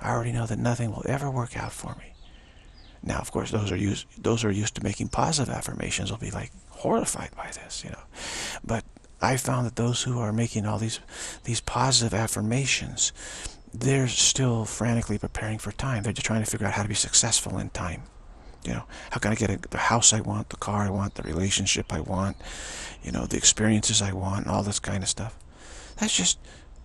I already know that nothing will ever work out for me. Now, of course, those are used those are used to making positive affirmations will be like horrified by this, you know. But I found that those who are making all these these positive affirmations, they're still frantically preparing for time. They're just trying to figure out how to be successful in time. You know, how can I get a, the house I want, the car I want, the relationship I want, you know, the experiences I want, all this kind of stuff. That's just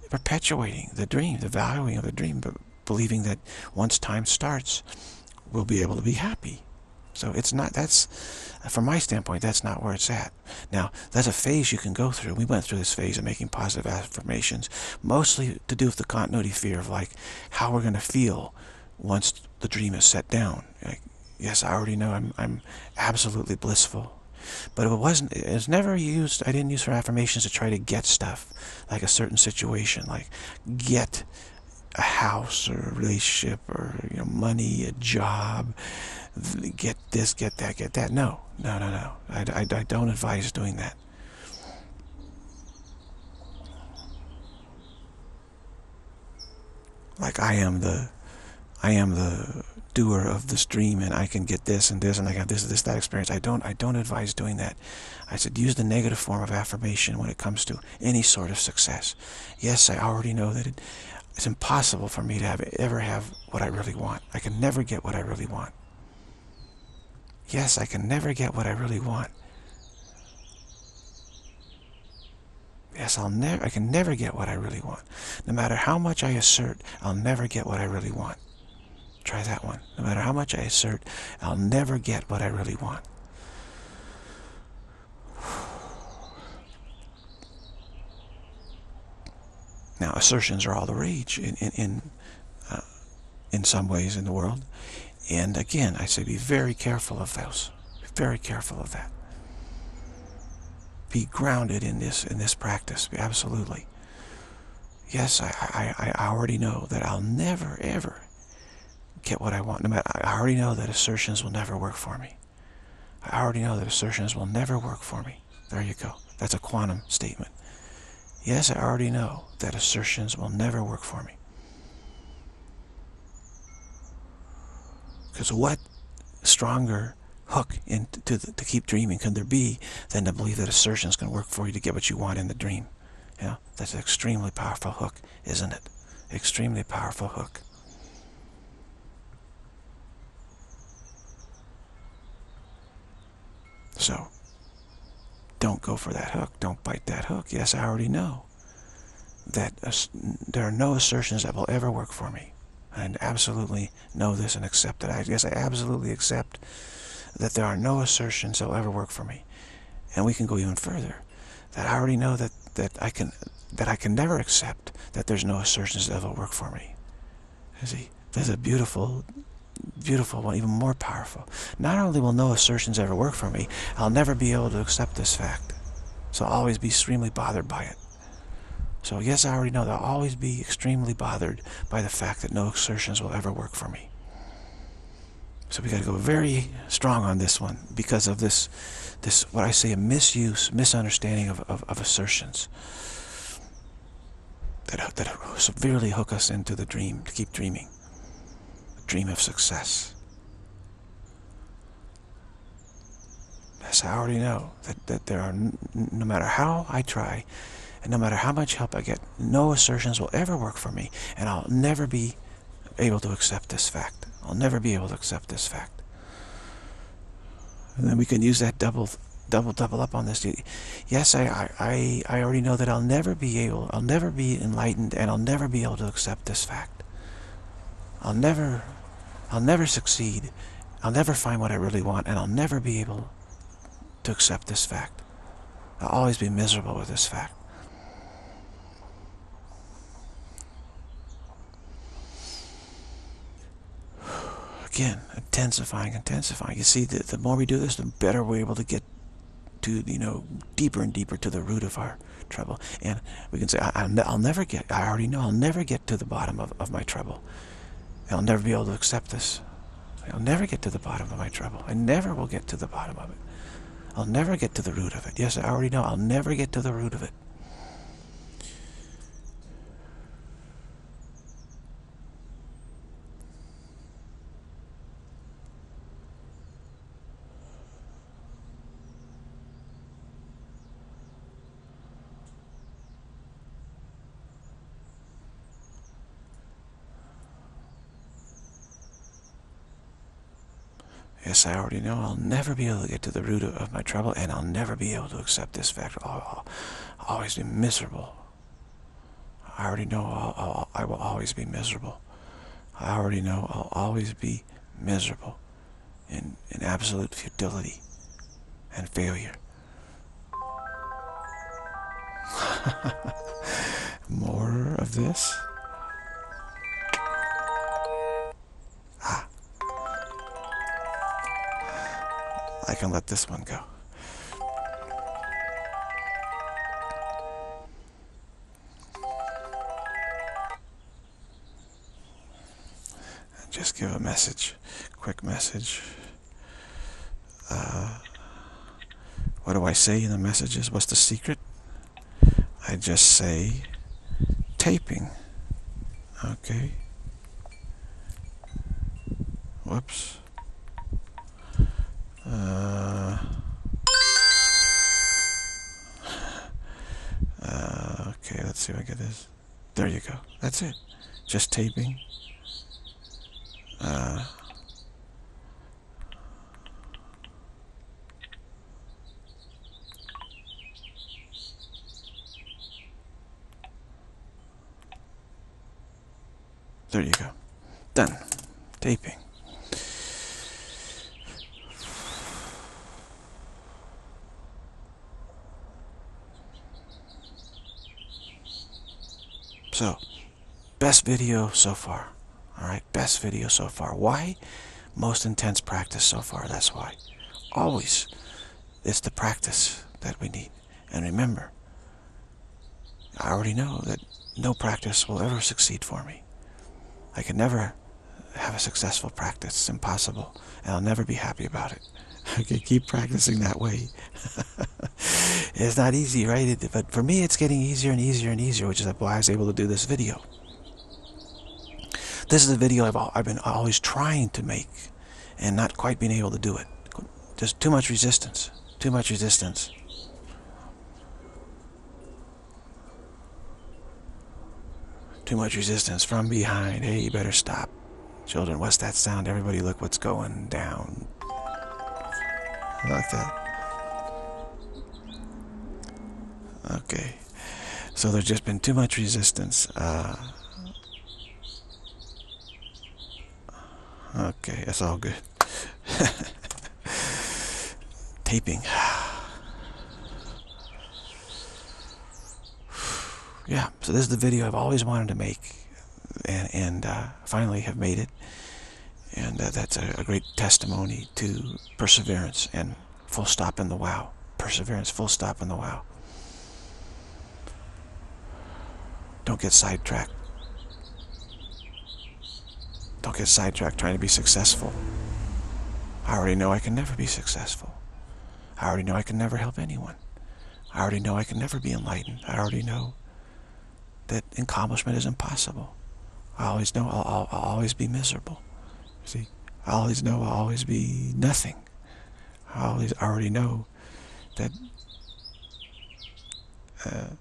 perpetuating the dream, the valuing of the dream, but believing that once time starts, we'll be able to be happy. So it's not, that's, from my standpoint, that's not where it's at. Now, that's a phase you can go through. We went through this phase of making positive affirmations, mostly to do with the continuity fear of like how we're going to feel once the dream is set down. Like, yes, I already know I'm, I'm absolutely blissful. But it wasn't, it was never used, I didn't use for affirmations to try to get stuff, like a certain situation, like get a house or a relationship or you know money, a job, get this, get that, get that. No, no, no, no. I, I, I don't advise doing that. Like I am the, I am the doer of this dream and I can get this and this and I got this, this, that experience. I don't, I don't advise doing that. I said use the negative form of affirmation when it comes to any sort of success. Yes, I already know that it, it's impossible for me to have ever have what I really want. I can never get what I really want. Yes, I can never get what I really want. Yes, I'll never I can never get what I really want. No matter how much I assert, I'll never get what I really want. Try that one. No matter how much I assert, I'll never get what I really want. Now, assertions are all the rage in in in, uh, in some ways in the world. And again, I say be very careful of those. Be very careful of that. Be grounded in this in this practice, absolutely. Yes, I, I, I already know that I'll never, ever get what I want. No matter, I already know that assertions will never work for me. I already know that assertions will never work for me. There you go. That's a quantum statement. Yes, I already know that assertions will never work for me. Because what stronger hook into the, to keep dreaming can there be than to believe that assertions can work for you to get what you want in the dream? Yeah, that's an extremely powerful hook, isn't it? Extremely powerful hook. So, don't go for that hook. Don't bite that hook. Yes, I already know that there are no assertions that will ever work for me. I absolutely know this and accept it. I guess I absolutely accept that there are no assertions that will ever work for me. And we can go even further. That I already know that, that I can that I can never accept that there's no assertions that will work for me. You see, there's a beautiful, beautiful one, even more powerful. Not only will no assertions ever work for me, I'll never be able to accept this fact. So I'll always be extremely bothered by it. So yes, I already know that I'll always be extremely bothered by the fact that no assertions will ever work for me. So we got to go very strong on this one because of this, this what I say a misuse, misunderstanding of, of, of assertions that, that severely hook us into the dream, to keep dreaming, the dream of success. Yes, I already know that, that there are, no matter how I try, and no matter how much help I get, no assertions will ever work for me, and I'll never be able to accept this fact. I'll never be able to accept this fact. And then we can use that double double double up on this. Yes, I, I, I already know that I'll never be able, I'll never be enlightened, and I'll never be able to accept this fact. I'll never, I'll never succeed. I'll never find what I really want, and I'll never be able to accept this fact. I'll always be miserable with this fact. Again, intensifying, intensifying. You see, the, the more we do this, the better we're able to get to, you know, deeper and deeper to the root of our trouble. And we can say, I, will never get, I already know I'll never get to the bottom of, of my trouble. I'll never be able to accept this. I'll never get to the bottom of my trouble. I never will get to the bottom of it. I'll never get to the root of it. Yes, I already know I'll never get to the root of it. Yes, I already know I'll never be able to get to the root of my trouble, and I'll never be able to accept this fact. I'll, I'll always be miserable. I already know I'll, I'll, I will always be miserable. I already know I'll always be miserable in, in absolute futility and failure. [laughs] More of this? I can let this one go. just give a message, quick message. Uh, what do I say in the messages? What's the secret? I just say taping. Okay. Whoops. Uh, [sighs] uh, okay, let's see if I get this. There you go. That's it. Just taping. Uh, there you go. Done. Taping. So, best video so far. All right, best video so far. Why? Most intense practice so far, that's why. Always, it's the practice that we need. And remember, I already know that no practice will ever succeed for me. I can never have a successful practice. It's impossible. And I'll never be happy about it. [laughs] Can keep practicing that way. [laughs] it's not easy, right? but for me, it's getting easier and easier and easier, which is why I was able to do this video. This is a video I've, I've been always trying to make and not quite being able to do it. Just too much resistance. Too much resistance. Too much resistance from behind. Hey, you better stop. Children, what's that sound? Everybody look what's going down. Like that. Okay. So there's just been too much resistance. Uh, okay, that's all good. [laughs] Taping. [sighs] yeah, so this is the video I've always wanted to make and, and uh, finally have made it. And uh, that's a, a, great testimony to perseverance and full stop in the wow. Perseverance, full stop in the wow. Don't get sidetracked. Don't get sidetracked trying to be successful. I already know I can never be successful. I already know I can never help anyone. I already know I can never be enlightened. I already know that accomplishment is impossible. I always know I'll, I'll, I'll always be miserable. See, I always know I'll always be nothing. I always already know that uh,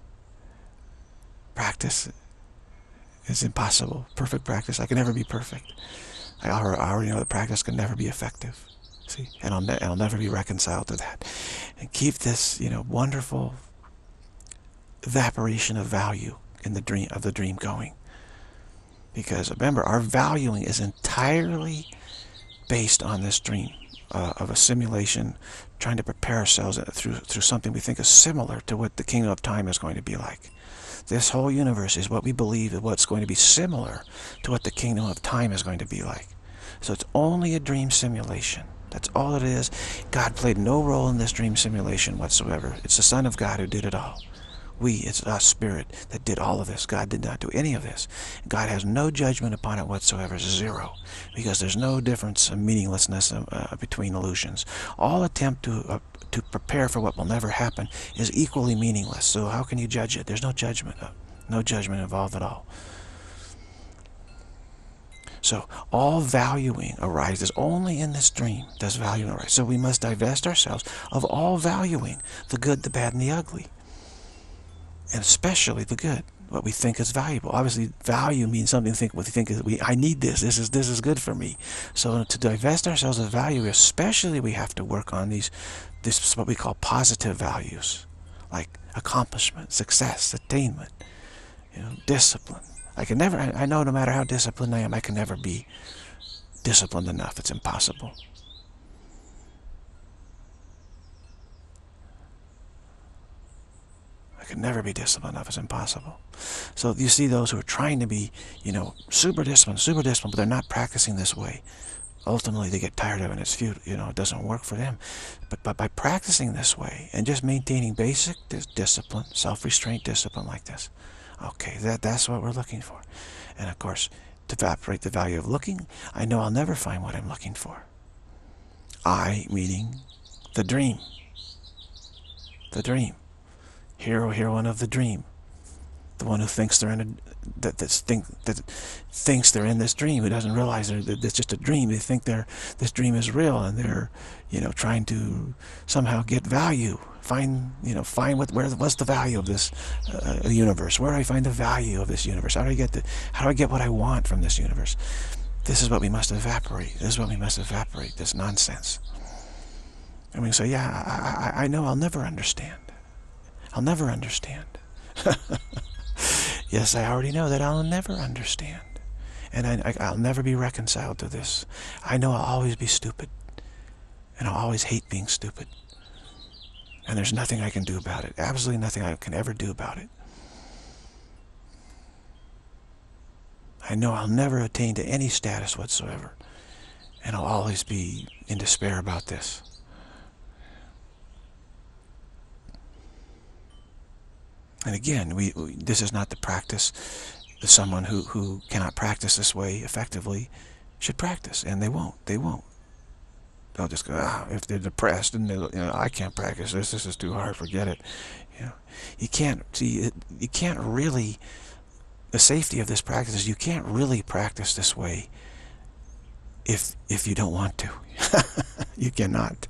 practice is impossible. Perfect practice, I can never be perfect. I already know that practice can never be effective. See, and I'll, ne I'll never be reconciled to that. And keep this, you know, wonderful evaporation of value in the dream of the dream going. Because remember, our valuing is entirely based on this dream uh, of a simulation, trying to prepare ourselves through through something we think is similar to what the kingdom of time is going to be like. This whole universe is what we believe is what's going to be similar to what the kingdom of time is going to be like. So it's only a dream simulation. That's all it is. God played no role in this dream simulation whatsoever. It's the Son of God who did it all. We, it's our spirit that did all of this. God did not do any of this. God has no judgment upon it whatsoever, zero, because there's no difference of meaninglessness uh, between illusions. All attempt to uh, to prepare for what will never happen is equally meaningless. So how can you judge it? There's no judgment, uh, no judgment involved at all. So all valuing arises only in this dream. Does valuing arise? So we must divest ourselves of all valuing, the good, the bad, and the ugly and especially the good, what we think is valuable. Obviously, value means something think what we think is we I need this. This is this is good for me. So to divest ourselves of value, especially we have to work on these this what we call positive values, like accomplishment, success, attainment, you know, discipline. I can never I know no matter how disciplined I am, I can never be disciplined enough. It's impossible. Could never be disciplined enough. It's impossible. So you see those who are trying to be, you know, super disciplined, super disciplined, but they're not practicing this way. Ultimately, they get tired of it and it's futile. You know, it doesn't work for them. But, but by practicing this way and just maintaining basic discipline, self-restraint discipline like this, okay, that, that's what we're looking for. And of course, to evaporate the value of looking, I know I'll never find what I'm looking for. I, meaning the dream. The dream hero heroine of the dream. The one who thinks they're in a that that think that thinks they're in this dream who doesn't realize that it's just a dream. They think they're this dream is real and they're you know trying to somehow get value. Find you know find what where what's the value of this uh, universe? Where do I find the value of this universe? How do I get the how do I get what I want from this universe? This is what we must evaporate. This is what we must evaporate. This nonsense. And we say yeah I, I, I know I'll never understand I'll never understand. [laughs] yes, I already know that I'll never understand. And I, will never be reconciled to this. I know I'll always be stupid. And I'll always hate being stupid. And there's nothing I can do about it. Absolutely nothing I can ever do about it. I know I'll never attain to any status whatsoever. And I'll always be in despair about this. And again, we, we this is not the practice that someone who, who cannot practice this way effectively should practice, and they won't. They won't. They'll just go, ah, if they're depressed and they, you know, I can't practice this. This is too hard. Forget it. You know, you can't see. You can't really. The safety of this practice is you can't really practice this way if if you don't want to. [laughs] you cannot.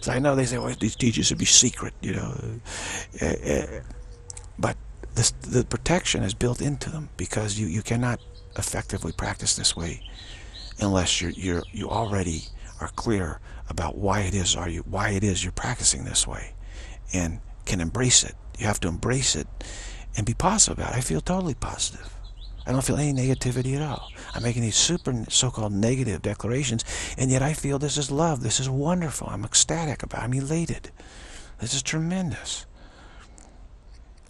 So I know they say, well, these teachers should be secret, you know. Uh, uh, but this, the protection is built into them because you, you cannot effectively practice this way unless you're, you're, you already are clear about why it is are you why it is you're practicing this way and can embrace it. You have to embrace it and be positive about it. I feel totally positive. I don't feel any negativity at all. I'm making these super so-called negative declarations, and yet I feel this is love. This is wonderful. I'm ecstatic about it. I'm elated. This is tremendous.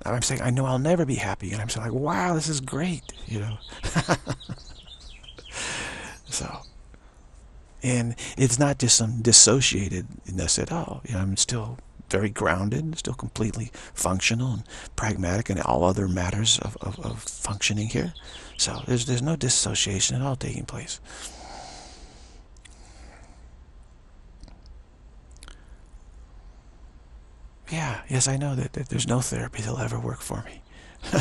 I'm saying, I know I'll never be happy. And I'm saying, like, wow, this is great, you know. [laughs] so, and it's not just um, some dissociatedness at all. You know, I'm still very grounded, still completely functional and pragmatic in all other matters of, of, of functioning here. So there's, there's no dissociation at all taking place. Yeah, yes, I know that, that there's no therapy that'll ever work for me. [laughs]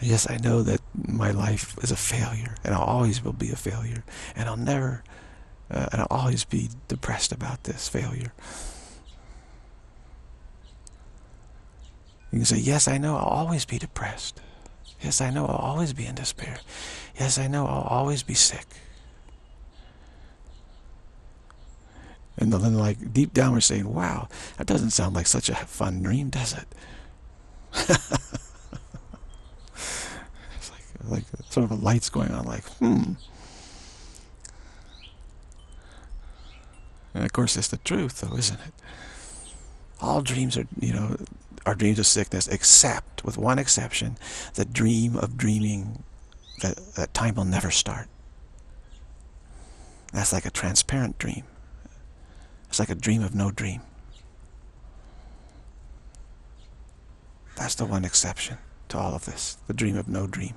yes, I know that my life is a failure, and I'll always will be a failure, and I'll never, uh, and I'll always be depressed about this failure. You can say, yes, I know I'll always be depressed. Yes, I know I'll always be in despair. Yes, I know I'll always be sick. And then like deep down we're saying, wow, that doesn't sound like such a fun dream, does it? [laughs] it's like, like sort of a light's going on, like, hmm. And of course, it's the truth, though, isn't it? All dreams are, you know, are dreams of sickness, except, with one exception, the dream of dreaming that, that time will never start. That's like a transparent dream. It's like a dream of no dream. That's the one exception to all of this, the dream of no dream.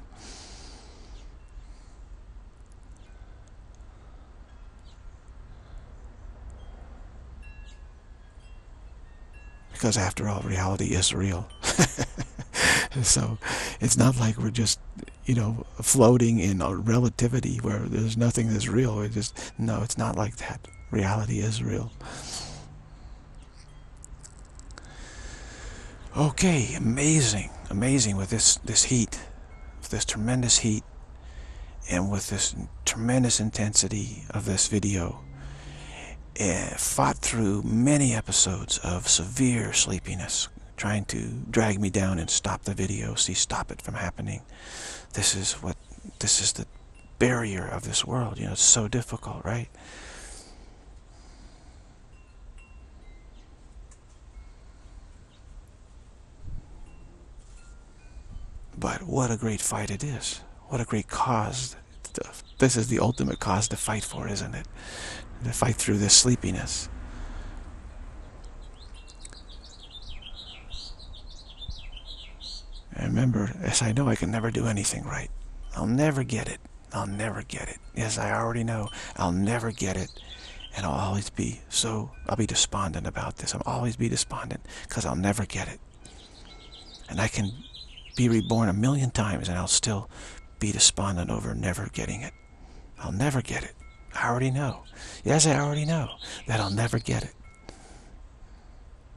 Because after all, reality is real. [laughs] so it's not like we're just, you know, floating in a relativity where there's nothing that's real. It just, no, it's not like that. Reality is real. Okay, amazing, amazing with this, this heat, with this tremendous heat, and with this tremendous intensity of this video. Uh, fought through many episodes of severe sleepiness, trying to drag me down and stop the video, see, stop it from happening. This is what, this is the barrier of this world. You know, it's so difficult, right? But what a great fight it is. What a great cause. This is the ultimate cause to fight for, isn't it? To fight through this sleepiness. And remember, as I know I can never do anything right. I'll never get it. I'll never get it. Yes, I already know. I'll never get it. And I'll always be so, I'll be despondent about this. I'll always be despondent because I'll never get it. And I can be reborn a million times and I'll still be despondent over never getting it. I'll never get it. I already know. Yes, I already know that I'll never get it.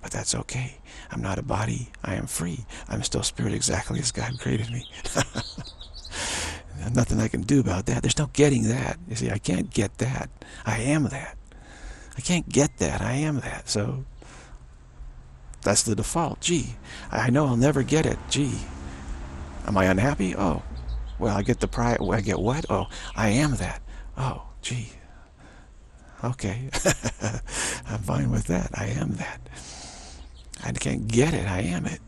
But that's okay. I'm not a body. I am free. I'm still spirit exactly as God created me. [laughs] nothing I can do about that. There's no getting that. You see, I can't get that. I am that. I can't get that. I am that. So that's the default. Gee, I know I'll never get it. Gee, Am I unhappy? Oh, well, I get the pride. I get what? Oh, I am that. Oh, gee. Okay. [laughs] I'm fine with that. I am that. I can't get it. I am it.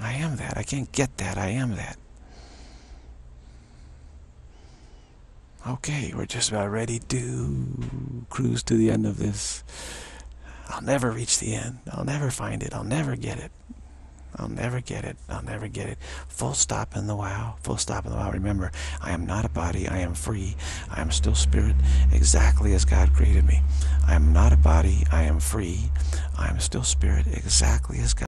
I am that. I can't get that. I am that. Okay, we're just about ready to cruise to the end of this I'll never reach the end. I'll never find it. I'll never get it. I'll never get it. I'll never get it. Full stop in the wow. Full stop in the wow. Remember, I am not a body. I am free. I am still spirit exactly as God created me. I am not a body. I am free. I am still spirit exactly as God.